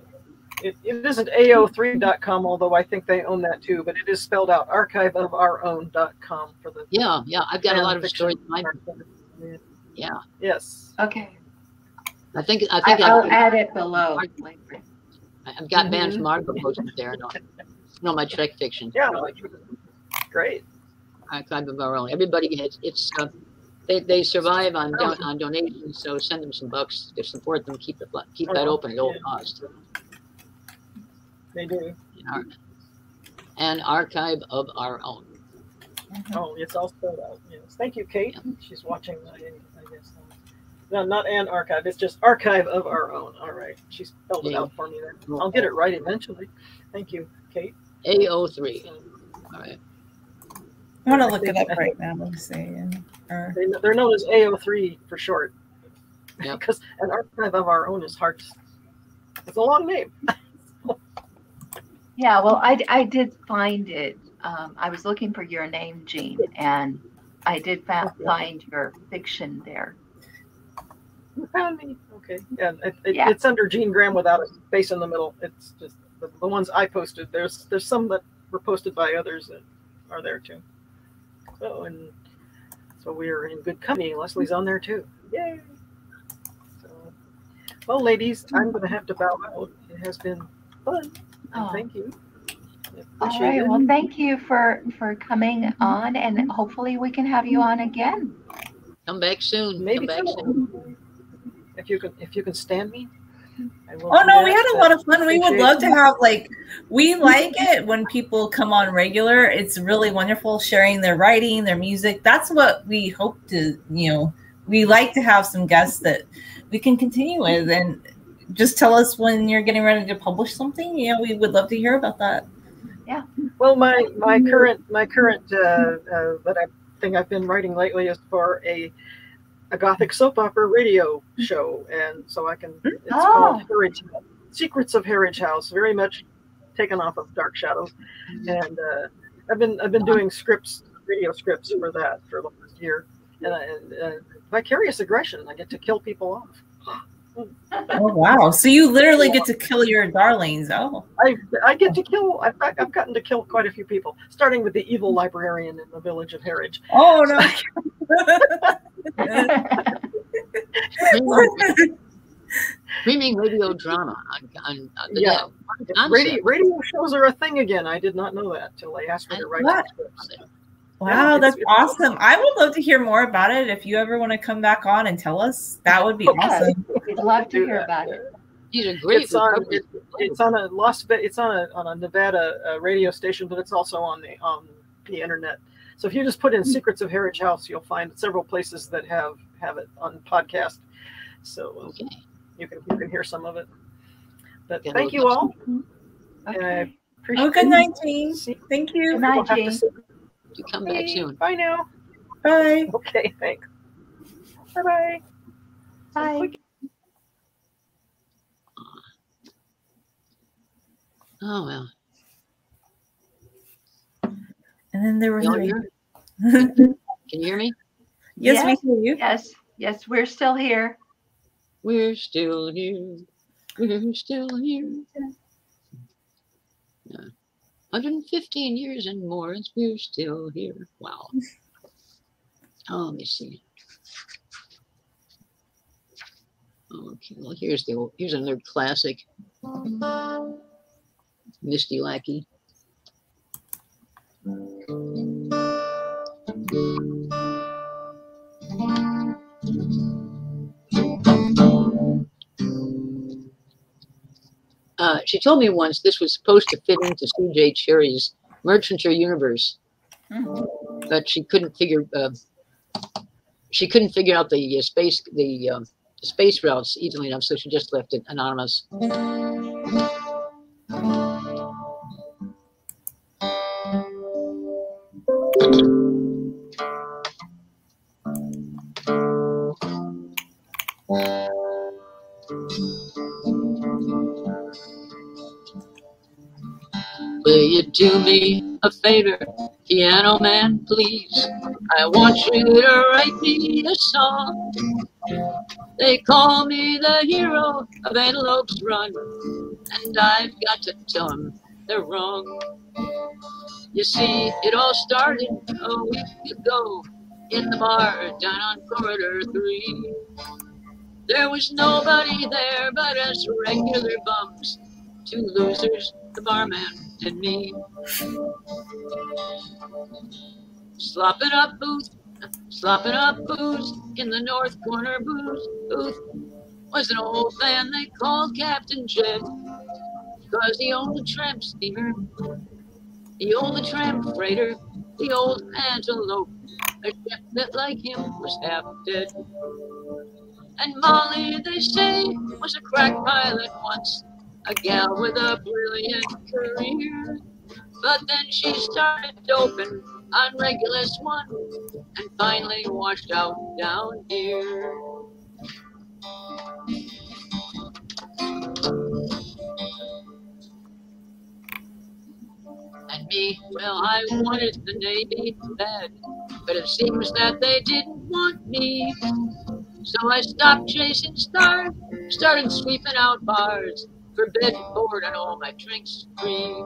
it, it isn't AO3.com, although I think they own that too, but it is spelled out archiveofourown.com for the. Yeah, yeah, I've got a lot of stories. in. Yeah, Yes. Okay. I think I I, think I'll I've, add it below. I've got Banned Mhm. from Argo posted there. No, no, my Trek fiction. Yeah. Great. Archive of our own. Everybody has it's. Uh, they, they survive on oh. don- on donations, so send them some bucks to support them. Keep the keep that Oh, open at all yeah. cost. They do. our- An archive of our own. Mm-hmm. Oh, it's all spelled out. Yes. Thank you, Kate. She's watching. I, I guess. No, not an archive. It's just archive of our own. All right. She spelled it out for me there. I'll get it right eventually. Thank you, Kate. AO3. All right. I want to look it up right now. Let me see. Or- They, they're known as AO3 for short. Yep. [laughs] Because an archive of our own is hard. It's a long name. Yeah, well, I, I did find it. Um, I was looking for your name, Jean, and I did fa- Okay. find your fiction there. You found me. Okay. Yeah, it, it, Yeah. it's under Jean Graham without a space in the middle. It's just the, the ones I posted. There's there's some that were posted by others that are there too. So and so we are in good company. Leslie's on there too. Yay! So, well, ladies, I'm mm. going to have to bow out. It has been fun. Oh. Thank you. All right. All it. Well, thank you for for coming on, and hopefully we can have you on again. Come back soon. Maybe Come back soon. so. If you can, if you can stand me. I will Oh no, we had a lot of fun. We would love to have like we like it when people come on regular. It's really wonderful sharing their writing, their music. That's what we hope to, you know, we like to have some guests that we can continue with and just tell us when you're getting ready to publish something. You know, we would love to hear about that. Yeah. Well, my my current my current uh, uh, that I think I've been writing lately is for a a gothic soap opera radio show, and so I can. It's Oh. called Harridge, Secrets of Harridge House, very much taken off of Dark Shadows, and uh, I've been I've been doing scripts, radio scripts for that for the last year, and, I- and uh, vicarious aggression. I get to kill people off. Oh wow. So you literally get to kill your darlings. Oh. I I get to kill. I've, I've gotten to kill quite a few people, starting with the evil librarian in the village of Harridge. Oh no. Streaming, [laughs] streaming radio drama on, on, on the Yeah. net. What a Radio, radio shows are a thing again. I did not know that till they asked me to write What? Some scripts. Wow, that's it's awesome. I would love to hear more about it. If you ever want to come back on and tell us, that would be Okay. awesome. We'd love to hear about it. These are great. It's on it, it's on a Las Ve- it's on a on a Nevada uh, radio station, but it's also on the on the internet. So if you just put in "Secrets of Heritage House," you'll find several places that have have it on podcast. So uh, Okay. you can you can hear some of it. But Yeah, thank you all. Okay. And I appreciate Oh, good night, Jean. See- Thank Good you. night, We'll have to Jane. say- come back soon. Bye now. Bye. Okay, thanks. Bye bye. Bye. Oh well. And then there were three. [laughs] Can you hear me? Yes, we Yes. hear you. Yes, yes, we're still here. We're still here. We're still here. Yeah. 115 years and more, and we're still here. Wow. [laughs] Oh, let me see. Okay, well here's the here's another classic. Misty Lackey. Uh, she told me once this was supposed to fit into C.J. Cherryh's Merchanter Universe, Mhm. but she couldn't figure uh, she couldn't figure out the uh, space the um, space routes easily enough, so she just left it anonymous. Will me a favor, piano man, please? I want you to write me a song. They call me the hero of Antelope's Run, and I've got to tell them they're wrong. You see, it all started a week ago in the bar down on corridor three. There was nobody there but us regular bums, two losers, the barman and me. Slopping up booze, slopping up booze in the north corner booze booth was an old man they called Captain Jed. Cause he owned a tramp steamer, he owned a tramp freighter, the old antelope, a ship that like him was half dead. And Molly, they say, was a crack pilot once, a gal with a brilliant career. But then she started doping on Regulus One and finally washed out down here. And me, well, I wanted the Navy bad, but it seems that they didn't want me. So I stopped chasing stars, started sweeping out bars, for bed and oh, board and all my drinks free.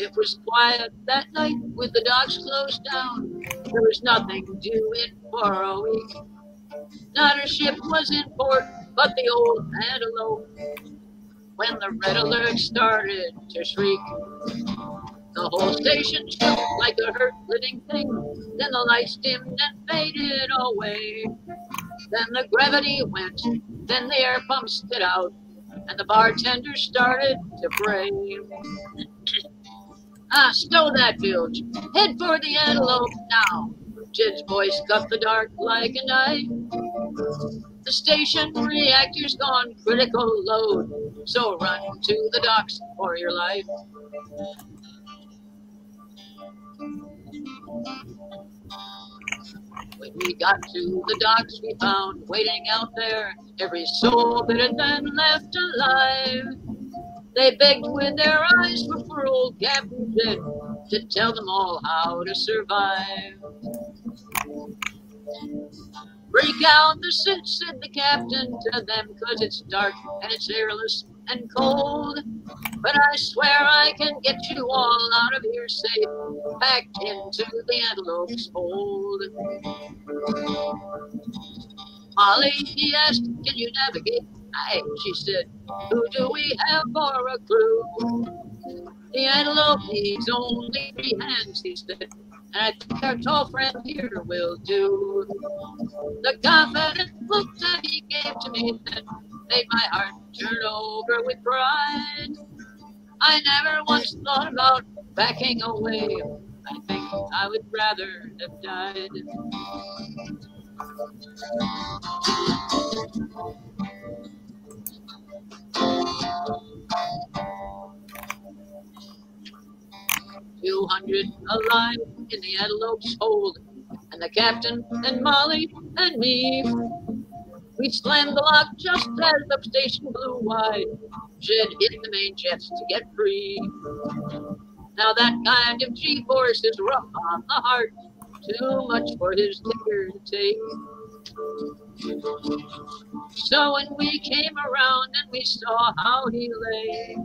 It was quiet that night with the docks closed down. There was nothing doing for a week. Not a ship was in port, but the old antelope. When the red alert started to shriek, the whole station shook like a hurt living thing. Then the lights dimmed and faded away. Then the gravity went, then the air pump spit out, and the bartender started to bray. ah, stow that bilge. Head for the antelope now. Jed's voice cut the dark like a knife. The station reactor's gone critical load, so run to the docks for your life. When we got to the docks, we found waiting out there every soul that had been left alive. They begged with their eyes for poor old Captain Jed to tell them all how to survive. Break out the suit, said the captain to them, cause it's dark and it's airless and cold. But I swear I can get you all out of here safe, back into the antelope's fold. Molly, he asked, can you navigate? Aye, she said, who do we have for a crew? The antelope needs only three hands, he said, and I think our tall friend here will do. The confident look that he gave to me then made my heart turn over with pride. I never once thought about backing away. I think I would rather have died. Two hundred alive in the antelope's hold, and the captain and Molly and me. We slammed the lock just as the station blew wide. Jed hit the main jets to get free. Now that kind of G-force is rough on the heart, too much for his liquor to take. So when we came around and we saw how he lay,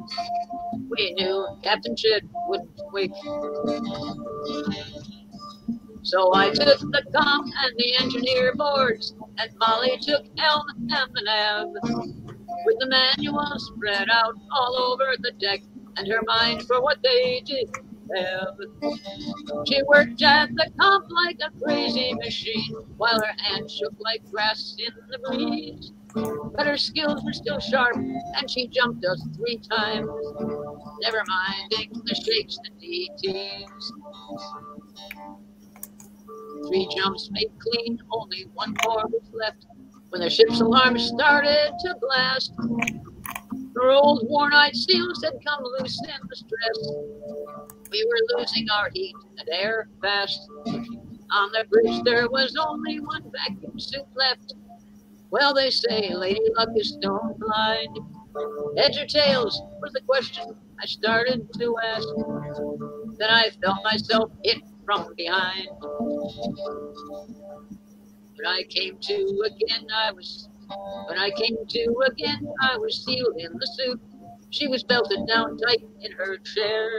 we knew Captain Jed wouldn't wake. So I took the com and the engineer boards, and Molly took helm and the nav. With the manual spread out all over the deck and her mind for what they did. She worked at the comp like a crazy machine while her hands shook like grass in the breeze. But her skills were still sharp and she jumped us three times, never minding the shakes and DTs. Three jumps made clean, only one more was left when the ship's alarm started to blast. Her old worn-eyed seals had come loose in the stress. We were losing our heat and air fast. On the bridge there was only one vacuum suit left. Well, they say Lady Luck is stone blind. Heads or tails was the question I started to ask. Then I felt myself hit from behind. When I came to again, I was. When I came to again, I was sealed in the suit. She was belted down tight in her chair,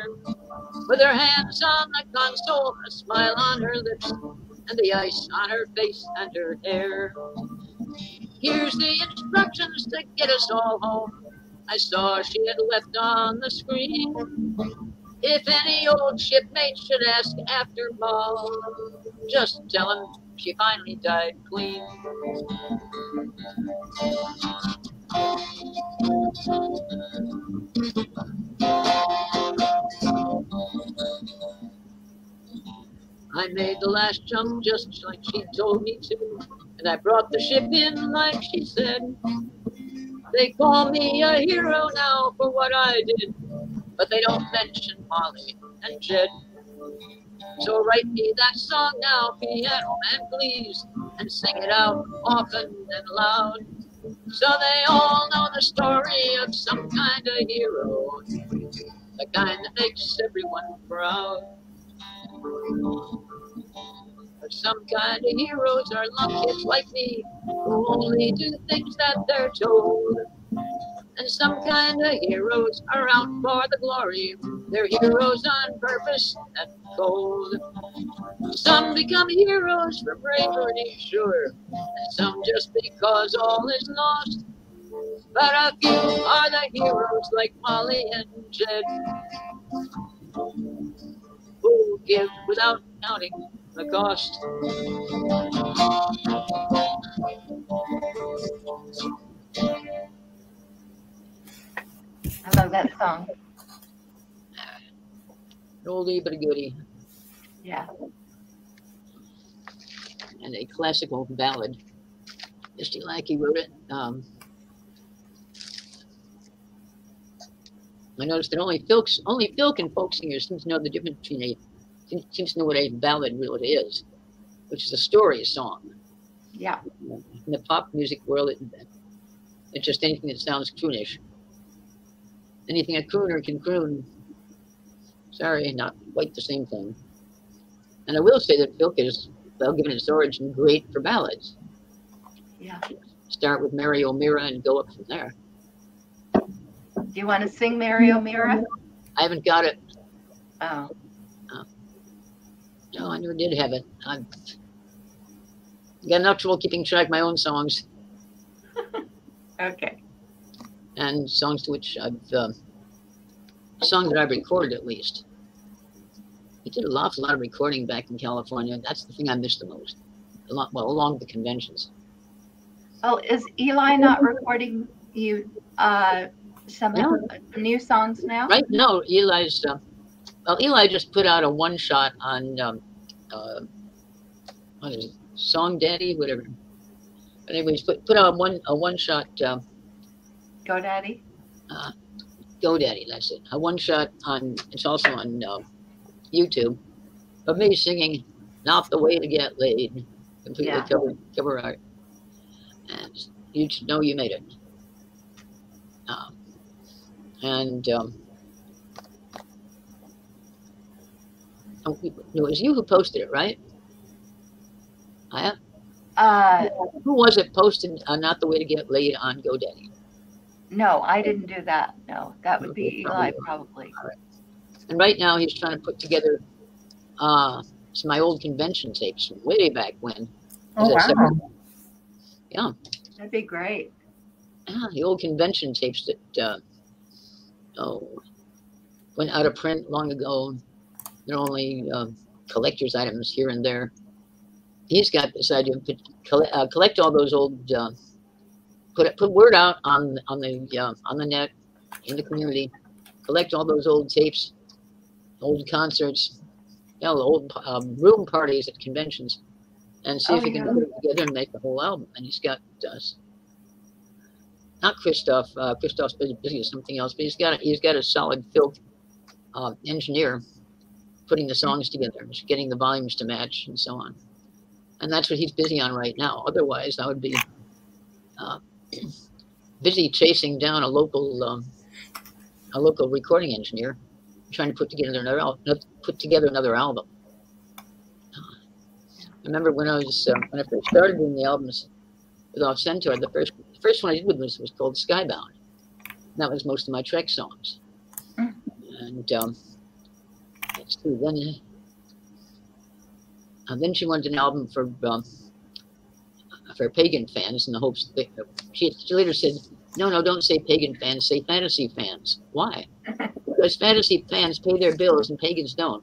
with her hands on the console, a smile on her lips, and the ice on her face and her hair. Here's the instructions to get us all home. I saw she had left on the screen. If any old shipmate should ask after Moll, just tell him she finally died clean. I made the last jump just like she told me to, and I brought the ship in like she said. They call me a hero now for what I did, but they don't mention Molly and Jed. So write me that song now, piano man, please, and sing it out often and loud. So they all know the story of some kind of hero, the kind that makes everyone proud. But some kind of heroes are lunkheads like me, who only do things that they're told. And some kind of heroes are out for the glory. They're heroes on purpose and cold. Some become heroes for bravery, sure, and some just because all is lost. But a few are the heroes like Molly and Jed, who give without counting the cost. I love that song. Oldie but a goodie, Yeah. and a classical ballad. Misty Lackey wrote it. Um, I noticed that only filk, only filk can folk singers seems to know the difference between a seems to know what a ballad really is, which is a story song. Yeah. In the pop music world, it, it's just anything that sounds croonish. Anything a crooner can croon. Sorry, not quite the same thing. And I will say that Filk is, well, given its origin, great for ballads. Yeah. Start with Mary O'Meara and go up from there. Do you want to sing Mary O'Meara? I haven't got it. Oh, No, I never did have it. I've got enough trouble keeping track of my own songs [laughs] okay. And songs to which I've, uh, songs that I've recorded at least. He did an awful lot of recording back in California. That's the thing I miss the most. A lot, well, along with the conventions. Oh, is Eli not recording you uh, some No. new songs now? Right? No, Eli's. Uh, well, Eli just put out a one shot on um, uh, what is it? Song Daddy, whatever. But anyways, put put out one a one shot uh, GoDaddy? GoDaddy. That's it. A one shot on. It's also on uh, YouTube of me singing "Not the Way to Get Laid," completely Yeah. cover cover art, and you know you made it. Um, and um, oh, it was you who posted it, right? I, Uh, who was it posted uh, "Not the Way to Get Laid" on GoDaddy? No, I didn't do that. No, that would be Eli probably. And right now he's trying to put together uh, some of my old convention tapes from way back when. Oh, As I wow. Yeah, That'd be great. ah, the old convention tapes that uh, oh went out of print long ago. They're only uh, collector's items here and there. He's got this idea to collect, uh, collect all those old, put put word out on on the uh, on the net in the community, collect all those old tapes, old concerts, you know, old um, room parties at conventions, and see Oh, if he can put it together and make a whole album. And he's got uh, not Christoph. Uh, Christoph's busy, busy with something else, but he's got a, he's got a solid field uh, engineer putting the songs together, just getting the volumes to match, and so on. And that's what he's busy on right now. Otherwise, I would be uh, busy chasing down a local um, a local recording engineer, trying to put together another al- put together another album. I remember when I was uh, when I first started doing the albums with Off Centaur, the first the first one I did with was, was called Skybound. And that was most of my Trek songs. And um, let's see, then uh, then she wanted an album for um, for pagan fans in the hopes that she, she later said, no, no, don't say pagan fans, say fantasy fans. Why? Because fantasy fans pay their bills and pagans don't.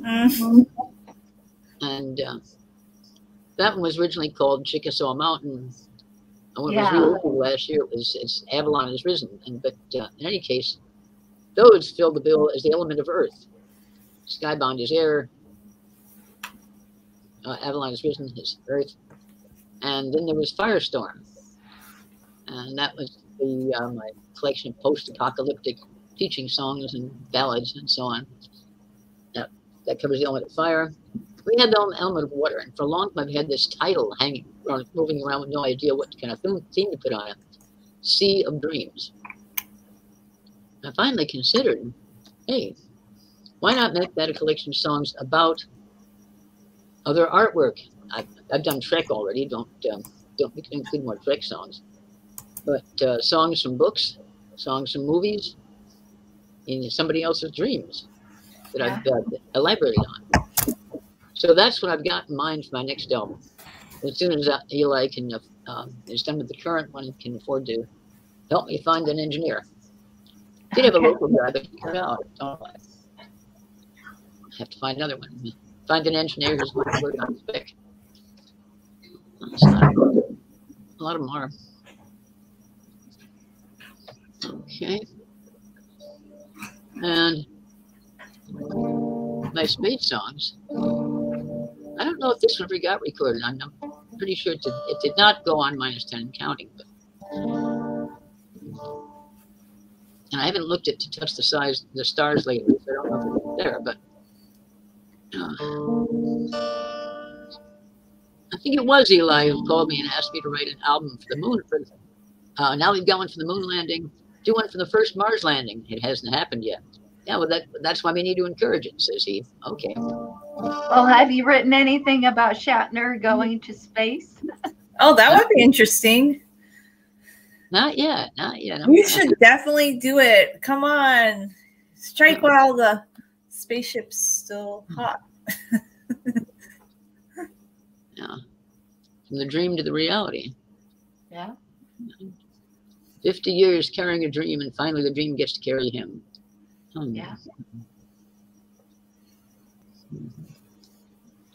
Mm. and uh, that one was originally called Chickasaw Mountain. And when Yeah. it was re last year, it was it's Avalon has risen. And but uh, in any case, those fill the bill as the element of Earth. Skybound is air. Uh, Avalon has risen his Earth, and then there was Firestorm, and that was the uh, my collection of post-apocalyptic teaching songs and ballads and so on. That that covers the element of fire we had the element of water, and for a long time I've had this title hanging, around, moving around with no idea what kind of theme to put on it. Sea of Dreams. I finally considered, hey, why not make that a collection of songs about other artwork? I've, I've done Trek already. Don't um, don't include more Trek songs, but uh, songs from books, songs from movies, in somebody else's dreams that I've uh, elaborated on. So that's what I've got in mind for my next album. As soon as uh, Eli can uh, um, is done with the current one, can afford to help me find an engineer. Did have a local guy, but he turned out. Don't I? have to find another one. Find an engineer who's going to work on spec. That's A lot of them are. Okay. And my speed songs. I don't know if this ever got recorded. I'm pretty sure it did, it did not go on minus 10 and counting. But, and I haven't looked at to touch the size the stars lately, so I don't know if it's there. But I think it was Eli who called me and asked me to write an album for the moon. For uh, now we've got one for the moon landing. Do one for the first Mars landing. It hasn't happened yet. Yeah, well, that that's why we need to encourage it, says he. Okay. Well, have you written anything about Shatner going to space? Oh, that would be interesting. Not yet. Not yet. I'm You gonna- should definitely do it. Come on. Strike while the spaceship's still hot. Yeah. From the dream to the reality. Yeah. 50 years carrying a dream, and finally the dream gets to carry him. Hmm. Yeah.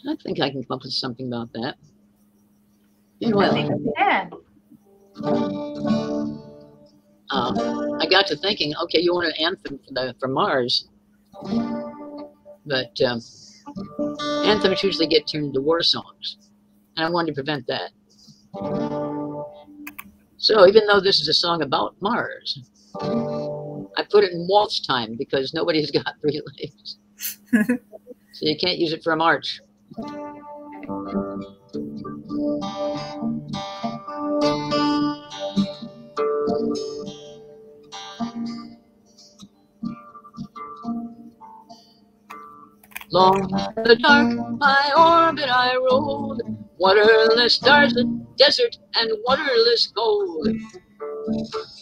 I think I can come up with something about that. Well, can. uh, I got to thinking, okay, you want an anthem for, the, for Mars, but um, anthems usually get turned into war songs, and I wanted to prevent that. So even though this is a song about Mars, I put it in waltz time because nobody's got [laughs] three legs. [laughs] so you can't use it for a march. Long the dark, my orbit I rolled, waterless stars, desert, and waterless gold.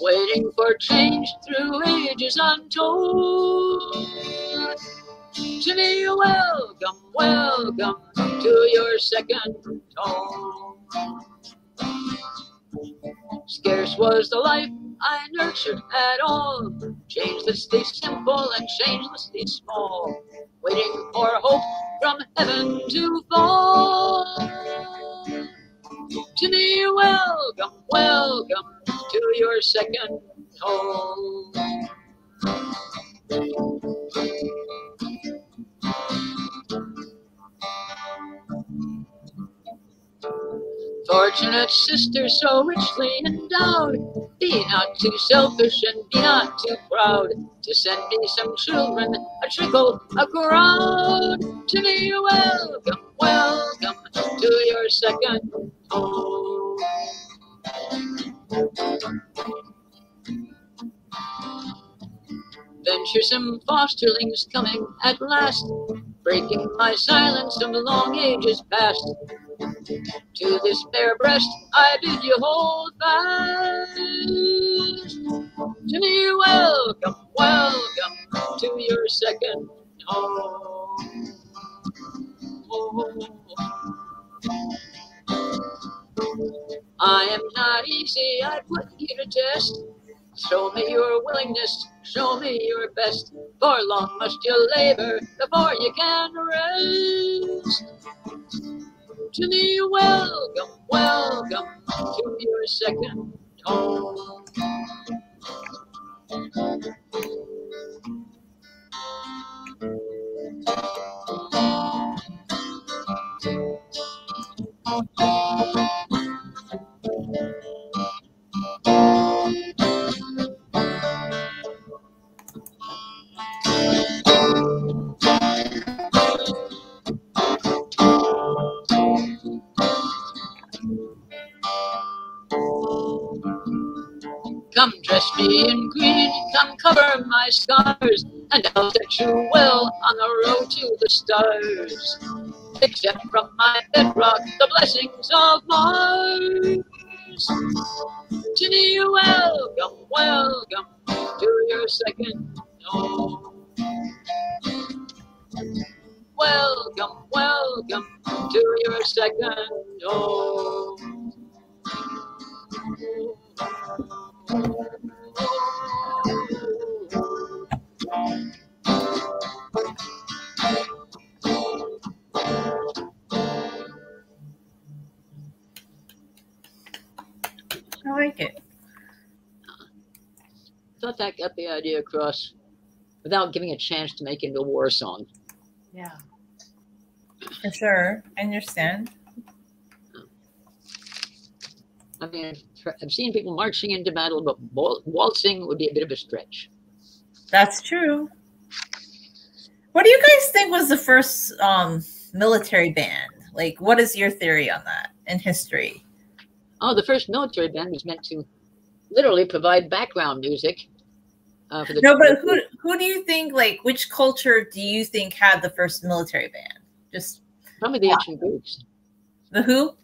Waiting for change through ages untold. To Jimmy, welcome, welcome to your second home. Scarce was the life I nurtured at all. Changelessly simple and changelessly small. Waiting for hope from heaven to fall. To me, welcome, welcome to your second home. Fortunate sister, so richly endowed, be not too selfish and be not too proud to send me some children, a trickle, a crowd. To me, welcome, welcome to your second home. Venturesome fosterlings coming at last, breaking my silence of the long ages past. To this fair breast I bid you hold fast. To me, welcome, welcome to your second home. I am not easy, I put you to test. Show me your willingness, show me your best. For long must you labor before you can rest. To me, welcome, welcome to your second home. Come dress me in green, come cover my scars, and I'll set you well on the road to the stars. Accept from my bedrock the blessings of Mars. To me, welcome, welcome to your second home. Welcome, welcome to your second home. I like it. Thought that got the idea across without giving a chance to make it into a war song. Yeah. For sure. I understand. I mean, I've seen people marching into battle, but waltzing would be a bit of a stretch. That's true. What do you guys think was the first um, military band? Like, what is your theory on that in history? Oh, the first military band was meant to literally provide background music uh, for the. No, but who who do you think? Like, which culture do you think had the first military band? Just Probably the ancient Greeks. the who?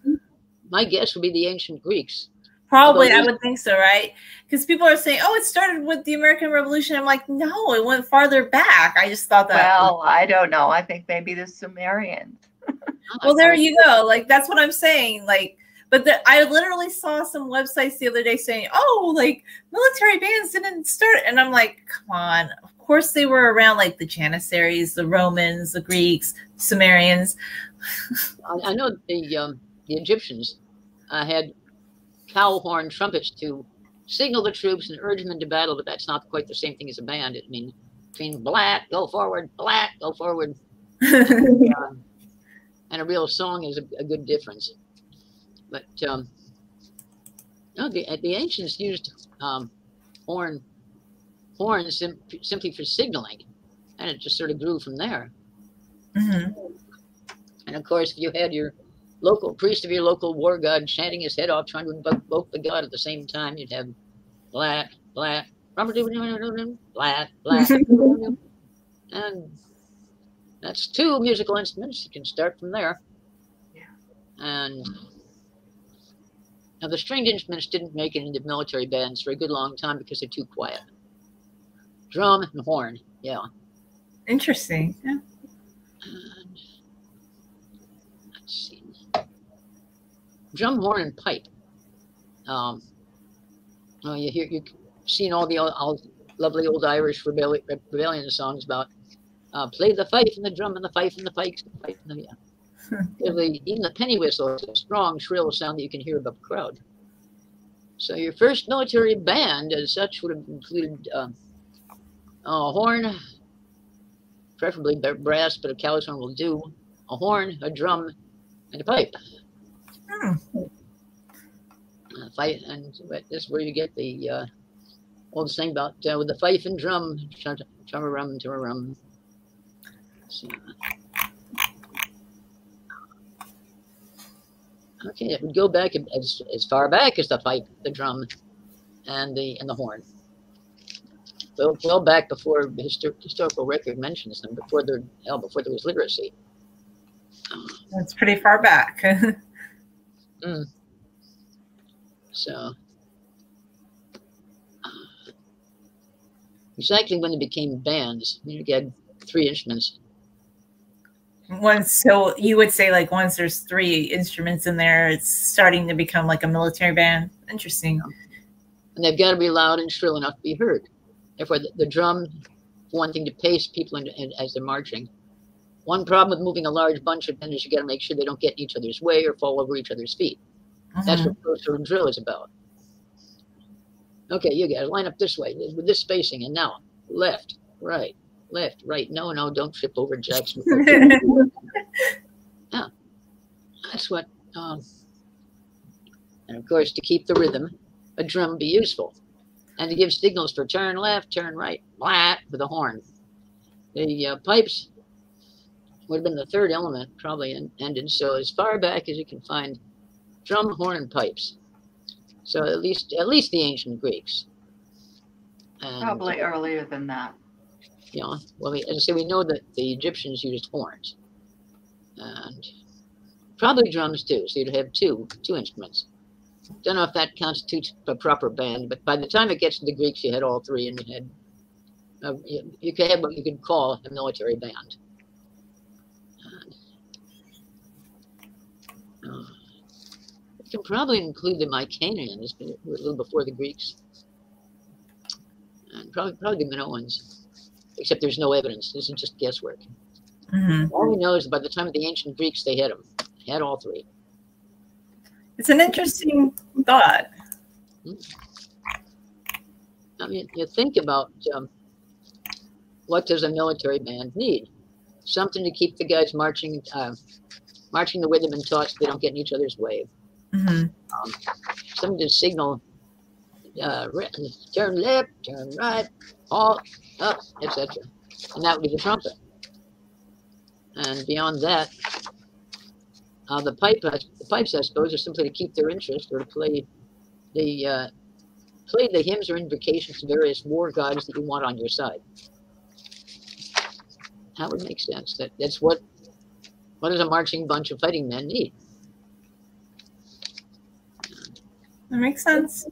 My guess would be the ancient Greeks. Probably, I would think so, right? Because people are saying, "Oh, it started with the American Revolution." I'm like, no, it went farther back. I just thought that. Well, I don't know. I think maybe the Sumerians. [laughs] well, there you go. Like that's what I'm saying. Like, but the, I literally saw some websites the other day saying, "Oh, like military bands didn't start," and I'm like, come on. Of course, they were around like the Janissaries, the Romans, the Greeks, Sumerians. [laughs] I, I know the um, the Egyptians uh, had cow horn trumpets to signal the troops and urge them into battle, but that's not quite the same thing as a band. I mean, between black, go forward, black, go forward, [laughs] um, and a real song is a, a good difference. But um, no, the the ancients used um, horn horns sim- simply for signaling, and it just sort of grew from there. Mhm. And of course, if you had your local priest of your local war god chanting his head off, trying to invoke the god at the same time, you'd have black, black, black, black, [laughs] and that's two musical instruments. You can start from there. Yeah. And now the stringed instruments didn't make it into military bands for a good long time because they're too quiet. Drum and horn, yeah. Interesting. Yeah. And let's see. Drum, horn, and pipe. Um, Oh, you hear you've seen all the all lovely old Irish rebellion, rebellion songs about uh, play the fife and the drum and the fife and the pikes and the fife and the yeah. [laughs] the, even the penny whistle is a strong, shrill sound that you can hear above the crowd. So your first military band, as such, would have included uh, a horn, preferably brass, but a cow's horn will do. A horn, a drum, and a pipe. Hmm. Uh, fight, and this is where you get the uh, old saying about uh, with the fife and drum, chum rum, a rum. So, okay, it would go back as, as far back as the pipe, the drum, and the and the horn. Well, well back before histor historical record mentions them, before there hell, before there was literacy. That's pretty far back. [laughs] mm. So exactly when they became bands, you had three instruments. Once, so you would say like once there's three instruments in there, it's starting to become like a military band. Interesting. And they've got to be loud and shrill enough to be heard. Therefore, the, the drum, one thing to pace people in, in, as they're marching. One problem with moving a large bunch of men is you got to make sure they don't get in each other's way or fall over each other's feet. Mm -hmm. That's what close order drill is about. Okay, you guys line up this way with this spacing, and now left, right, left, right. No, no, don't trip over Jackson. [laughs] yeah, that's what. Um, and of course, to keep the rhythm, a drum be useful, and to give signals for turn left, turn right, flat with a horn. The uh, pipes would have been the third element, probably ended. So as far back as you can find, drum, horn, and pipes. So at least at least the ancient Greeks. And, Probably earlier than that. You know, well, we, as I say, we know that the Egyptians used horns, and probably drums too. So you'd have two two instruments. Don't know if that constitutes a proper band, but by the time it gets to the Greeks, you had all three, and you had uh, you, you, could have what you could call a military band. Uh, can probably include the Mycenaeans, a little before the Greeks, and probably probably the Minoans, except there's no evidence. This is just guesswork. Mm-hmm. All we know is by the time of the ancient Greeks, they had them, they had all three. It's an interesting thought. Hmm. I mean, you think about um, what does a military band need? Something to keep the guys marching, uh, marching the way they've been taught, so they don't get in each other's way. Mm-hmm. Um, some to signal uh, turn left, turn right, halt, up, etc. And that would be the trumpet. And beyond that, uh, the pipe, the pipes, I suppose, are simply to keep their interest or to play the uh, play the hymns or invocations to various war gods that you want on your side. That would make sense. That that's what what does a marching bunch of fighting men need? That makes sense.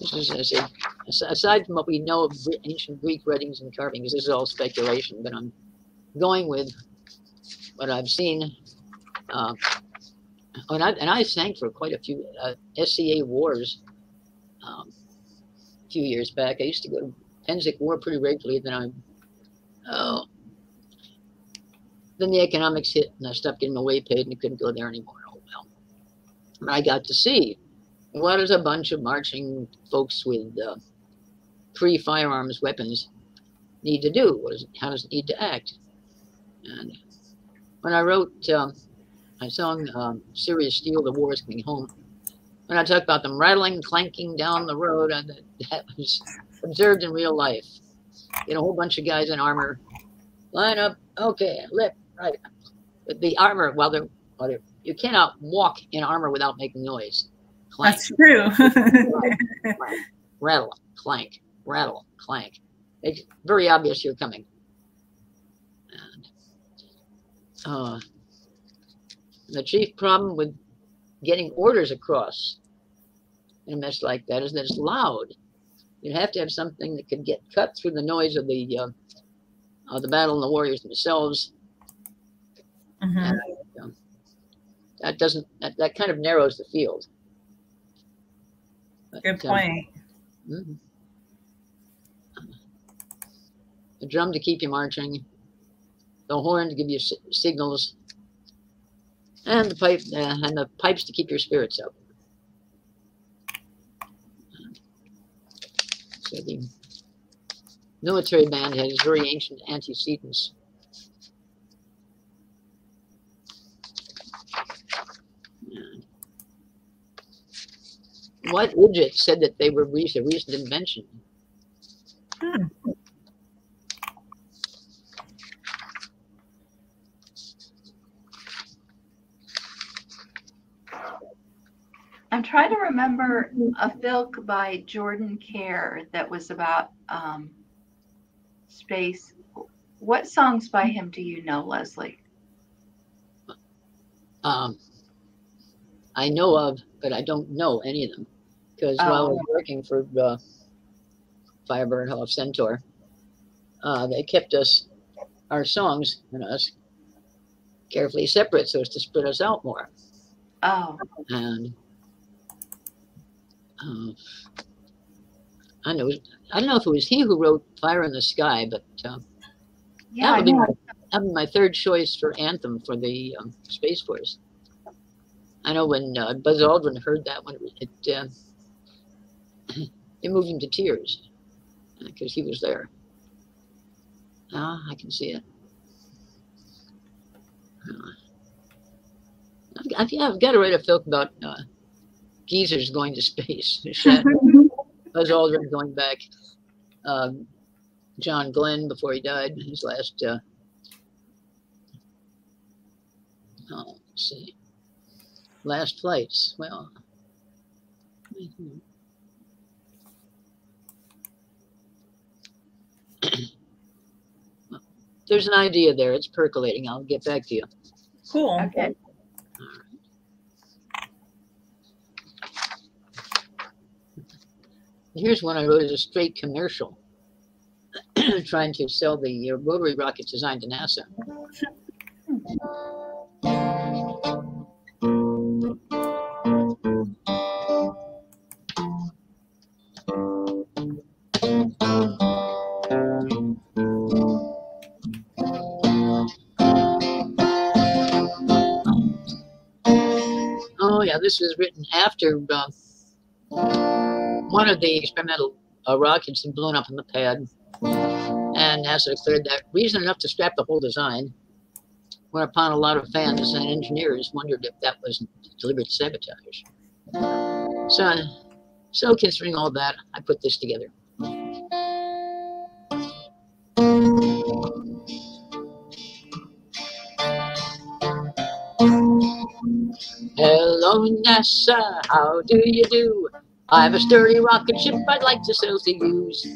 This is, I say, aside from what we know of ancient Greek writings and carvings, this is all speculation, but I'm going with what I've seen. Uh, and, I, and I sang for quite a few uh, SCA wars um, a few years back. I used to go to Pennsic War pretty regularly. Then I, oh, then the economics hit and I stopped getting my way paid and I couldn't go there anymore. Oh well. I got to see what does a bunch of marching folks with uh, pre-firearms weapons need to do? What is, how does it need to act? And when I wrote um, my song um, "Serious Steel," the war is coming home. When I talked about them rattling, clanking down the road, and that was observed in real life. You know, a whole bunch of guys in armor line up. Okay, left, right. The armor, well, they're, well they're, you cannot walk in armor without making noise. Clank. That's true. [laughs] rattle, clank, rattle, clank. It's very obvious you're coming. And, uh, the chief problem with getting orders across in a mess like that is that it's loud. You have to have something that could get cut through the noise of the uh, of the battle and the warriors themselves. Mm-hmm. And, that doesn't that, that kind of narrows the field. But, Good um, point. Um, mm-hmm. The drum to keep you marching, the horn to give you signals, and the pipe uh, and the pipes to keep your spirits up. The military band has very ancient antecedents. What Widget said that they were a recent invention. Hmm. I'm trying to remember a filk by Jordin Kare that was about um, space. What songs by him do you know, Leslie? Um, I know of, but I don't know any of them because oh. while I was working for uh, Firebird Hall of Centaur, uh, they kept us, our songs and us, carefully separate so as to spread us out more. Oh. And uh, I know. I don't know if it was he who wrote "Fire in the Sky," but uh, yeah, that would be my, that would be my third choice for anthem for the um, Space Force. I know when uh, Buzz Aldrin heard that one, it uh, [clears throat] it moved him to tears because uh, he was there. Ah, I can see it. Uh, I've, yeah, I've, got to write a filk about uh, geezers going to space. [laughs] Buzz Aldrin going back. Um, John Glenn before he died, his last. Uh, oh, let's see. Last flights. Well. Mm-hmm. [clears throat] There's an idea there. It's percolating. I'll get back to you. Cool. Okay. Here's one I wrote as a straight commercial, [clears throat] trying to sell the uh, rotary rocket designed to NASA. Oh yeah, this was written after uh, one of the experimental uh, rockets had blown up on the pad, and NASA declared that reason enough to scrap the whole design. Whereupon a lot of fans and engineers wondered if that was deliberate sabotage. So, so considering all that, I put this together. Hello, NASA, how do you do? I've a sturdy rocket ship I'd like to sell to use.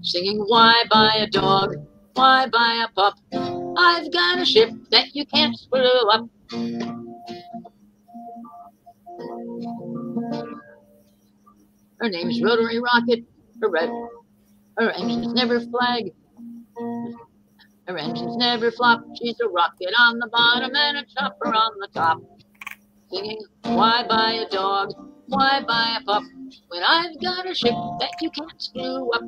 Singing, why buy a dog? Why buy a pup? I've got a ship that you can't screw up. Her name's Rotary Rocket. Her red. Her engines never flag. Her engines never flop. She's a rocket on the bottom and a chopper on the top. Singing, why buy a dog? Why buy a pup? when I've got a ship that you can't screw up.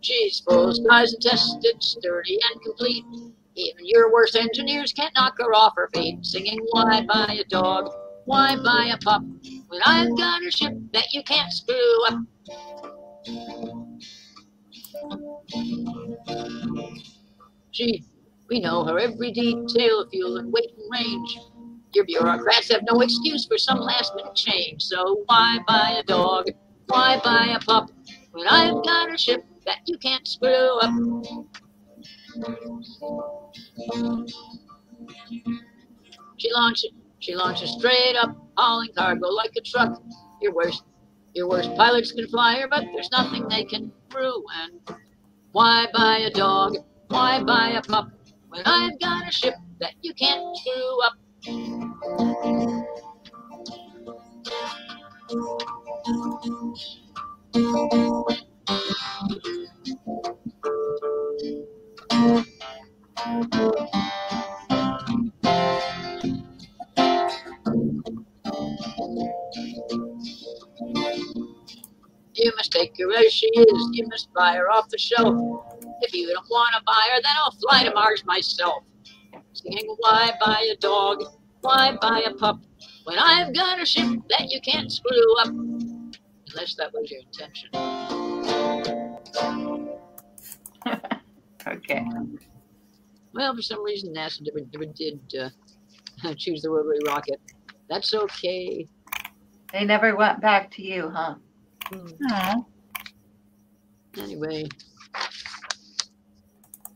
She's of skies and tested, sturdy and complete. Even your worst engineers can't knock her off her feet, singing, Why buy a dog? Why buy a pup? When I've got a ship that you can't screw up. She, we know her every detail, fuel and weight and range. Your bureaucrats have no excuse for some last minute change. So why buy a dog? Why buy a pup when I've got a ship that you can't screw up? She launches, she launches straight up, hauling cargo like a truck. Your worst, your worst pilots can fly her, but there's nothing they can ruin. Why buy a dog? Why buy a pup when I've got a ship that you can't screw up? You must take her as she is. You must buy her off the shelf. If you don't want to buy her, then I'll fly to Mars myself. Singing, why buy a dog? Why buy a pup? When I've got a ship that you can't screw up. Unless that was your intention. [laughs] okay. Well, for some reason, NASA never, never did uh, [laughs] choose the rotary rocket. That's okay. They never went back to you, huh? Aw. Anyway,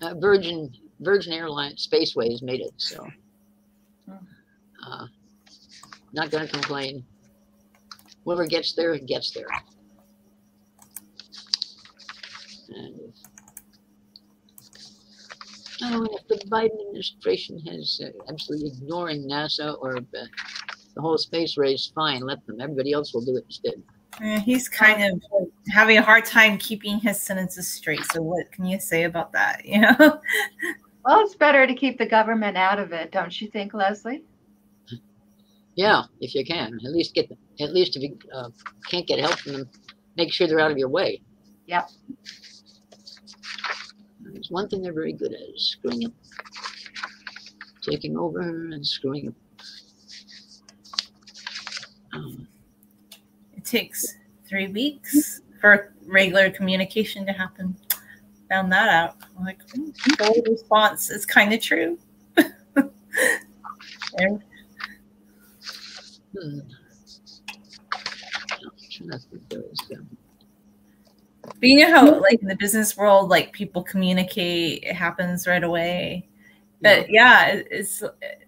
uh, Virgin Virgin Airlines Spaceways made it, so uh, not going to complain. Whoever gets there, gets there. And if, oh, and if the Biden administration has uh, absolutely ignoring NASA or uh, the whole space race, fine, let them. Everybody else will do it instead. Yeah, he's kind of having a hard time keeping his sentences straight. So what can you say about that? [laughs] You know? Well, it's better to keep the government out of it, don't you think, Leslie? Yeah, if you can, at least get them. At least if you uh, can't get help from them, make sure they're out of your way. Yep. There's one thing they're very good at: is screwing up, taking over, and screwing up. Um, It takes three weeks for regular communication to happen. Found that out. I'm like, hmm, response is kind of true. [laughs] And hmm. I'm trying to think there was, But you know how, like in the business world, like people communicate, it happens right away. But yeah, it- it's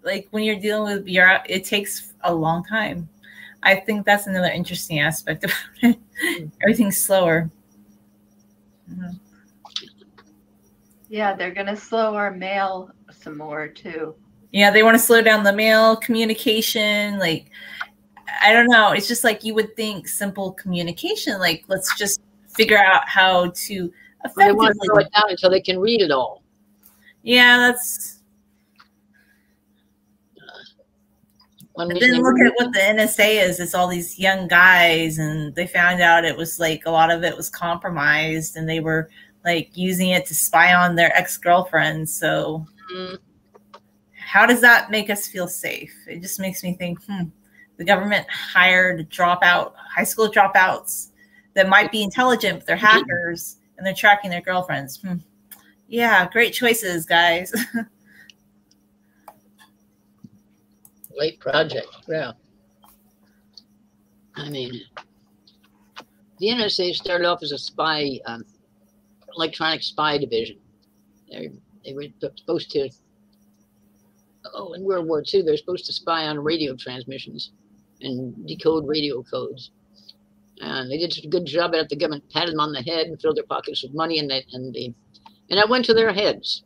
like when you're dealing with bureau, it takes a long time. I think that's another interesting aspect [laughs] about it. Everything's slower. Mhm. Yeah, they're going to slow our mail some more, too. Yeah, they want to slow down the mail communication. Like, I don't know. It's just like you would think simple communication. Like, let's just figure out how to they want to slow it down until they can read it all. Yeah, that's And then look at what the NSA is. It's all these young guys, and they found out it was like a lot of it was compromised, and they were like using it to spy on their ex girlfriends. So, Mm, how does that make us feel safe? It just makes me think, hmm, the government hired dropout, high school dropouts that might be intelligent, but they're hackers and they're tracking their girlfriends. Hmm. Yeah, great choices, guys. [laughs] late project. Yeah. I mean, the NSA started off as a spy, um, electronic spy division. They they were supposed to. Oh, in World War II, they're supposed to spy on radio transmissions and decode radio codes. And they did such a good job at it. The government patted them on the head and filled their pockets with money, and they and they, and it went to their heads.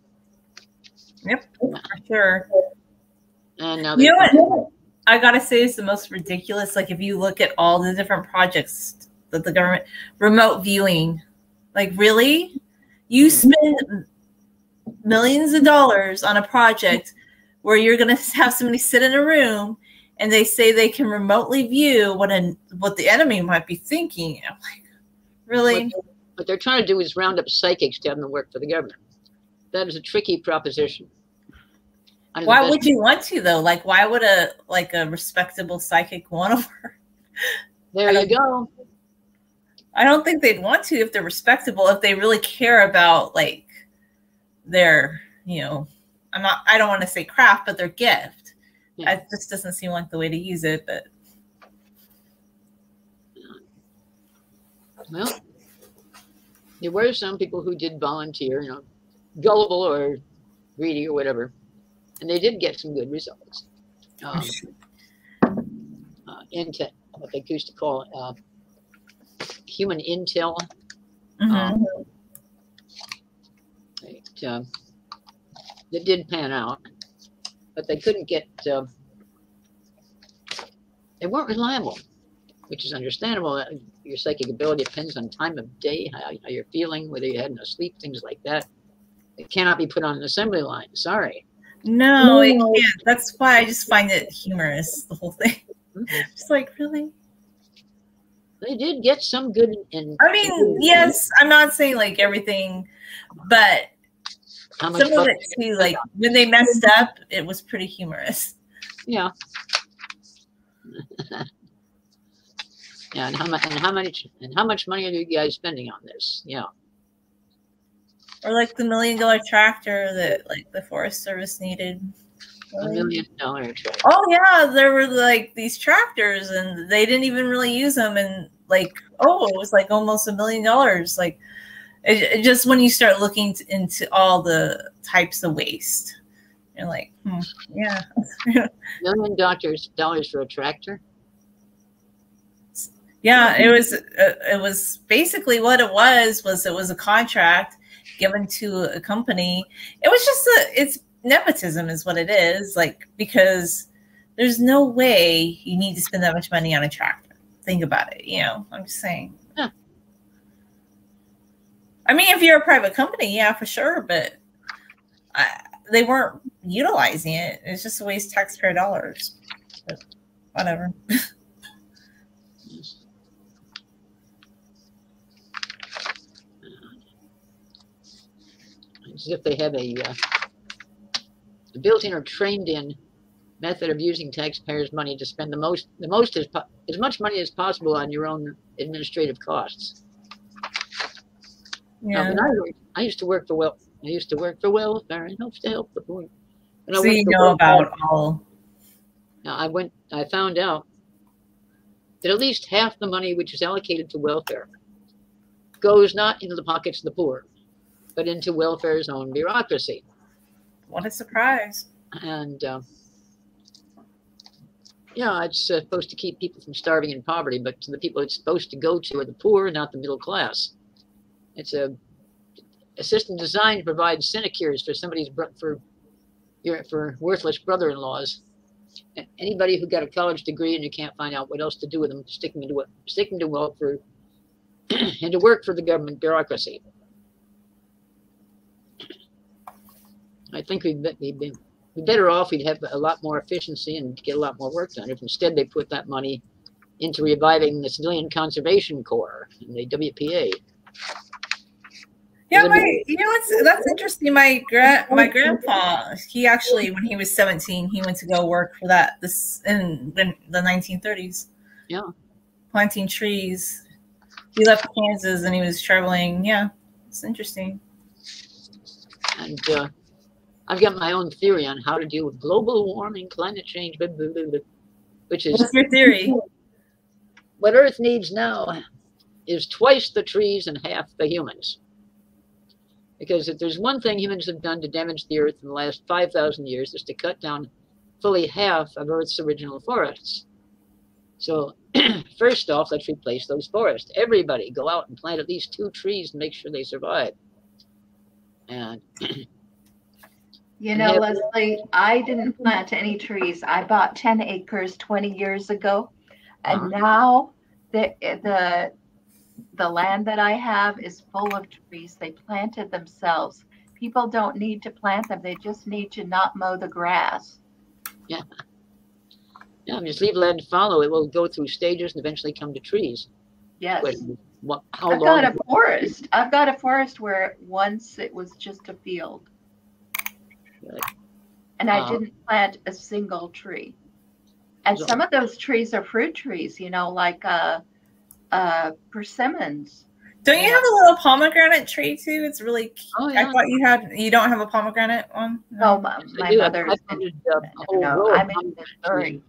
yep, for sure. And now You know what? I gotta say is the most ridiculous. Like if you look at all the different projects that the government remote viewing, like really, you spend millions of dollars on a project where you're gonna [laughs] have somebody sit in a room and they say they can remotely view what an what the enemy might be thinking. I'm like, really? What, what they're trying to do is round up psychics to have them work for the government. That is a tricky proposition. Under Why would you want to though? Like, why would a like a respectable psychic want to work? There you go. I don't think they'd want to if they're respectable, if they really care about like their, you know, I'm not I don't want to say craft, but their gift. Yeah. It just doesn't seem like the way to use it, but Well, there were some people who did volunteer, you know, gullible or greedy or whatever, and they did get some good results. Um, uh, intel, what they used to call uh, human intel. Mhm. Um, it, uh, that did pan out, but they couldn't get. Uh, they weren't reliable, which is understandable. Uh, Your psychic ability depends on time of day, how, how you're feeling, whether you had enough sleep, things like that. It cannot be put on an assembly line. Sorry. no, it can't. That's why I just find it humorous, the whole thing. Mhm. [laughs] Just like really? They did get some good. In, I mean, yes, I'm not saying like everything, but how much some of it too. Like when they messed up, it was pretty humorous. Yeah. [laughs] yeah, and how much and how much and how much money are you guys spending on this? Yeah. Or like the million dollar tractor that like the Forest Service needed. A million dollar trade. Oh yeah, there were like these tractors, and they didn't even really use them. And like, oh, it was like almost a million dollars. Like, it, it just when you start looking into all the types of waste, you're like, hmm, yeah, [laughs] Million dollars dollars for a tractor? yeah. It was, uh, it was basically what it was. Was it was a contract given to a company. It was just a, it's nepotism, is what it is. Like because there's no way you need to spend that much money on a tractor. Think about it. You know, I'm just saying. Yeah. I mean, if you're a private company, yeah, for sure, but I, they weren't utilizing it. It's just a waste of taxpayer dollars. But whatever. [laughs] As if they have a, uh, a built-in or trained-in method of using taxpayers' money to spend the most, the most as, po- as much money as possible on your own administrative costs. Yeah. I, worked- I used to work for well. I used to work for welfare and helps to help the poor. I So you know about all. Now, I went. I found out that at least half the money which is allocated to welfare goes not into the pockets of the poor, but into welfare's own bureaucracy. What a surprise. And uh, yeah, it's uh, supposed to keep people from starving in poverty, but the people it's supposed to go to are the poor, not the middle class. It's a, a system designed to provide sinecures for somebody's for your for worthless brother-in-laws. Anybody who got a college degree and you can't find out what else to do with them, stick them into stick them to welfare and to work for the government bureaucracy. I think we've be- we'd be be better off. We'd have a lot more efficiency and get a lot more work done. If instead they put that money into reviving the Civilian Conservation Corps and the WPA. Yeah, my you know what's that's interesting. My gra- my grandpa, he actually when he was seventeen, he went to go work for that this in, in the nineteen thirties. Yeah. planting trees. He left Kansas and he was traveling. Yeah, it's interesting. And uh, I've got my own theory on how to deal with global warming, climate change, blah, blah, blah, blah, which is What's your theory? what Earth needs now is twice the trees and half the humans. Because if there's one thing humans have done to damage the Earth in the last 5,000 years, is to cut down fully half of Earth's original forests. So, [clears throat] first off, let's replace those forests. Everybody go out and plant at least two trees and make sure they survive. And [clears throat] You know. Leslie, I didn't plant any trees. I bought 10 acres 20 years ago. And Uh-huh. now the, the, the land that I have is full of trees. They planted themselves. People don't need to plant them. They just need to not mow the grass. yeah, Yeah, just leave land to follow. It will go through stages and eventually come to trees. Yes. But what, how I've long? got a forest. I've got a forest where once it was just a field. Right. And I Wow. didn't plant a single tree. And So- some of those trees are fruit trees, you know, like uh, uh, persimmons. Don't you have a little pomegranate tree too? It's really. Cute. Oh, I thought you had. You don't have a pomegranate one. No, my, my do. I- mother I is planted, a whole no, row of I'm in pomegranate Missouri.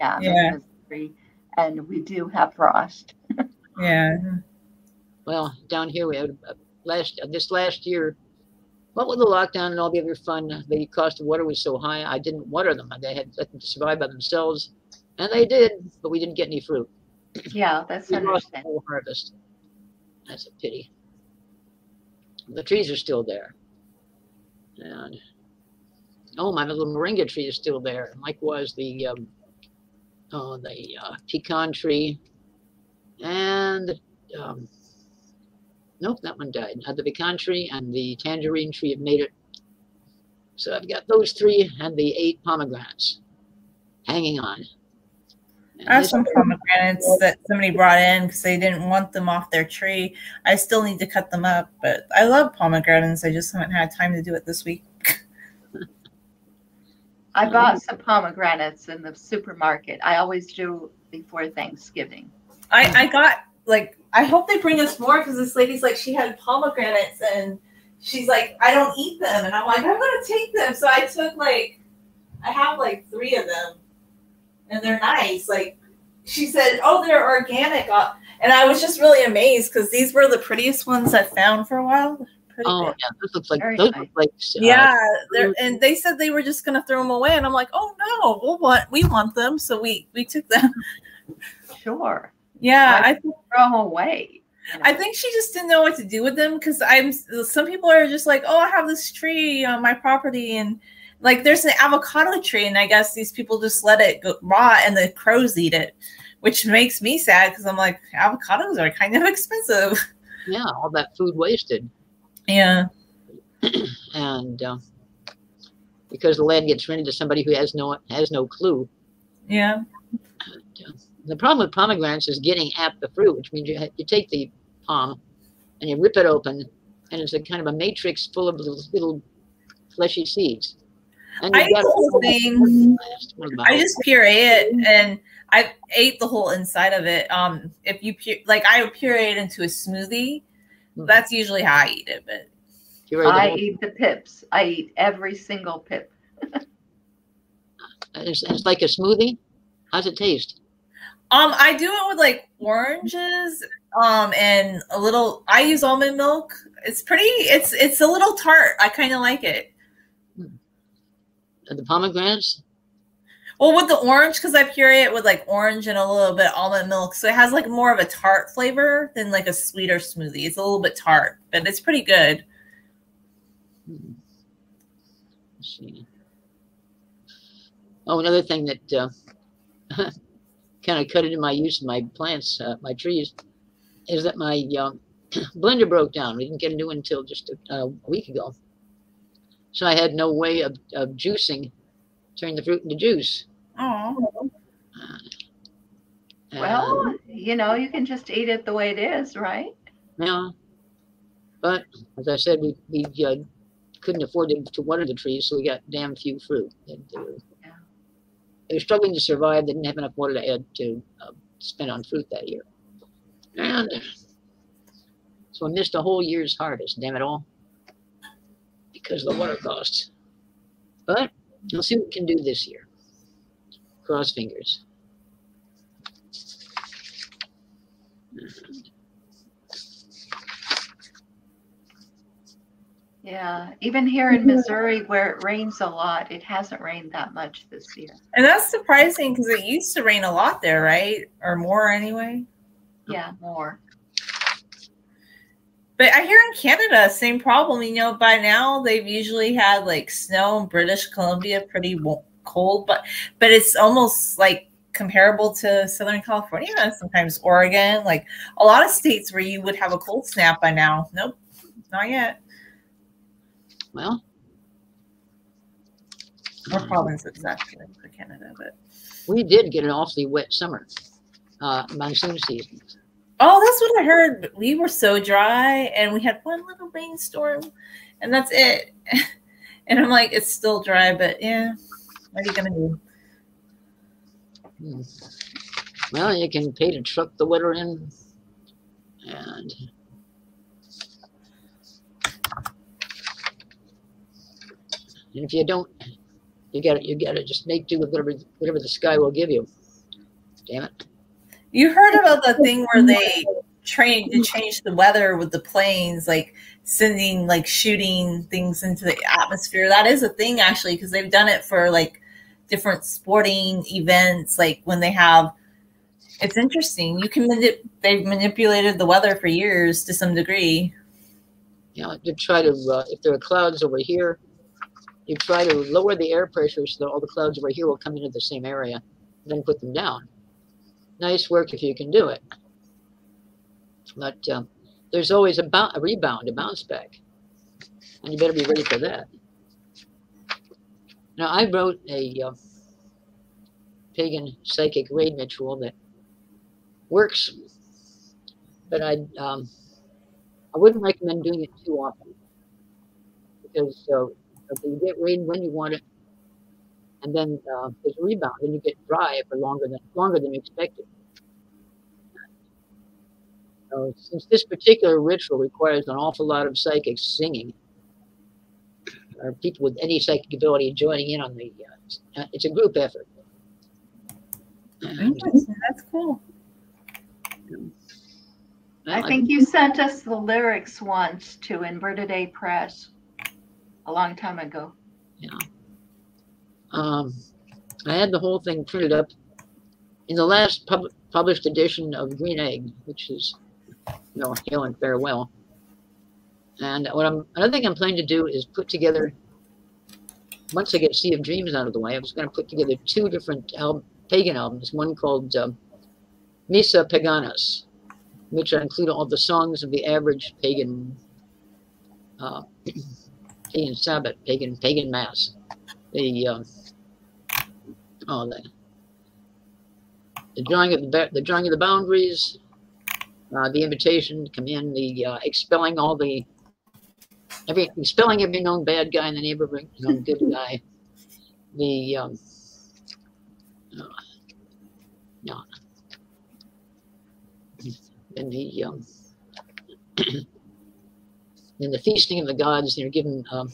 Yeah, I'm Yeah. Missouri, and we do have frost. [laughs] Yeah. Well, down here we had uh, last this last year. What with the lockdown and all the other fun, the cost of water was so high. I didn't water them. They had let them survive by themselves, and they did. But we didn't get any fruit. Yeah, that's We lost the whole harvest. That's a pity. The trees are still there, and oh, my little moringa tree is still there. Likewise, the um, oh, the uh, pecan tree, and um, nope, that one died. Uh, the pecan tree and the tangerine tree have made it. So I've got those three and the eight pomegranates hanging on. I have some pomegranates that somebody brought in because they didn't want them off their tree. I still need to cut them up, but I love pomegranates. I just haven't had time to do it this week. I bought some pomegranates in the supermarket. I always do before Thanksgiving. I, I got like I hope they bring us more because this lady's like she had pomegranates and she's like I don't eat them and I'm like I'm gonna take them. So I took like I have like three of them and they're nice. Like she said, oh they're organic, uh, and I was just really amazed because these were the prettiest ones I found for a while. Pretty Oh big. yeah, those look like Very those nice. look like uh, Yeah, they're, and they said they were just gonna throw them away, and I'm like, oh no, we'll want we want them, so we we took them. Sure. Yeah, I throw them away. you know? I think she just didn't know what to do with them because I'm. Some people are just like, oh, I have this tree on my property, and like there's an avocado tree, and I guess these people just let it go rot, and the crows eat it, which makes me sad because I'm like, avocados are kind of [laughs] expensive. yeah, all that food wasted, Yeah, [clears throat] and uh, because the land gets rented to somebody who has no has no clue. yeah, The problem with pomegranates is getting at the fruit, which means you, ha- you take the palm and you rip it open, and it's a kind of a matrix full of little, little fleshy seeds. And I eat got the whole thing. I just puree it, and I ate the whole inside of it. Um, if you pu- like, I would puree it into a smoothie. That's usually how I eat it, but Puree I whole- eat the pips. I eat every single pip. [laughs] it's, it's like a smoothie. How's it taste? Um, I do it with like oranges, um, and a little. I use almond milk. It's pretty. It's it's a little tart. I kind of like it. Uh, The pomegranates? Well, with the orange, because I puree it with like orange and a little bit of almond milk, so it has like more of a tart flavor than like a sweeter smoothie. It's a little bit tart, but it's pretty good. Hmm. Let's see. Oh, another thing that uh, [laughs] kind of cut into my use of my plants, uh, my trees, is that my uh, [clears throat] blender broke down. We didn't get a new one until just a, a week ago. So I had no way of, of juicing, turning the fruit into juice. Oh, And, Well, you know, you can just eat it the way it is, right? yeah. But as I said, we, we uh, couldn't afford to, to water the trees, so we got damn few fruit. And, uh. They were struggling to survive. They didn't have enough water to add to uh, spend on fruit that year. And so I missed a whole year's harvest, damn it all, because of the water costs. But we'll see what we can do this year. Cross fingers. Yeah. Even here in mm-hmm. Missouri, where it rains a lot, it hasn't rained that much this year. and that's surprising because it used to rain a lot there, right? Or more anyway. Yeah, more. But I hear in Canada, same problem. You know, by now they've usually had like snow in British Columbia, pretty cold, but but it's almost like comparable to Southern California, sometimes Oregon, like a lot of states where you would have a cold snap by now. Nope, not yet. Well, Or provinces actually for Canada, but we did get an awfully wet summer, uh, monsoon season. oh, that's what I heard. We were so dry, and we had one little rainstorm, and that's it. [laughs] and I'm like, it's still dry, but yeah, what are you gonna do? Hmm. Well, you can pay to truck the water in, and and if you don't, you got to you got to just make do with whatever whatever the sky will give you. Damn it! You heard about the thing where they trained to change the weather with the planes, like sending like shooting things into the atmosphere. That is a thing actually, because they've done it for like different sporting events, like when they have. It's interesting. You can manip- they've manipulated the weather for years to some degree. You know, to try to uh, if there are clouds over here, you try to lower the air pressure so that all the clouds over here will come into the same area, then put them down. Nice work if you can do it. But um, there's always a, a rebound, a bounce back, and you better be ready for that. Now I wrote a uh, pagan psychic raid ritual that works, but I um, I wouldn't recommend doing it too often because uh, you get rain when you want it, and then uh, there's a rebound, and you get dry for longer than longer than you expected. So since this particular ritual requires an awful lot of psychics singing, or people with any psychic ability joining in on the, uh, it's a group effort. Interesting. That's cool. I think you sent us the lyrics once to Inverted A Press a long time ago. Yeah. Um, I had the whole thing printed up in the last pub published edition of Green Egg, which is, you know, hail and farewell. And what I'm, another thing I'm planning to do is put together, once I get Sea of Dreams out of the way, I was going to put together two different album, pagan albums, one called um, Missa Paganas, which I include all the songs of the average pagan uh, [clears throat] pagan Sabbath, pagan pagan mass. The uh, oh the the drawing of the the drawing of the boundaries, uh, the invitation to come in, the uh, expelling all the every expelling every known bad guy in the neighborhood, known good guy. The um, uh, no, and the um, [clears throat] in the feasting of the gods, you're given um,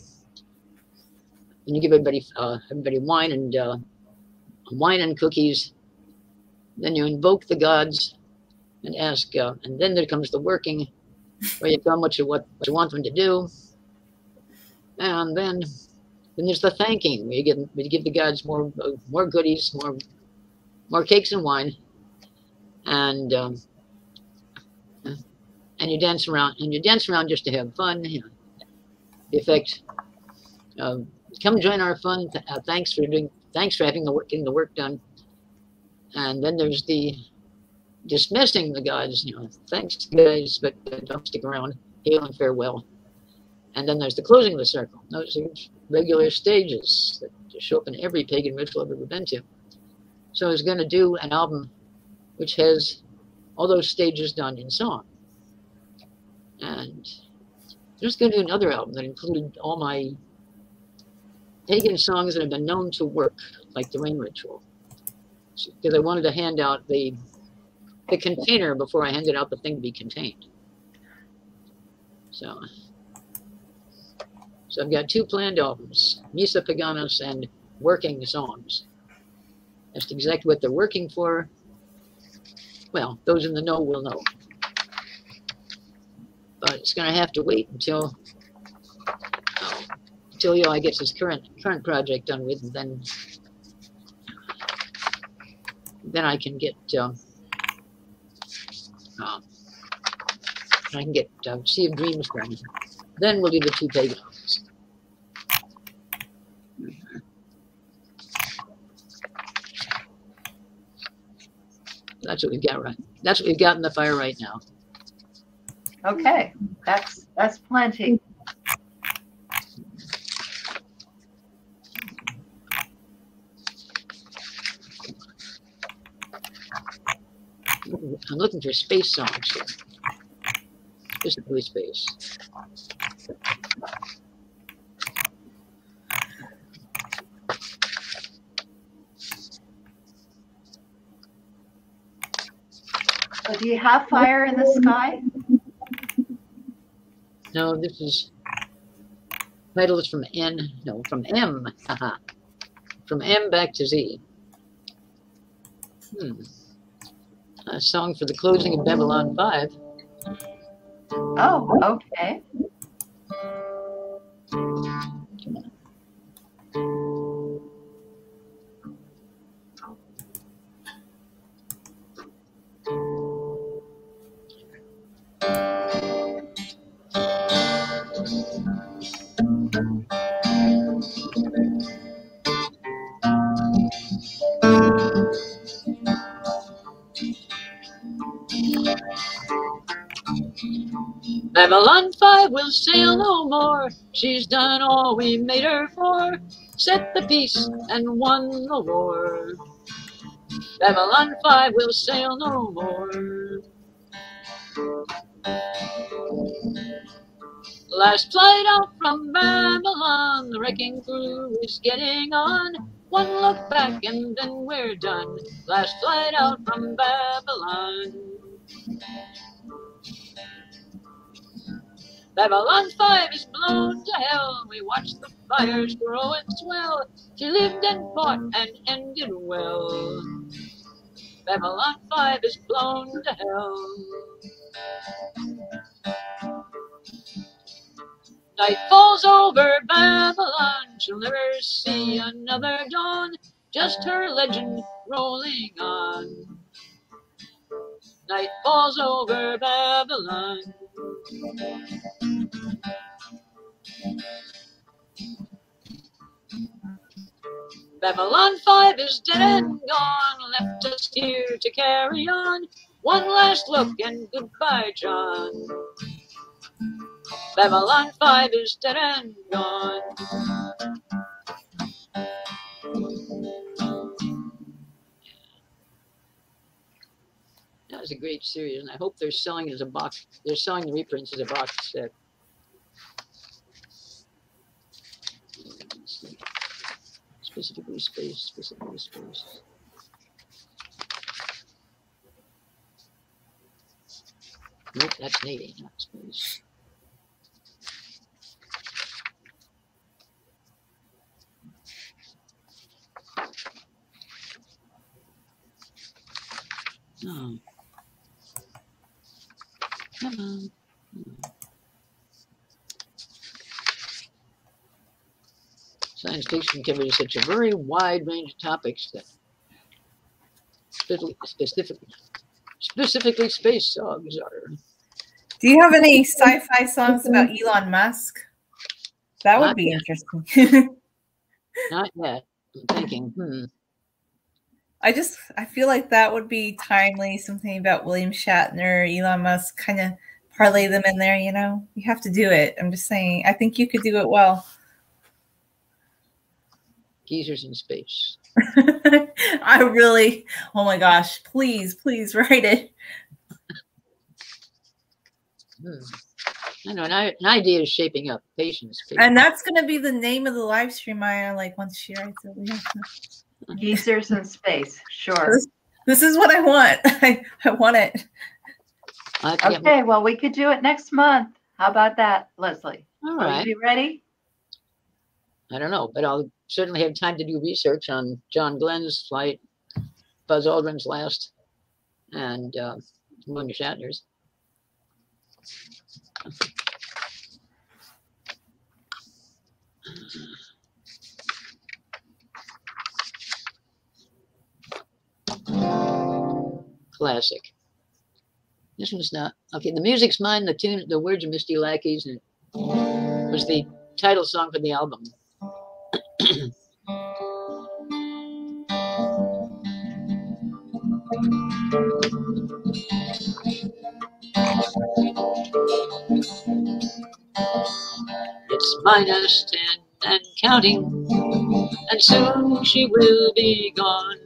and you give everybody uh, everybody wine and uh, wine and cookies. Then you invoke the gods and ask, uh, and then there comes the working, where you tell them what you what, what you want them to do, and then then there's the thanking, you give you give the gods more more goodies, more more cakes and wine, and um, and you dance around and you dance around just to have fun. You know, the effect. Um, come join our fun. Uh, thanks for doing. Thanks for having the work, getting the work done. And then there's the dismissing the gods. You know, thanks guys, but uh, don't stick around. Hail and farewell. And then there's the closing of the circle. Those are regular stages that show up in every pagan ritual I've ever been to. So I was going to do an album which has all those stages done in song. And just going to do another album that included all my pagan songs that have been known to work, like the Rain Ritual. Because I wanted to hand out the the container before I handed out the thing to be contained. So, so I've got two planned albums, Missa Paganas and Working Songs. That's exactly what they're working for. Well, those in the know will know but it's going to have to wait until uh, until Eli gets his current current project done with, and then then I can get um, uh, I can get uh, Sea of Dreams done. Then we'll do the two pagan albums. That's what we've got right. That's what we've got in the fire right now. Okay, that's that's plenty. I'm looking for space songs here. This is blue space. So do you have fire in the sky? No, this is title is from N. No, from M. from M back to Z. Hmm. A song for the closing of Babylon 5. Oh, okay. Will sail no more. She's done all we made her for. Set the peace and won the war. Babylon 5 will sail no more. Last flight out from Babylon, the wrecking crew is getting on. One look back and then we're done. Last flight out from Babylon. Babylon 5 is blown to hell. We watch the fires grow and swell. She lived and fought and ended well. Babylon 5 is blown to hell. Night falls over Babylon, she'll never see another dawn, just her legend rolling on. Night falls over Babylon. Babylon 5 is dead and gone, left us here to carry on. One last look and goodbye, John. Babylon 5 is dead and gone. Was a great series, and I hope they're selling as a box. They're selling the reprints as a box set. Specifically space, specifically space. Nope, that's Navy, not space. Oh. Come. Science fiction covers such a very wide range of topics that specifically, specifically, specifically space songs are. Do you have any sci-fi [laughs] songs about Elon Musk? That would Not be yet. interesting. [laughs] Not yet. I'm thinking, hmm. I just I feel like that would be timely. Something about William Shatner, Elon Musk, kind of parlay them in there. You know, you have to do it. I'm just saying. I think you could do it well. Geezers in space. [laughs] I really, oh my gosh, please, please write it. Hmm. I know an, i- an idea is shaping up. Patience. patience. And that's going to be the name of the live stream, Maya. Like once she writes it, we have to- Geezers in space. Sure. This, this is what I want. [laughs] I, I want it. I have to get my- Okay, well, we could do it next month. How about that, Leslie? all Are you ready? I don't know, but I'll certainly have time to do research on John Glenn's flight, Buzz Aldrin's last, and uh, William Shatner's. Classic. This one's not okay. The music's mine. The tune, the words are Misty Lackeys, and it was the title song for the album. It's minus ten and counting, and soon she will be gone.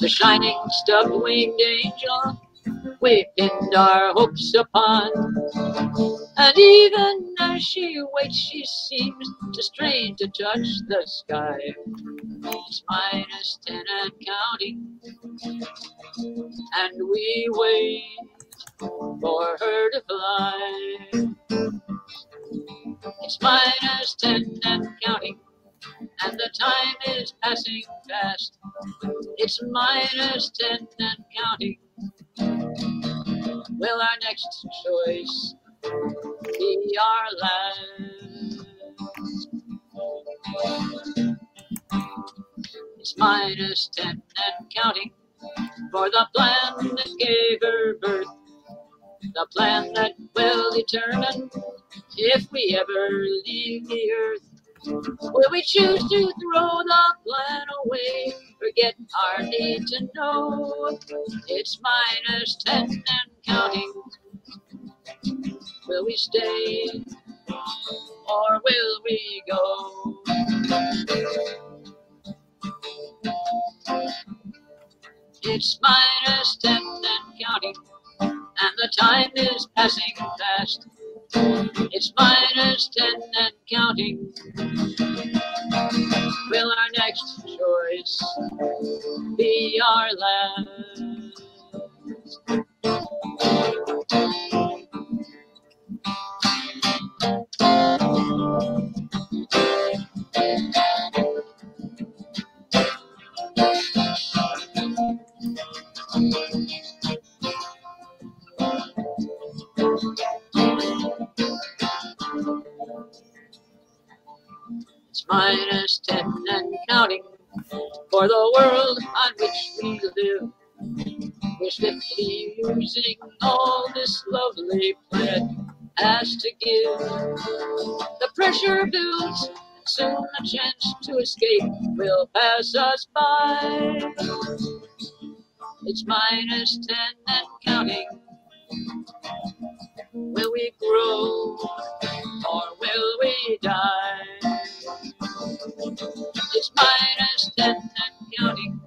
The shining stub-winged angel we pinned our hopes upon. And even as she waits, she seems to strain to touch the sky. It's minus ten and counting, and we wait for her to fly. It's minus ten and counting, and the time is passing fast. It's minus ten and counting. Will our next choice be our last? It's minus ten and counting for the plan that gave her birth. The plan that will determine if we ever leave the earth. Will we choose to throw the plan away? Forget our need to know. It's minus ten and counting. Will we stay or will we go? It's minus ten and counting, and the time is passing fast. It's minus ten and counting. Will our next choice be our last? Minus ten and counting for the world on which we live. We're swiftly using all this lovely planet has to give. The pressure builds, and soon a chance to escape will pass us by. It's minus ten and counting. Will we grow or will we die? It's minus ten and counting,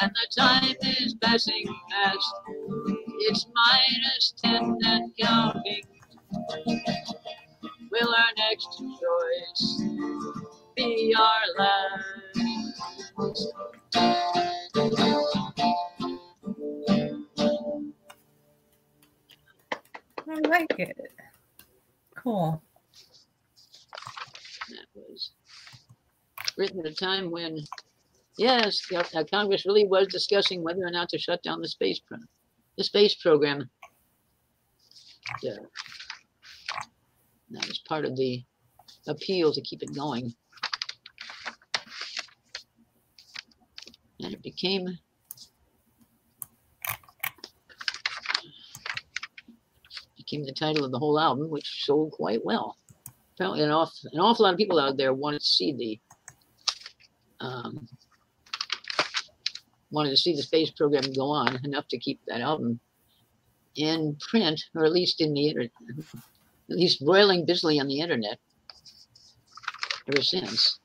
and the time is passing fast. It's minus ten and counting. Will our next choice be our last? I like it. Cool. That was written at a time when, yes, uh, Congress really was discussing whether or not to shut down the space pro- the space program. Yeah. That was part of the appeal to keep it going. And it became became the title of the whole album, which sold quite well. Apparently, an awful, an awful lot of people out there wanted to see the um, wanted to see the space program go on enough to keep that album in print, or at least in the internet, at least roiling busily on the internet ever since.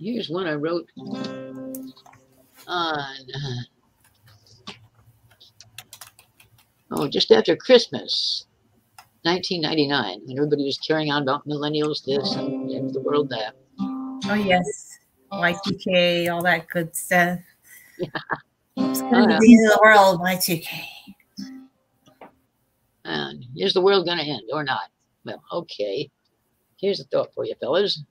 Here's one I wrote on, uh, oh, just after Christmas, 1999, when everybody was carrying on about millennials this and, and the world that. Oh, yes. Y2K, all that good stuff. Yeah. It's going to be the end of the world, Y2K. And is the world going to end or not? Well, okay. Here's a thought for you, fellas.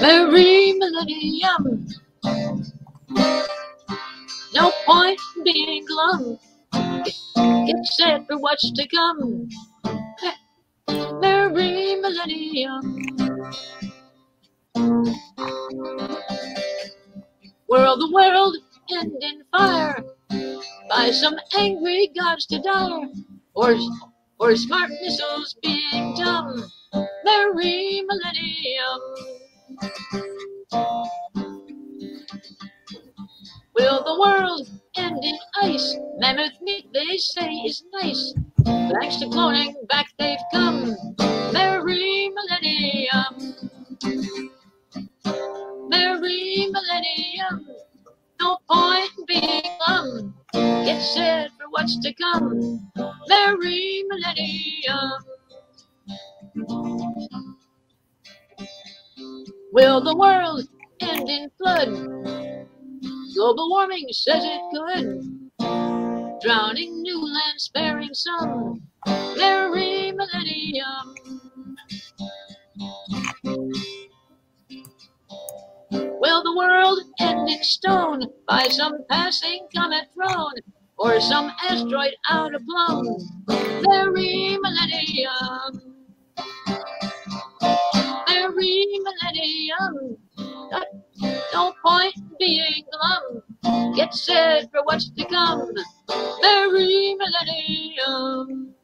Merry millennium. No point in being glum. Get set for what's to come. Merry millennium. Will the world end in fire by some angry gods to die, or or smart missiles being dumb? Merry millennium. Will the world end in ice? Mammoth meat, they say, is nice. Thanks to cloning, back they've come. Merry millennium. Merry millennium. No point in being glum. Get set for what's to come. Merry millennium. Will the world end in flood? Global warming says it could. Drowning new land, sparing some. Merry millennium. The world end in stone by some passing comet thrown or some asteroid out of plumb? Merry millennium. Merry millennium. No point in being glum. Get set for what's to come. Merry millennium.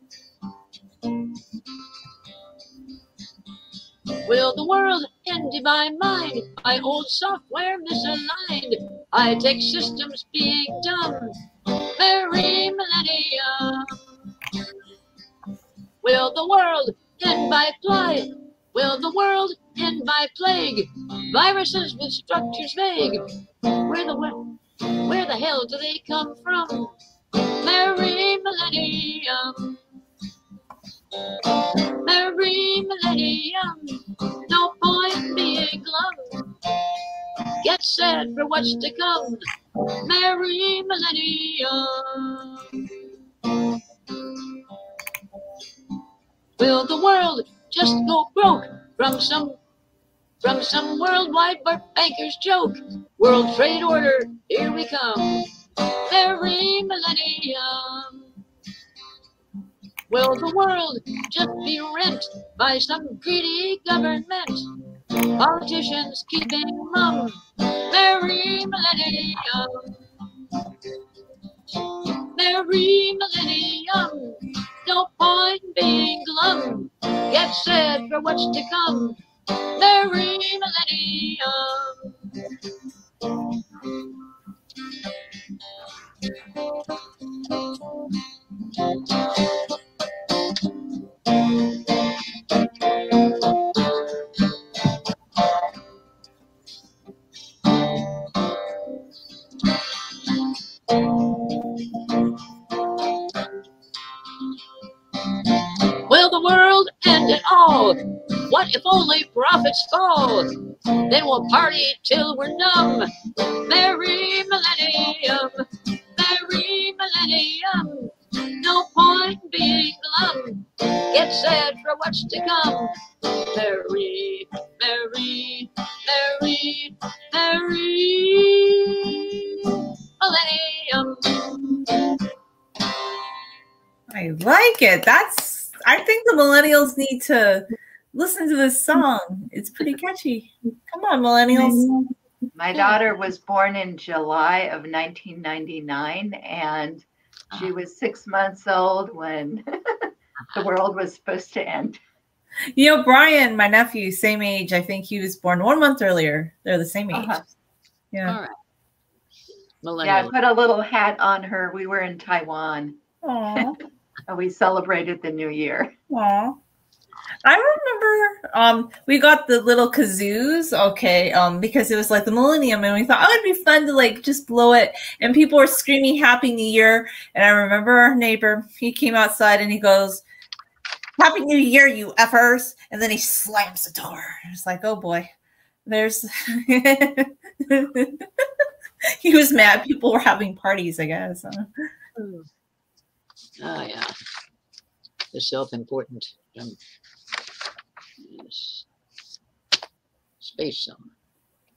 Will the world end my mind, my old software misaligned. I take systems being dumb. Merry millennium. Will the world end by plague? Will the world end by plague? Viruses with structures vague. Where the where the hell do they come from? Merry millennium. Merry millennium. No point being glum. Get set for what's to come. Merry millennium. Will the world just go broke from some from some worldwide banker's joke? World Trade Order, here we come. Merry millennium. Will the world just be rent by some greedy government? Politicians keeping mum. Merry millennium. Merry millennium. No point being glum. Get set for what's to come. Merry millennium. Will the world end at all? What if only profits fall? Then we'll party till we're numb. Merry millennium, merry millennium. No point being glum. Get sad for what's to come. Merry, merry, merry, merry millennium. I like it. That's I think the millennials need to listen to this song. It's pretty catchy. Come on, millennials. My daughter was born in July of 1999, and she ah. was six months old when [laughs] the world was supposed to end. You know, Brian, my nephew, same age. I think he was born one month earlier. They're the same age. Uh-huh. Yeah. All right. Yeah, I put a little hat on her. We were in Taiwan. Aw. and We celebrated the new year. Aw. I remember um we got the little kazoos, okay, um, because it was like the millennium and we thought oh it'd be fun to like just blow it and people were screaming Happy New Year. And I remember our neighbor, he came outside and he goes, Happy New Year, you effers, and then he slams the door. It's like, oh boy, there's [laughs] he was mad people were having parties, I guess. Oh yeah. The self-important um, yes. space song.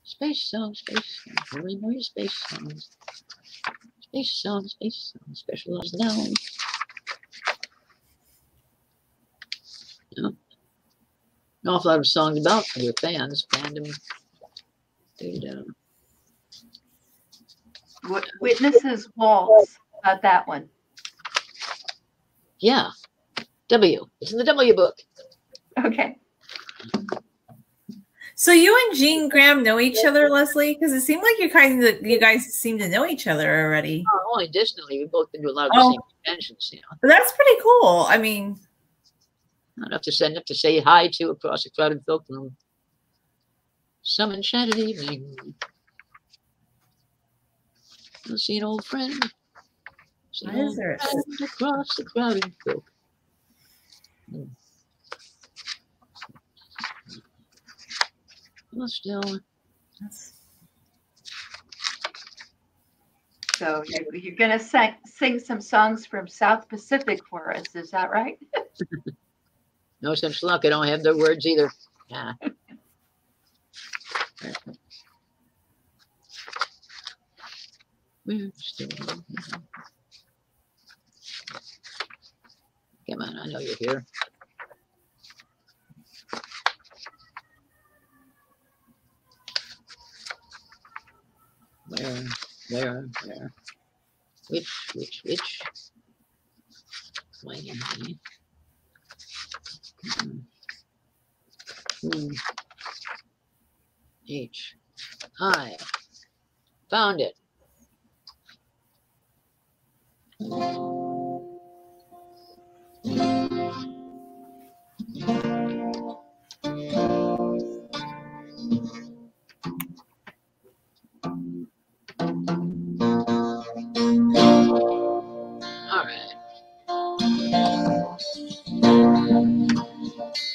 Space song, space Merry, merry space songs. Space song, space song, specialized nouns. Yeah. An awful lot of songs about your fans, fandom. They'd, uh, Witnesses Waltz. About that one. yeah. W. It's in the W book. Okay. So you and Jean Graham know each other, Leslie? Because it seemed like you kind of you guys seem to know each other already. Oh, only distantly. We've both been to a lot of the Oh. same conventions, you know. But that's pretty cool. I mean, Not enough to send up to say hi to across a crowded folk room. Some enchanted evening. You'll see an old friend. See an old friend across the crowded folk. Hmm. Well, still, that's- So you're, going to sing, sing some songs from South Pacific for us. Is that right? [laughs] no such luck. I don't have the words either. Yeah. Come on, I know you're here. Where, where, where? Which, which, which? Wait a minute. Hmm. each. I found it.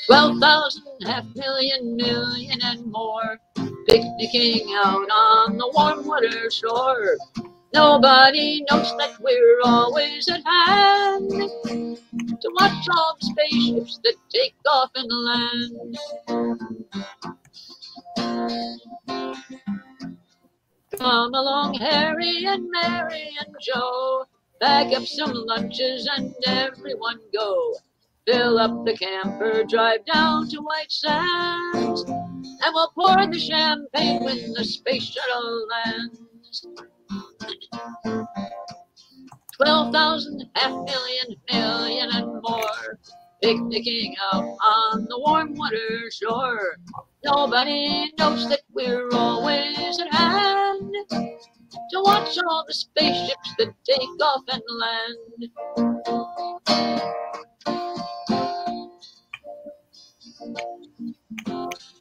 12,000, half million, million and more, picnicking out on the warm water shore. Nobody knows that we're always at hand to watch all the spaceships that take off and land. Come along, Harry and Mary and Joe. Bag up some lunches and everyone go. Fill up the camper, drive down to White Sands, and we'll pour the champagne when the space shuttle lands. Twelve thousand, half million, million and more, picnicking out on the warm water shore. Nobody knows that we're always at hand to watch all the spaceships that take off and land.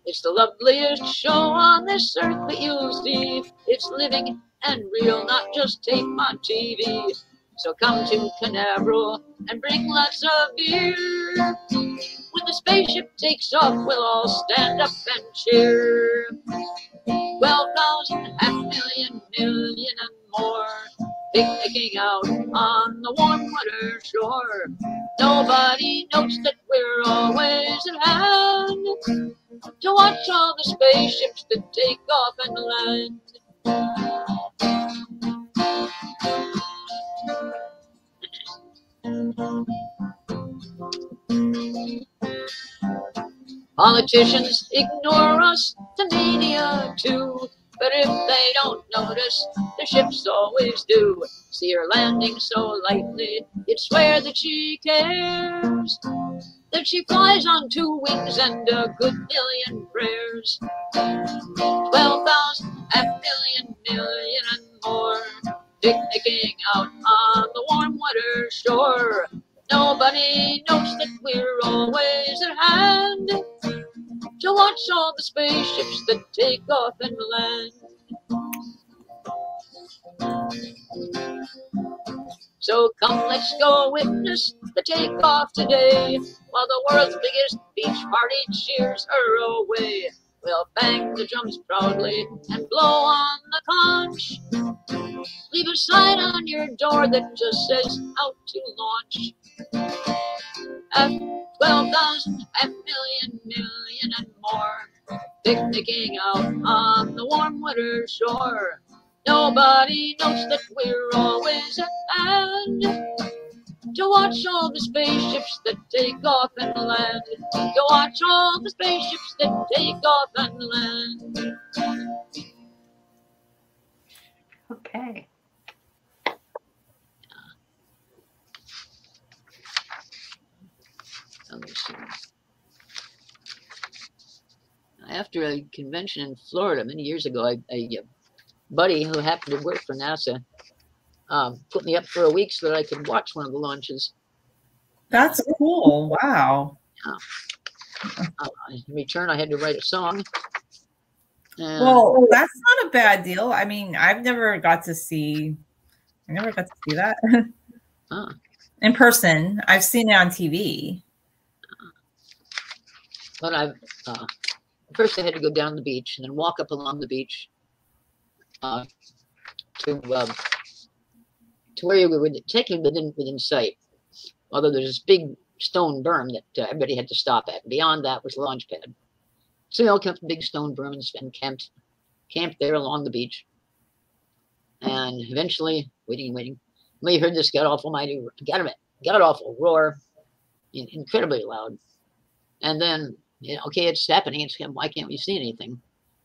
It's the loveliest show on this earth that you'll see. It's living and real, not just tape on TV. So come to Canaveral and bring lots of beer. When the spaceship takes off, we'll all stand up and cheer. Twelve thousand, half million, million and more, picnicking out on the warm water shore. Nobody knows that we're always at hand to watch all the spaceships that take off and land. Politicians ignore us, the media too. But if they don't notice, the ships always do. See her landing so lightly, you'd swear that she cares. That she flies on two wings and a good million prayers. Twelve thousand, half million, million and more. Picnicking out on the warm water shore. Nobody knows that we're always at hand to watch all the spaceships that take off and land. So come, let's go witness the takeoff today, while the world's biggest beach party cheers her away. We'll bang the drums proudly and blow on the conch. Leave a sign on your door that just says out to launch. At 12,000, half million, million and more, picnicking out on the warm water shore. Nobody knows that we're always at hand to watch all the spaceships that take off and land. To watch all the spaceships that take off and land. Okay. After a convention in Florida many years ago, I, a buddy who happened to work for NASA um, put me up for a week so that I could watch one of the launches. That's cool. Wow. Uh, in return, I had to write a song. And Well, that's not a bad deal. I mean, I've never got to see, I never got to see that Ah. in person. I've seen it on TV. I uh, first I had to go down the beach and then walk up along the beach uh, to um, to where we were taking within within sight. Although there's this big stone berm that uh, everybody had to stop at. Beyond that was the launch pad. So we all kept big stone berm and camped camped there along the beach. And eventually, waiting, waiting, we heard this god awful mighty god god awful roar, incredibly loud. And then yeah, okay, it's happening. It's why can't we see anything?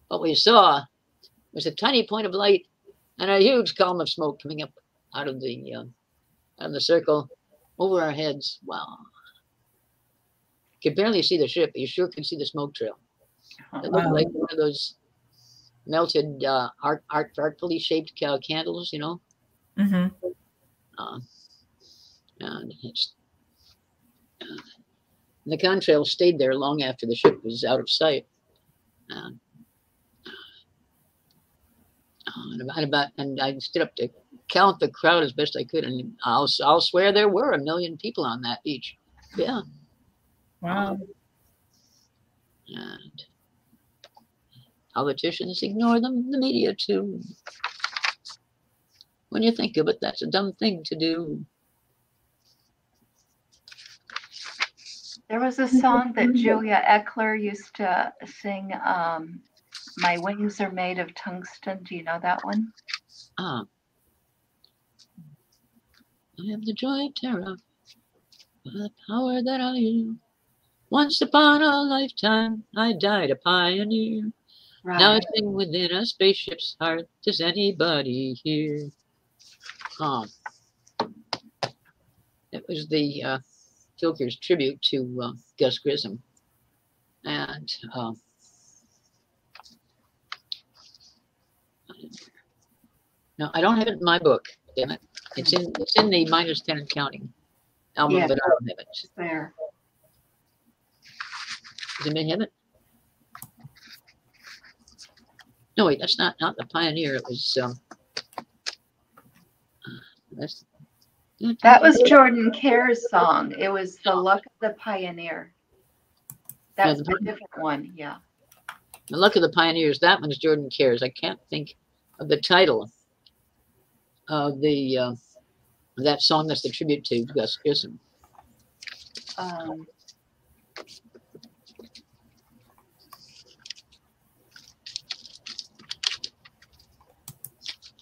What we saw was a tiny point of light and a huge column of smoke coming up out of the uh, out of the circle over our heads. Wow! Could barely see the ship, but you sure could see the smoke trail. It looked Wow. like one of those melted uh, art, art artfully shaped uh, candles. You know. hmm Uh, and it's, uh, the contrail stayed there long after the ship was out of sight. Uh, and about, about and I stood up to count the crowd as best I could, and I'll I'll swear there were a million people on that beach. Yeah, Wow. and politicians ignore them, the media too. When you think of it, that's a dumb thing to do. There was a song that Julia Ecklar used to sing. Um, My wings are made of tungsten. Do you know that one? Ah. I have the joy of Terra, the power that I am. Once upon a lifetime, I died a pioneer. Now I sing within a spaceship's heart. Does anybody hear? Um, it was the uh, Filker's tribute to uh, Gus Grissom, and um, no, I don't have it in my book. Damn it! It's in it's in the minus ten and counting album, Yeah. but I don't have it. It's there. Does anybody have it? No, wait, that's not not the Pioneer. It was um. uh, That's That was Jordin Kare's song. It was The Luck of the Pioneer. That's the a different one. Yeah. the Luck of the Pioneers. That one's Jordin Kare's. I can't think of the title of the uh, that song. That's the tribute to Gus Grissom. Um,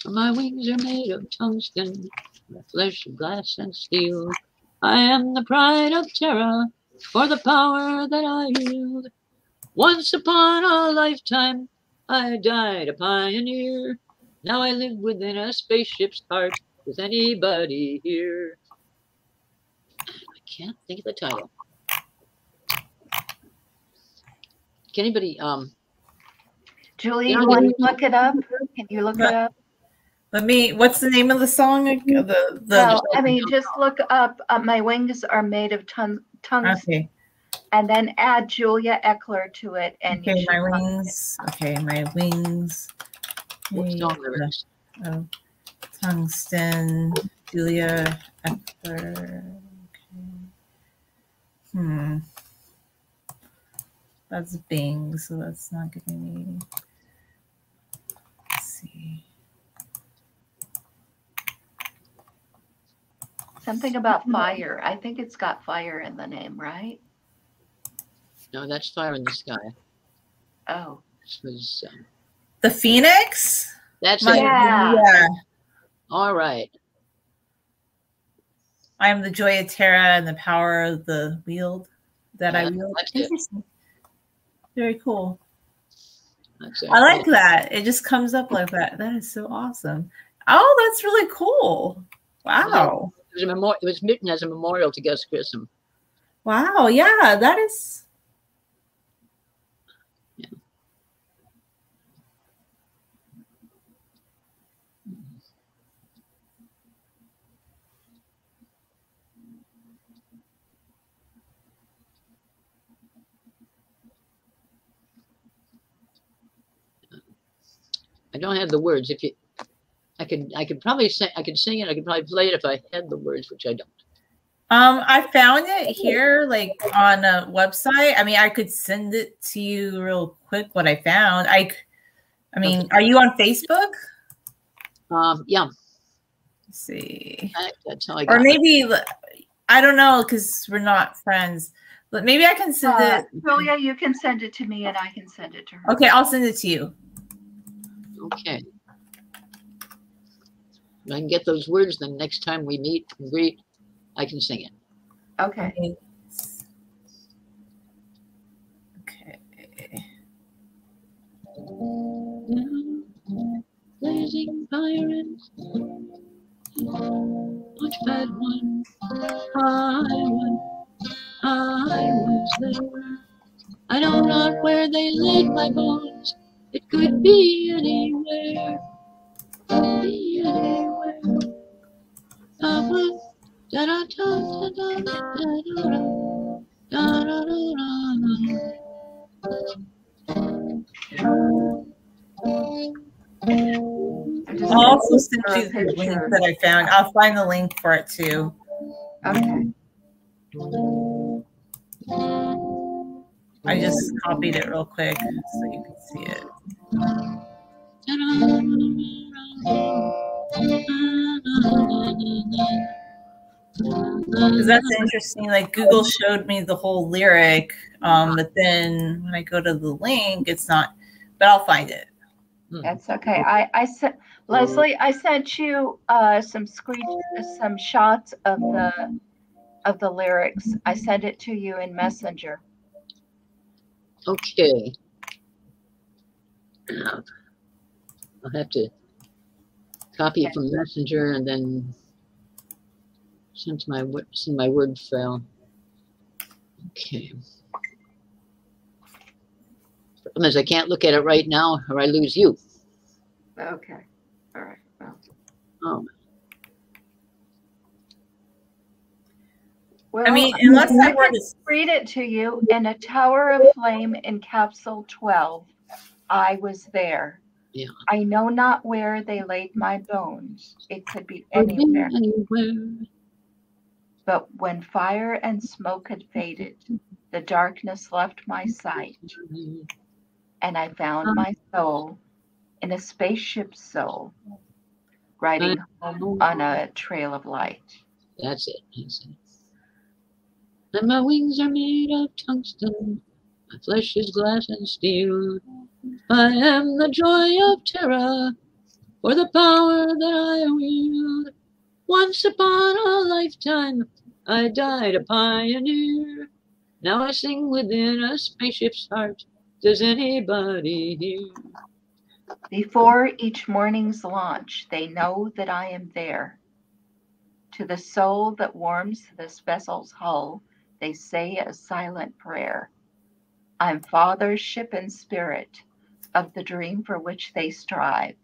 My wings are made of tungsten, my flesh of glass and steel. I am the pride of Terra, for the power that I yield. Once upon a lifetime, I died a pioneer. Now I live within a spaceship's heart. Does anybody here? I can't think of the title. Can anybody um Julie, can you look it up? Can you look it up? Let me. What's the name of the song? ag- The the. Well, I mean, just look up uh, My Wings Are Made of tun- Tungsten okay. and then add Julia Ecklar to it. And Okay, my find it. wings. Okay, my wings. what made song lyrics? tungsten. Julia Ecklar. Okay. Hmm. That's Bing, so that's not giving me. Let's see. Something about fire. I think it's got fire in the name, right? No, that's Fire in the Sky. Oh, This was um, The Phoenix. that's My- it. Yeah. yeah. All right. I am the joy of Terra and the power of the wield that I wield. Interesting. Very cool. That's it. I like that. It just comes up like that. That is so awesome. Oh, that's really cool. Wow. It was, a memor- it was written as a memorial to Gus Grissom. Wow. Yeah, that is. I don't have the words. If you, I could, I could probably sing. I could sing it. I could probably play it if I had the words, which I don't. Um, I found it here, like on a website. I mean, I could send it to you real quick. What I found. I, I mean, are you on Facebook? Um, yeah, Let's see. I, that's how I got or it. maybe l- I don't know because we're not friends. But maybe I can send uh, it. Julia, you can send it to me and I can send it to her. Okay, I'll send it to you. Okay. If I can get those words, then next time we meet and greet, I can sing it. Okay. Okay. Blazing pirates, watch bad one. I won, I was there. I know not where they laid my bones. It could be anywhere. Could be anywhere. I'll also send you the link that I found. I'll find the link for it too. Okay. I just copied it real quick so you can see it. Because that's interesting. Like Google showed me the whole lyric, um, but then when I go to the link, it's not. But I'll find it. That's okay. I, I sent Leslie. I sent you uh, some screen, some shots of the of the lyrics. I sent it to you in Messenger. Okay. I'll have to copy it from Messenger and then send to my send my word file. Okay. Problem is, I can't look at it right now, or I lose you. Okay. All right. Well, Oh, well I mean, unless I I were can to read it to you in a tower of flame in capsule 12. I was there. Yeah. I know not where they laid my bones. It could be anywhere. anywhere. But when fire and smoke had faded, the darkness left my sight, and I found my soul in a spaceship soul, riding home on a trail of light. That's it. That's it. And my wings are made of tungsten. My flesh is glass and steel. I am the joy of Terra for the power that I wield. Once upon a lifetime, I died a pioneer. Now I sing within a spaceship's heart. Does anybody hear? Before each morning's launch, they know that I am there. To the soul that warms this vessel's hull, they say a silent prayer. I'm father's ship and spirit of the dream for which they strive.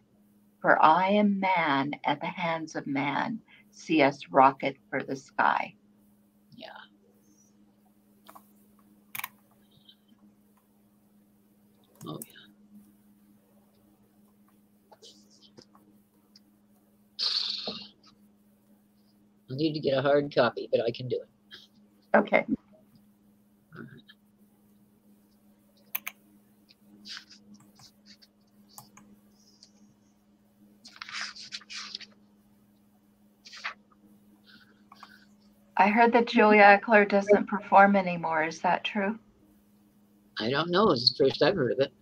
For I am man at the hands of man. See us rocket for the sky. Yeah. Oh, yeah. I need to get a hard copy, but I can do it. Okay. I heard that Julia Ecklar doesn't perform anymore. Is that true? I don't know. It's the first I've heard of it.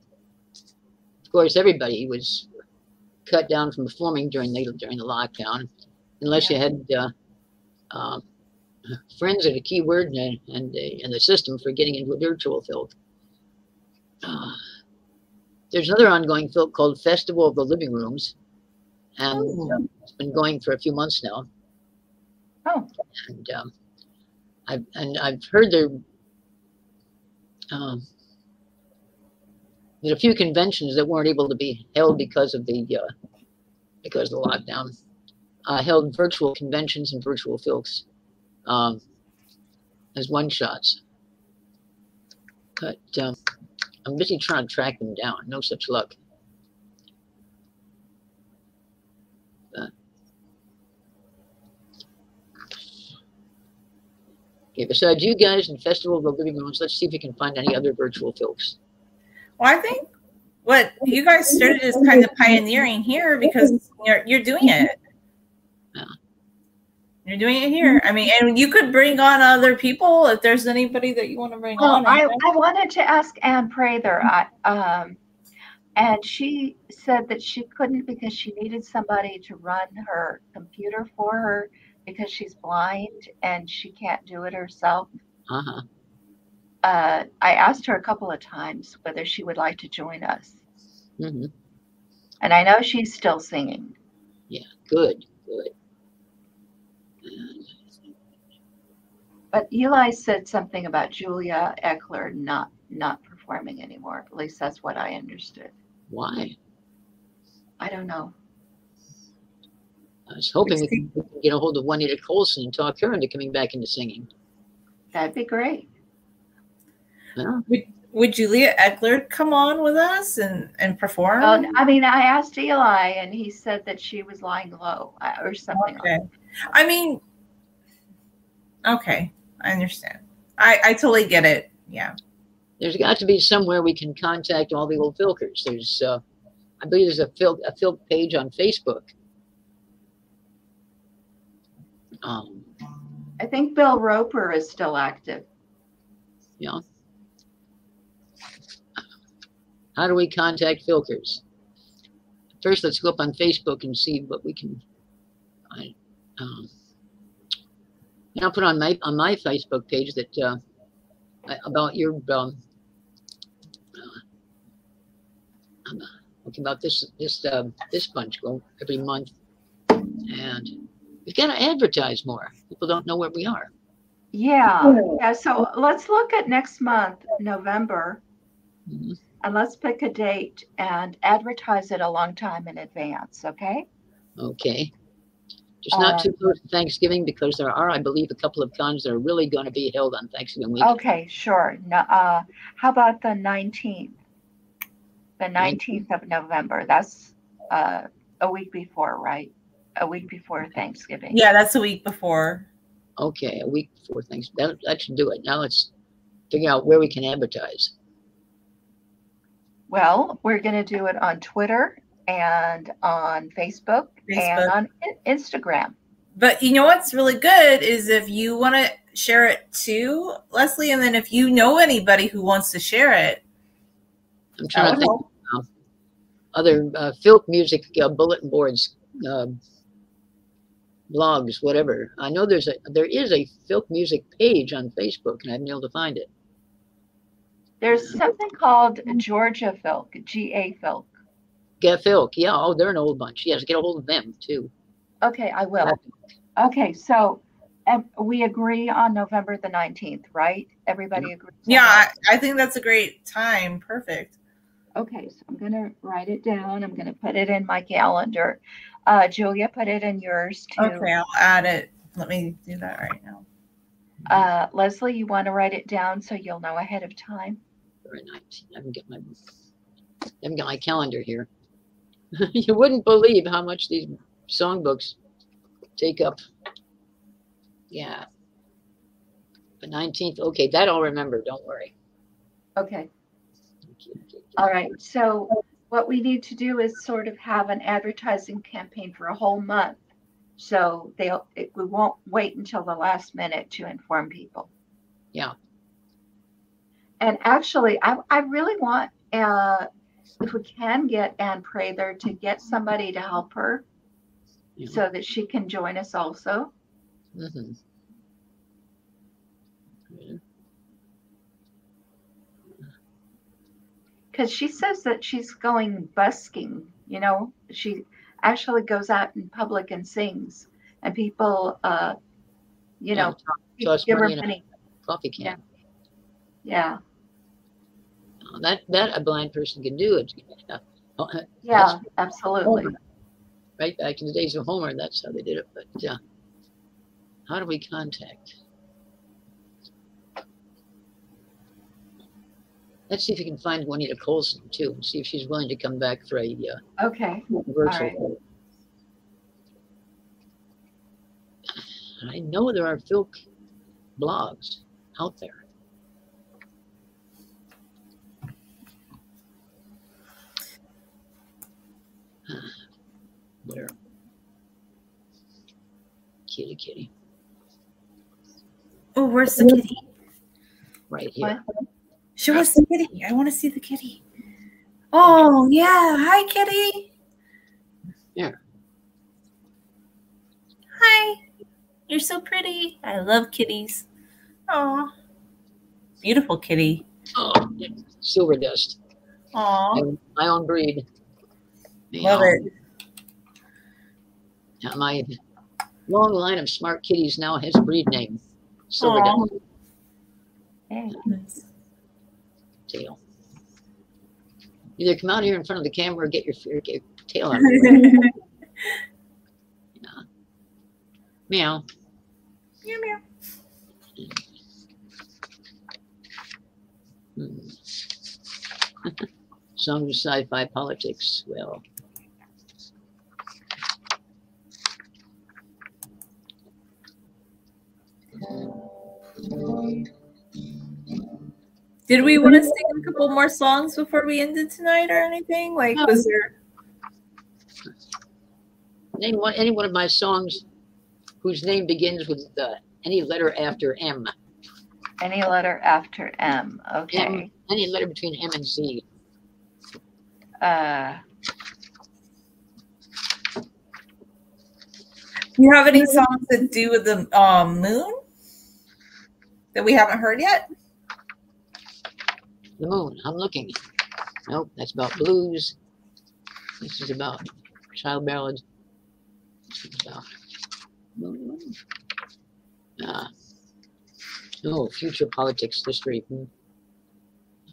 Of course, everybody was cut down from performing during the during the lockdown, unless you had uh, uh, friends at a key word and and, and the system for getting into a virtual filk. Uh, there's another ongoing filk called Festival of the Living Rooms, and um, it's been going for a few months now. Oh. And um, I've and I've heard there. Um, there's a few conventions that weren't able to be held because of the uh, because of the lockdown. Uh, held virtual conventions and virtual filks um, as one shots. But um, I'm busy trying to track them down. No such luck. But, okay, besides you guys and Festival of the Living Rooms, let's see if we can find any other virtual folks. Well, I think what you guys started is kind of pioneering here because you're you're doing it. Yeah. You're doing it here. I mean, and you could bring on other people if there's anybody that you want to bring Well, on. I, I wanted to ask Anne Prather, I, um, and she said that she couldn't because she needed somebody to run her computer for her because she's blind and she can't do it herself. Uh huh. Uh, I asked her a couple of times whether she would like to join us, Mm-hmm. and I know she's still singing. Yeah, good. Good. But Eli said something about Julia Ecklar not not performing anymore. At least that's what I understood. Why? I don't know. I was hoping we could, we could get a hold of Juanita Coulson and talk her into coming back into singing. That'd be great. Well, Would Julia Ecklar come on with us and and perform? Well, I mean, I asked Eli, and he said that she was lying low uh, or something. Okay. I mean, okay, I understand. I I totally get it. Yeah. there's got to be somewhere we can contact all the old filkers. There's, uh, I believe there's a filk, a filk page on Facebook. Um, I think Bill Roper is still active. you know. How do we contact filkers? First, let's go up on Facebook and see what we can find. Um, I'll put on my on my Facebook page that uh, about your um, uh, okay, about this this uh, this bunch go every month, and we've got to advertise more. People don't know where we are. Yeah. Yeah. So let's look at next month, November, Mhm. and let's pick a date and advertise it a long time in advance. Okay. Okay. Just not Uh, too close to Thanksgiving because there are, I believe, a couple of cons that are really going to be held on Thanksgiving week. Okay. Sure. No, uh, how about the 19th? The 19th of November. That's uh, a week before, right? A week before Thanksgiving. Yeah, that's a week before. Okay, a week before things. That, that should do it. Now let's figure out where we can advertise. Well, we're going to do it on Twitter and on Facebook, and on Instagram. But you know what's really good is if you want to share it too, Leslie, and then if you know anybody who wants to share it, I'm trying to think other uh, filk music uh, bulletin boards, uh, blogs, whatever. I know there's a there is a folk music page on Facebook, and I've been able to find it. There's something called Georgia Filk, G-A Filk. Get filk, yeah. Oh, they're an old bunch. Yes, get a hold of them too. Okay, I will. Okay, so um, we agree on November the 19th, right? Everybody agrees? yeah, I. I think that's a great time. Perfect. Okay, so I'm going to write it down. I'm going to put it in my calendar. Uh, Julia, put it in yours too. Okay, I'll add it. Let me do that right now. Uh, Leslie, you want to write it down so you'll know ahead of time? Very nice. I haven't got my I haven't got my calendar here. [laughs] you wouldn't believe how much these songbooks take up. Yeah. The 19th. Okay, that I'll remember. Don't worry. Okay. All right. So what we need to do is sort of have an advertising campaign for a whole month. So they'll it, we won't wait until the last minute to inform people. Yeah. And actually, I I really want uh, if we can get Ann Prather to get somebody to help her Yeah. so that she can join us also. Mhm. Yeah. Because she says that she's going busking you know she actually goes out in public and sings and people uh you Yeah, know give her money in a- money Coffee can. yeah Oh, that that a blind person can do it. Uh, oh, uh, yeah absolutely Right back in the days of Homer, that's how they did it. But uh, how do we contact? Let's see if we can find Juanita Coulson too, and see if she's willing to come back for a uh, okay virtual. I know there are filk blogs out there. [sighs] Where? Kitty, kitty, Oh, where's the kitty? right here. Show us the kitty. I want to see the kitty. Oh, oh yeah, hi kitty. Yeah. Hi. You're so pretty. I love kitties. Oh, beautiful kitty. Oh, silver dust. Aw, My, own breed. love it. Now, my long line of smart kitties now has a breed name. Silver Aw. dust Hey, tail. Either come out here in front of the camera or get your, get your tail out. [laughs] yeah. Meow. Meow meow. Hmm. [laughs] Songs of sci-fi politics. Well, Did we want to sing a couple more songs before we ended tonight or anything? Like, No. was there? name one any one of my songs whose name begins with uh, any letter after M. Any letter after M. Okay. M. Any letter between M and Z. Uh, Do you have any songs that do with the um, moon that we haven't heard yet? The moon. I'm looking. Nope, that's about blues. This is about child ballads. This is about. moon. Ah. Oh, future politics, history. Hmm.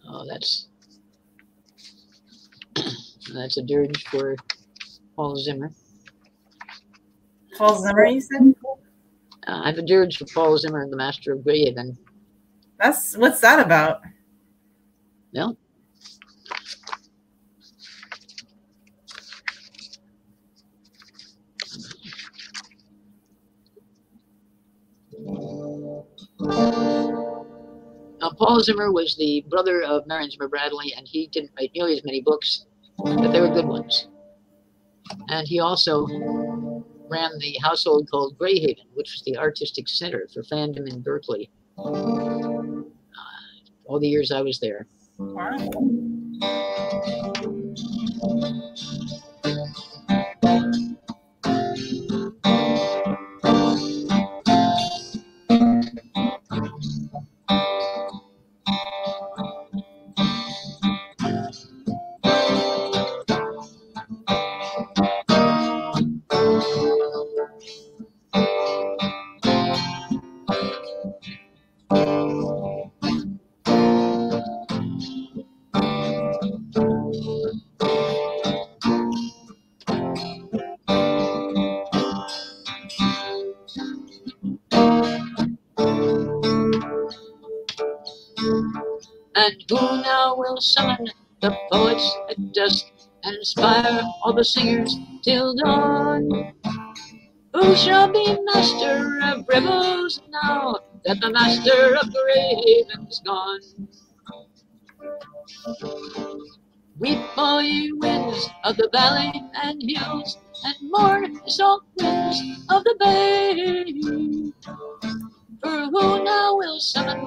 Oh, that's [coughs] that's a dirge for Paul Zimmer. Paul Zimmer, you said? Uh, I have a dirge for Paul Zimmer and the Master of Greyhaven. That's what's that about? Well, Now, Paul Zimmer was the brother of Marion Zimmer Bradley, and he didn't write nearly as many books, but they were good ones. And he also ran the household called Greyhaven, which was the artistic center for fandom in Berkeley. Uh, all the years I was there. Wow. And inspire all the singers till dawn? Who shall be master of rebels now that the master of Greyhaven's gone? Weep, all ye winds of the valley and hills, and mourn, salt winds of the bay. For who now will summon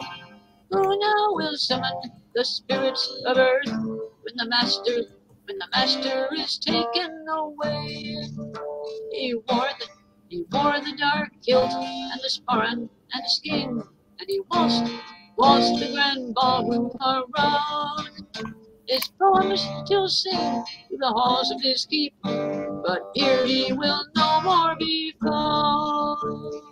who now will summon the spirits of earth when the master when the master is taken away. He wore the he wore the dark kilt and the sporran and the skin and he waltzed waltzed the grand ballroom around his poems still sing through the halls of his keep but here he will no more be found.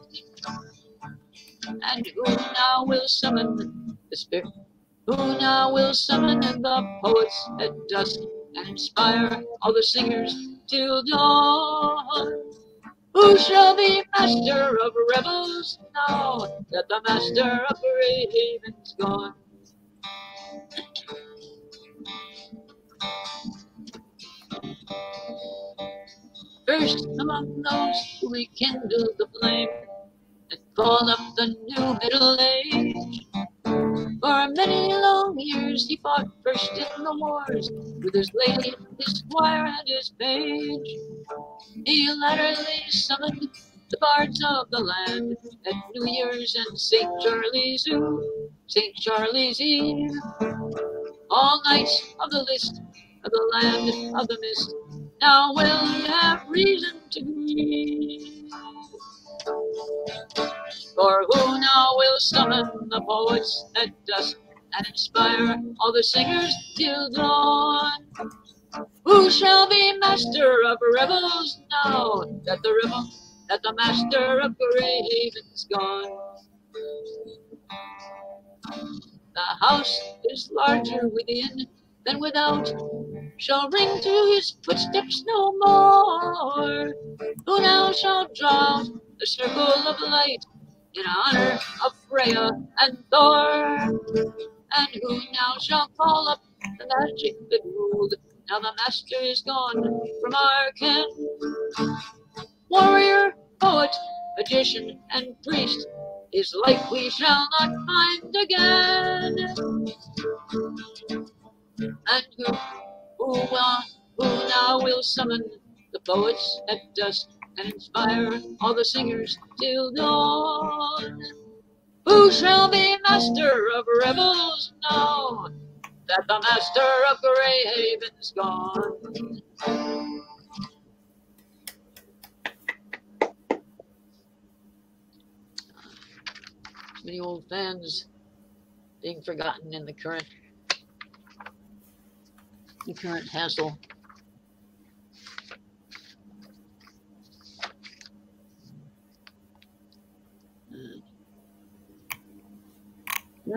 And who now will summon the spirit? Who now will summon the poets at dusk and inspire all the singers till dawn? Who shall be master of rebels now that the master of Greyhaven's gone? First among those who rekindled the flame and called up the new Middle Age. For many long years he fought first in the wars with his lady, his squire, and his page. He latterly summoned the bards of the land at New Year's and St. Charlie's Eve, St. Charlie's Eve. All knights of the list of the land of the mist now will have reason to grieve. For who now will summon the poets at dusk and inspire all the singers till dawn? Who shall be master of rebels now that the rebel that the master of Greyhaven's gone? The house is larger within than without, shall ring to his footsteps no more. Who now shall draw the circle of light in honor of Freya and Thor? And who now shall call up the magic that ruled? Now the master is gone from our ken. Warrior, poet, magician, and priest is like we shall not find again. And who, who, will, who now will summon the poets at dusk and inspire all the singers till dawn? Who shall be master of revels now that the master of Greyhaven's gone? many old fans being forgotten in the current the current hassle.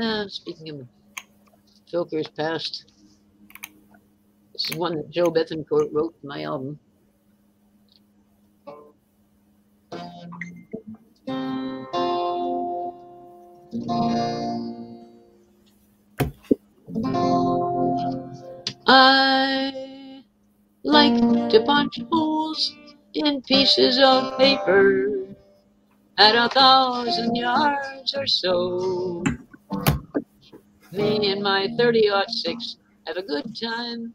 Uh, speaking of Filker's past, this is one that Joe Bethancourt wrote for my album. I like to punch holes in pieces of paper at a thousand yards or so. Me and my 30 six have a good time.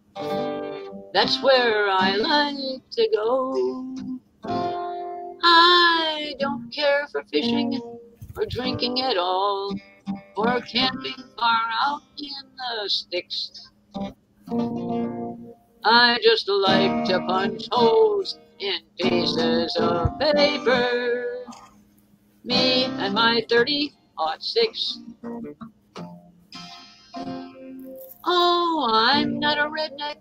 That's where I like to go. I don't care for fishing or drinking at all or camping far out in the sticks. I just like to punch holes in pieces of paper. Me and my 30 odd six. Oh, I'm mm. not a redneck.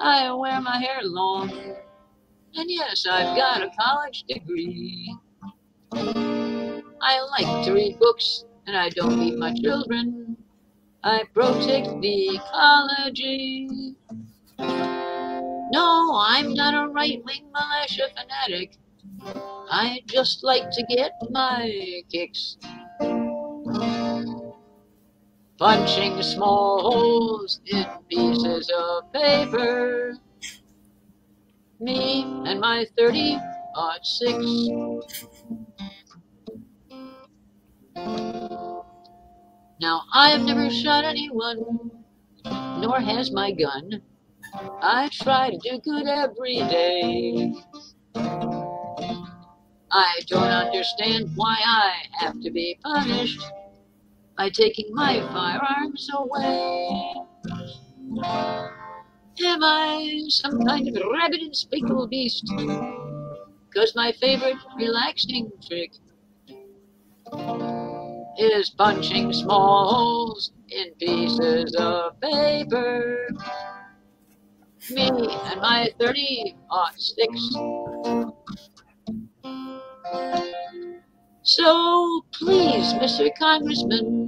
I wear my hair long. And yes, I've got a college degree. I like to read books and I don't beat my children. I protect the ecology. No, I'm not a right wing militia fanatic. I just like to get my kicks. Punching small holes in pieces of paper. Me and my 30 odd six. Now, I have never shot anyone, nor has my gun. I try to do good every day. I don't understand why I have to be punished by taking my firearms away. Am I some kind of rabid and spectral beast? Cause my favorite relaxing trick is punching small holes in pieces of paper. Me and my 30 sticks. So please, Mr. Congressman,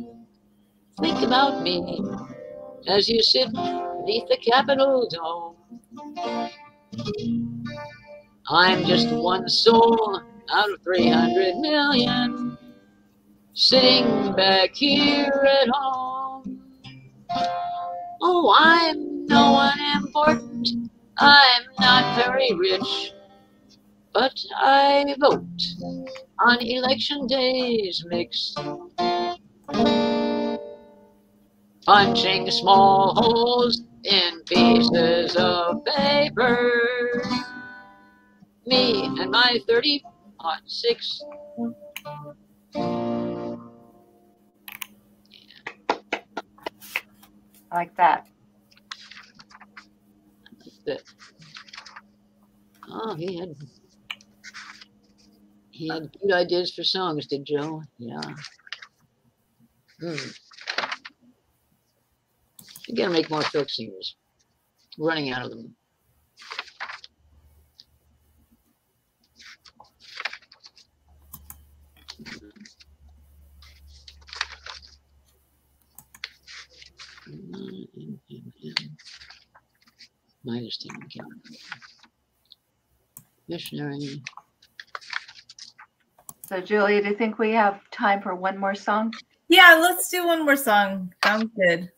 think about me as you sit beneath the Capitol dome. I'm just one soul out of 300 million sitting back here at home. Oh, I'm no one important. I'm not very rich. But I vote on election days mix. Punching small holes in pieces of paper. Me and my 30 on six. I like that. Oh, he had he had good ideas for songs, did Joe? Yeah. Hmm. You gotta make more folk singers. Running out of them. Minus 10 count. Missionary. So, Julia, do you think we have time for one more song? Yeah, let's do one more song. Sounds good.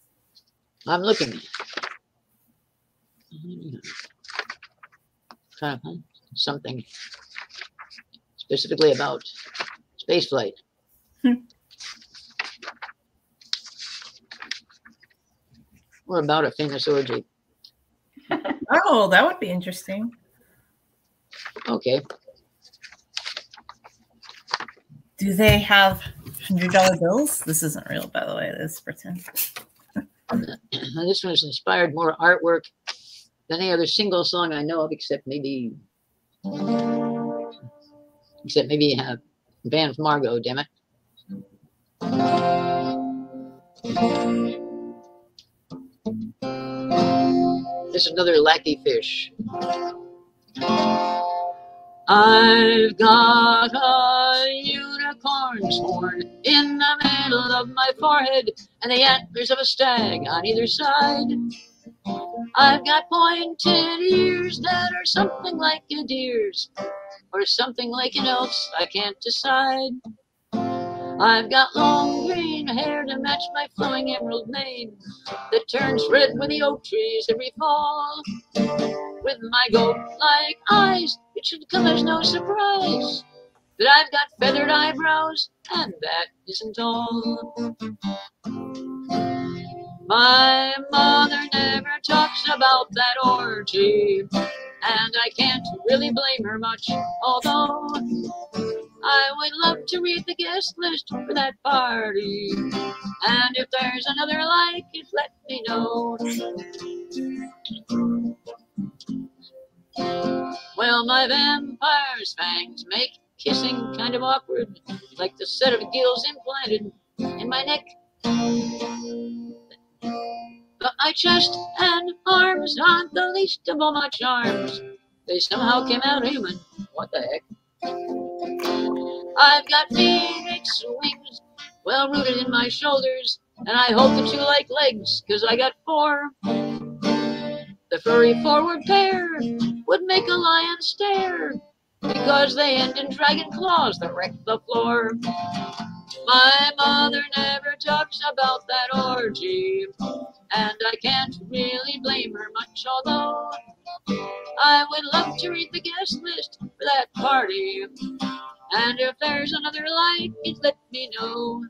I'm looking. Trying to find something specifically about space flight. Hmm. or about a famous orgy. [laughs] Oh, that would be interesting. Okay. Do they have hundred dollar bills? This isn't real, by the way. This is pretend. [clears throat] this one has inspired more artwork than any other single song I know of, except maybe, except maybe uh, Banned from Argo. Damn it. This is another lackey fish. I've got a unicorn's horn in the middle of my forehead and the antlers of a stag on either side. I've got pointed ears that are something like a deer's or something like an elf's, I can't decide. I've got long green hair to match my flowing emerald mane that turns red with the oak trees every fall. With my goat-like eyes, it should come as no surprise that I've got feathered eyebrows, and that isn't all. My mother never talks about that orgy, and I can't really blame her much, although I would love to read the guest list for that party. And if there's another like it, let me know. Well, my vampire's fangs make kissing kind of awkward, like the set of gills implanted in my neck. But my chest and arms aren't the least of all my charms. They somehow came out human. What the heck? I've got phoenix wings well rooted in my shoulders, and I hope that you like legs, cause I got four. The furry forward pair would make a lion stare, because they end in dragon claws that wreck the floor. My mother never talks about that orgy, and I can't really blame her much, although I would love to read the guest list for that party. And if there's another like it, let me know.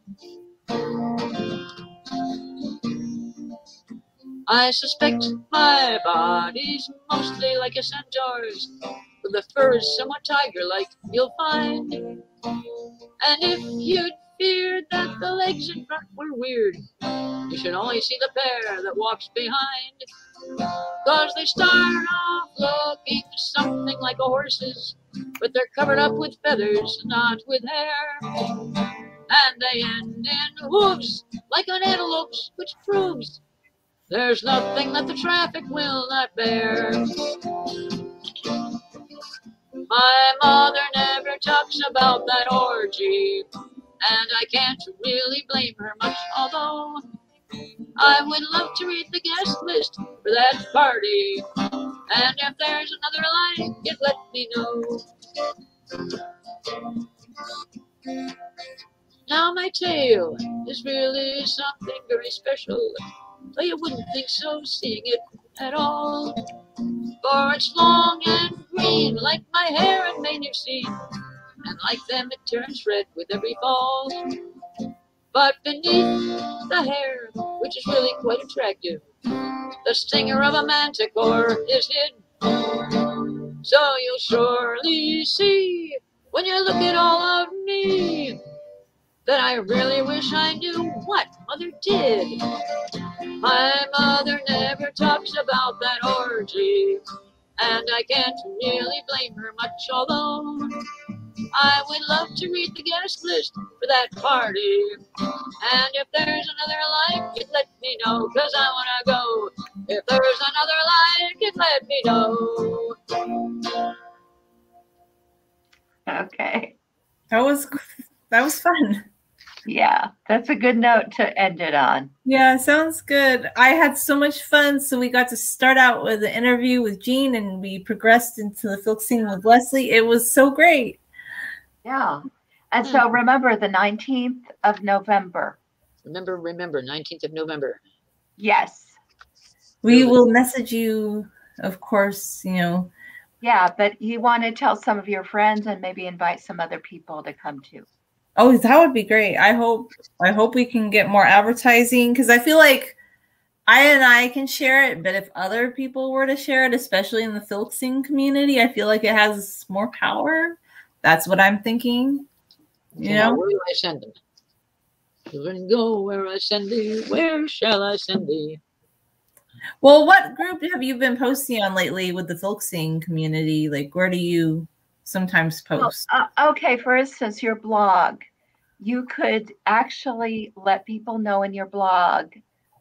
I suspect my body's mostly like a centaur's, the fur is somewhat tiger-like, you'll find. And if you'd feared that the legs in front were weird, you should only see the pair that walks behind. Cause they start off looking something like a horse's, but they're covered up with feathers, not with hair. And they end in hooves like an antelope's, which proves there's nothing that the traffic will not bear. My mother never talks about that orgy, and I can't really blame her much, although I would love to read the guest list for that party. And if there's another like it, let me know. Now my tale is really something very special, though you wouldn't think so seeing it at all. For it's long and green like my hair and mane you've seen, and like them it turns red with every fall. But beneath the hair, which is really quite attractive, the stinger of a manticore is hid. So you'll surely see when you look at all of me that I really wish I knew what mother did. My mother never talks about that orgy, and I can't really blame her much, although I would love to read the guest list for that party. And if there's another like it, let me know, cause I wanna go. If there's another like it, let me know. Okay. That was that was fun. Yeah, that's a good note to end it on. Yeah, sounds good. I had so much fun. So we got to start out with an interview with Jean and we progressed into the folk scene with Leslie. It was so great. Yeah. And so hmm. remember the 19th of November. Remember, remember, 19th of November. Yes. We will message you, of course, you know. Yeah, but you want to tell some of your friends and maybe invite some other people to come too. Oh, that would be great. I hope I hope we can get more advertising because I feel like I and I can share it, but if other people were to share it, especially in the filksing community, I feel like it has more power. That's what I'm thinking. You know? where do I send them? Go where I send thee. Where shall I send thee? Well, what group have you been posting on lately with the filksing community? Like, where do you sometimes Well, post? uh, okay, for instance, your blog. You could actually let people know in your blog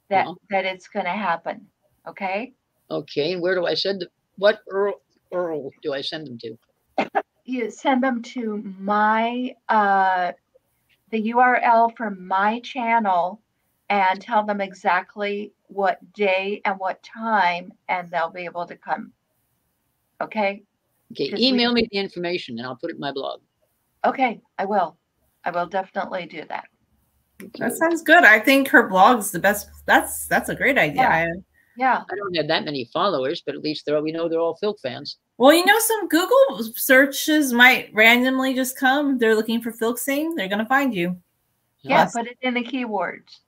that Uh-huh. that it's going to happen. Okay? Okay, and where do I send them? What Earl, Earl do I send them to? You send them to my uh the URL for my channel and tell them exactly what day and what time and they'll be able to come. Okay? Okay, email me the information and I'll put it in my blog. Okay, I will. I will definitely do that. That sounds good. I think her blog's the best. That's that's a great idea. Yeah. I- Yeah. I don't have that many followers, but at least they're all, we know they're all Filk fans. well, you know, some Google searches might randomly just come. They're looking for filksing. They're gonna find you. Yeah, Yes. put it in the keywords.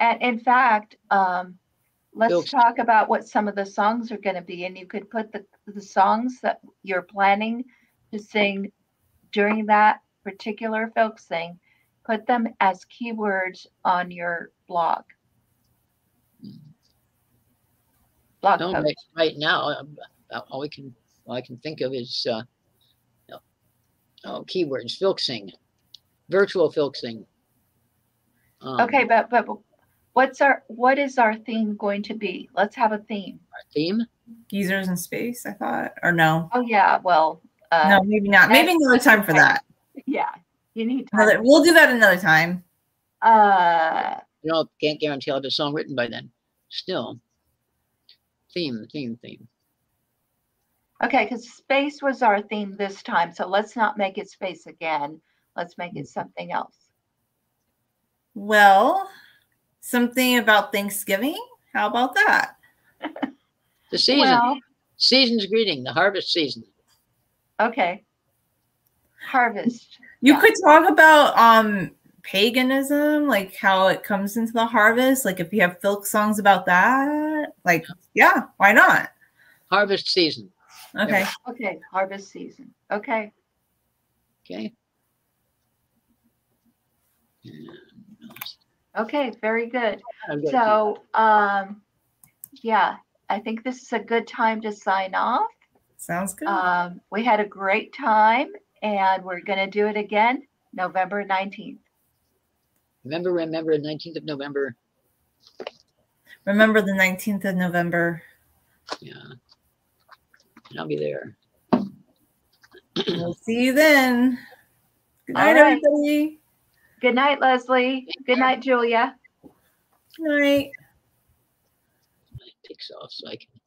And in fact, um, let's talk about what some of the songs are going to be. And you could put the, the songs that you're planning to sing during that particular filk sing, put them as keywords on your blog. Blog No, right, right now, um, uh, all we can, all I can think of is, uh, oh, keywords, Filk sing, virtual Filk sing. Um, Okay, but but what's our what is our theme going to be? Let's have a theme. our Theme? Geezers in space. I thought, or no, Oh yeah, well, uh, no, maybe not. Maybe another time for that. yeah, you need Another, time. we'll do that another time. Uh, You know, can't guarantee I'll have a song written by then. Still, theme, theme, theme. Okay, because space was our theme this time, so let's not make it space again. Let's make it something else. Well, something about Thanksgiving. How about that? The season, Well, season's greeting, the harvest season. okay. Harvest. You Yeah. could talk about um paganism, like how it comes into the harvest. Like if you have folk songs about that, like yeah, why not? Harvest season. Okay. Okay, harvest season. Okay. Okay. Okay, very good. I've got a few. So, um, yeah, I think this is a good time to sign off. Sounds good. Um, we had a great time and we're going to do it again November 19th. remember, remember, 19th of November. Remember the 19th of November. Yeah. And I'll be there. We'll see you then. Good night, right. everybody. Good night, Leslie. Good night, Julia. Good night. My picks off so I can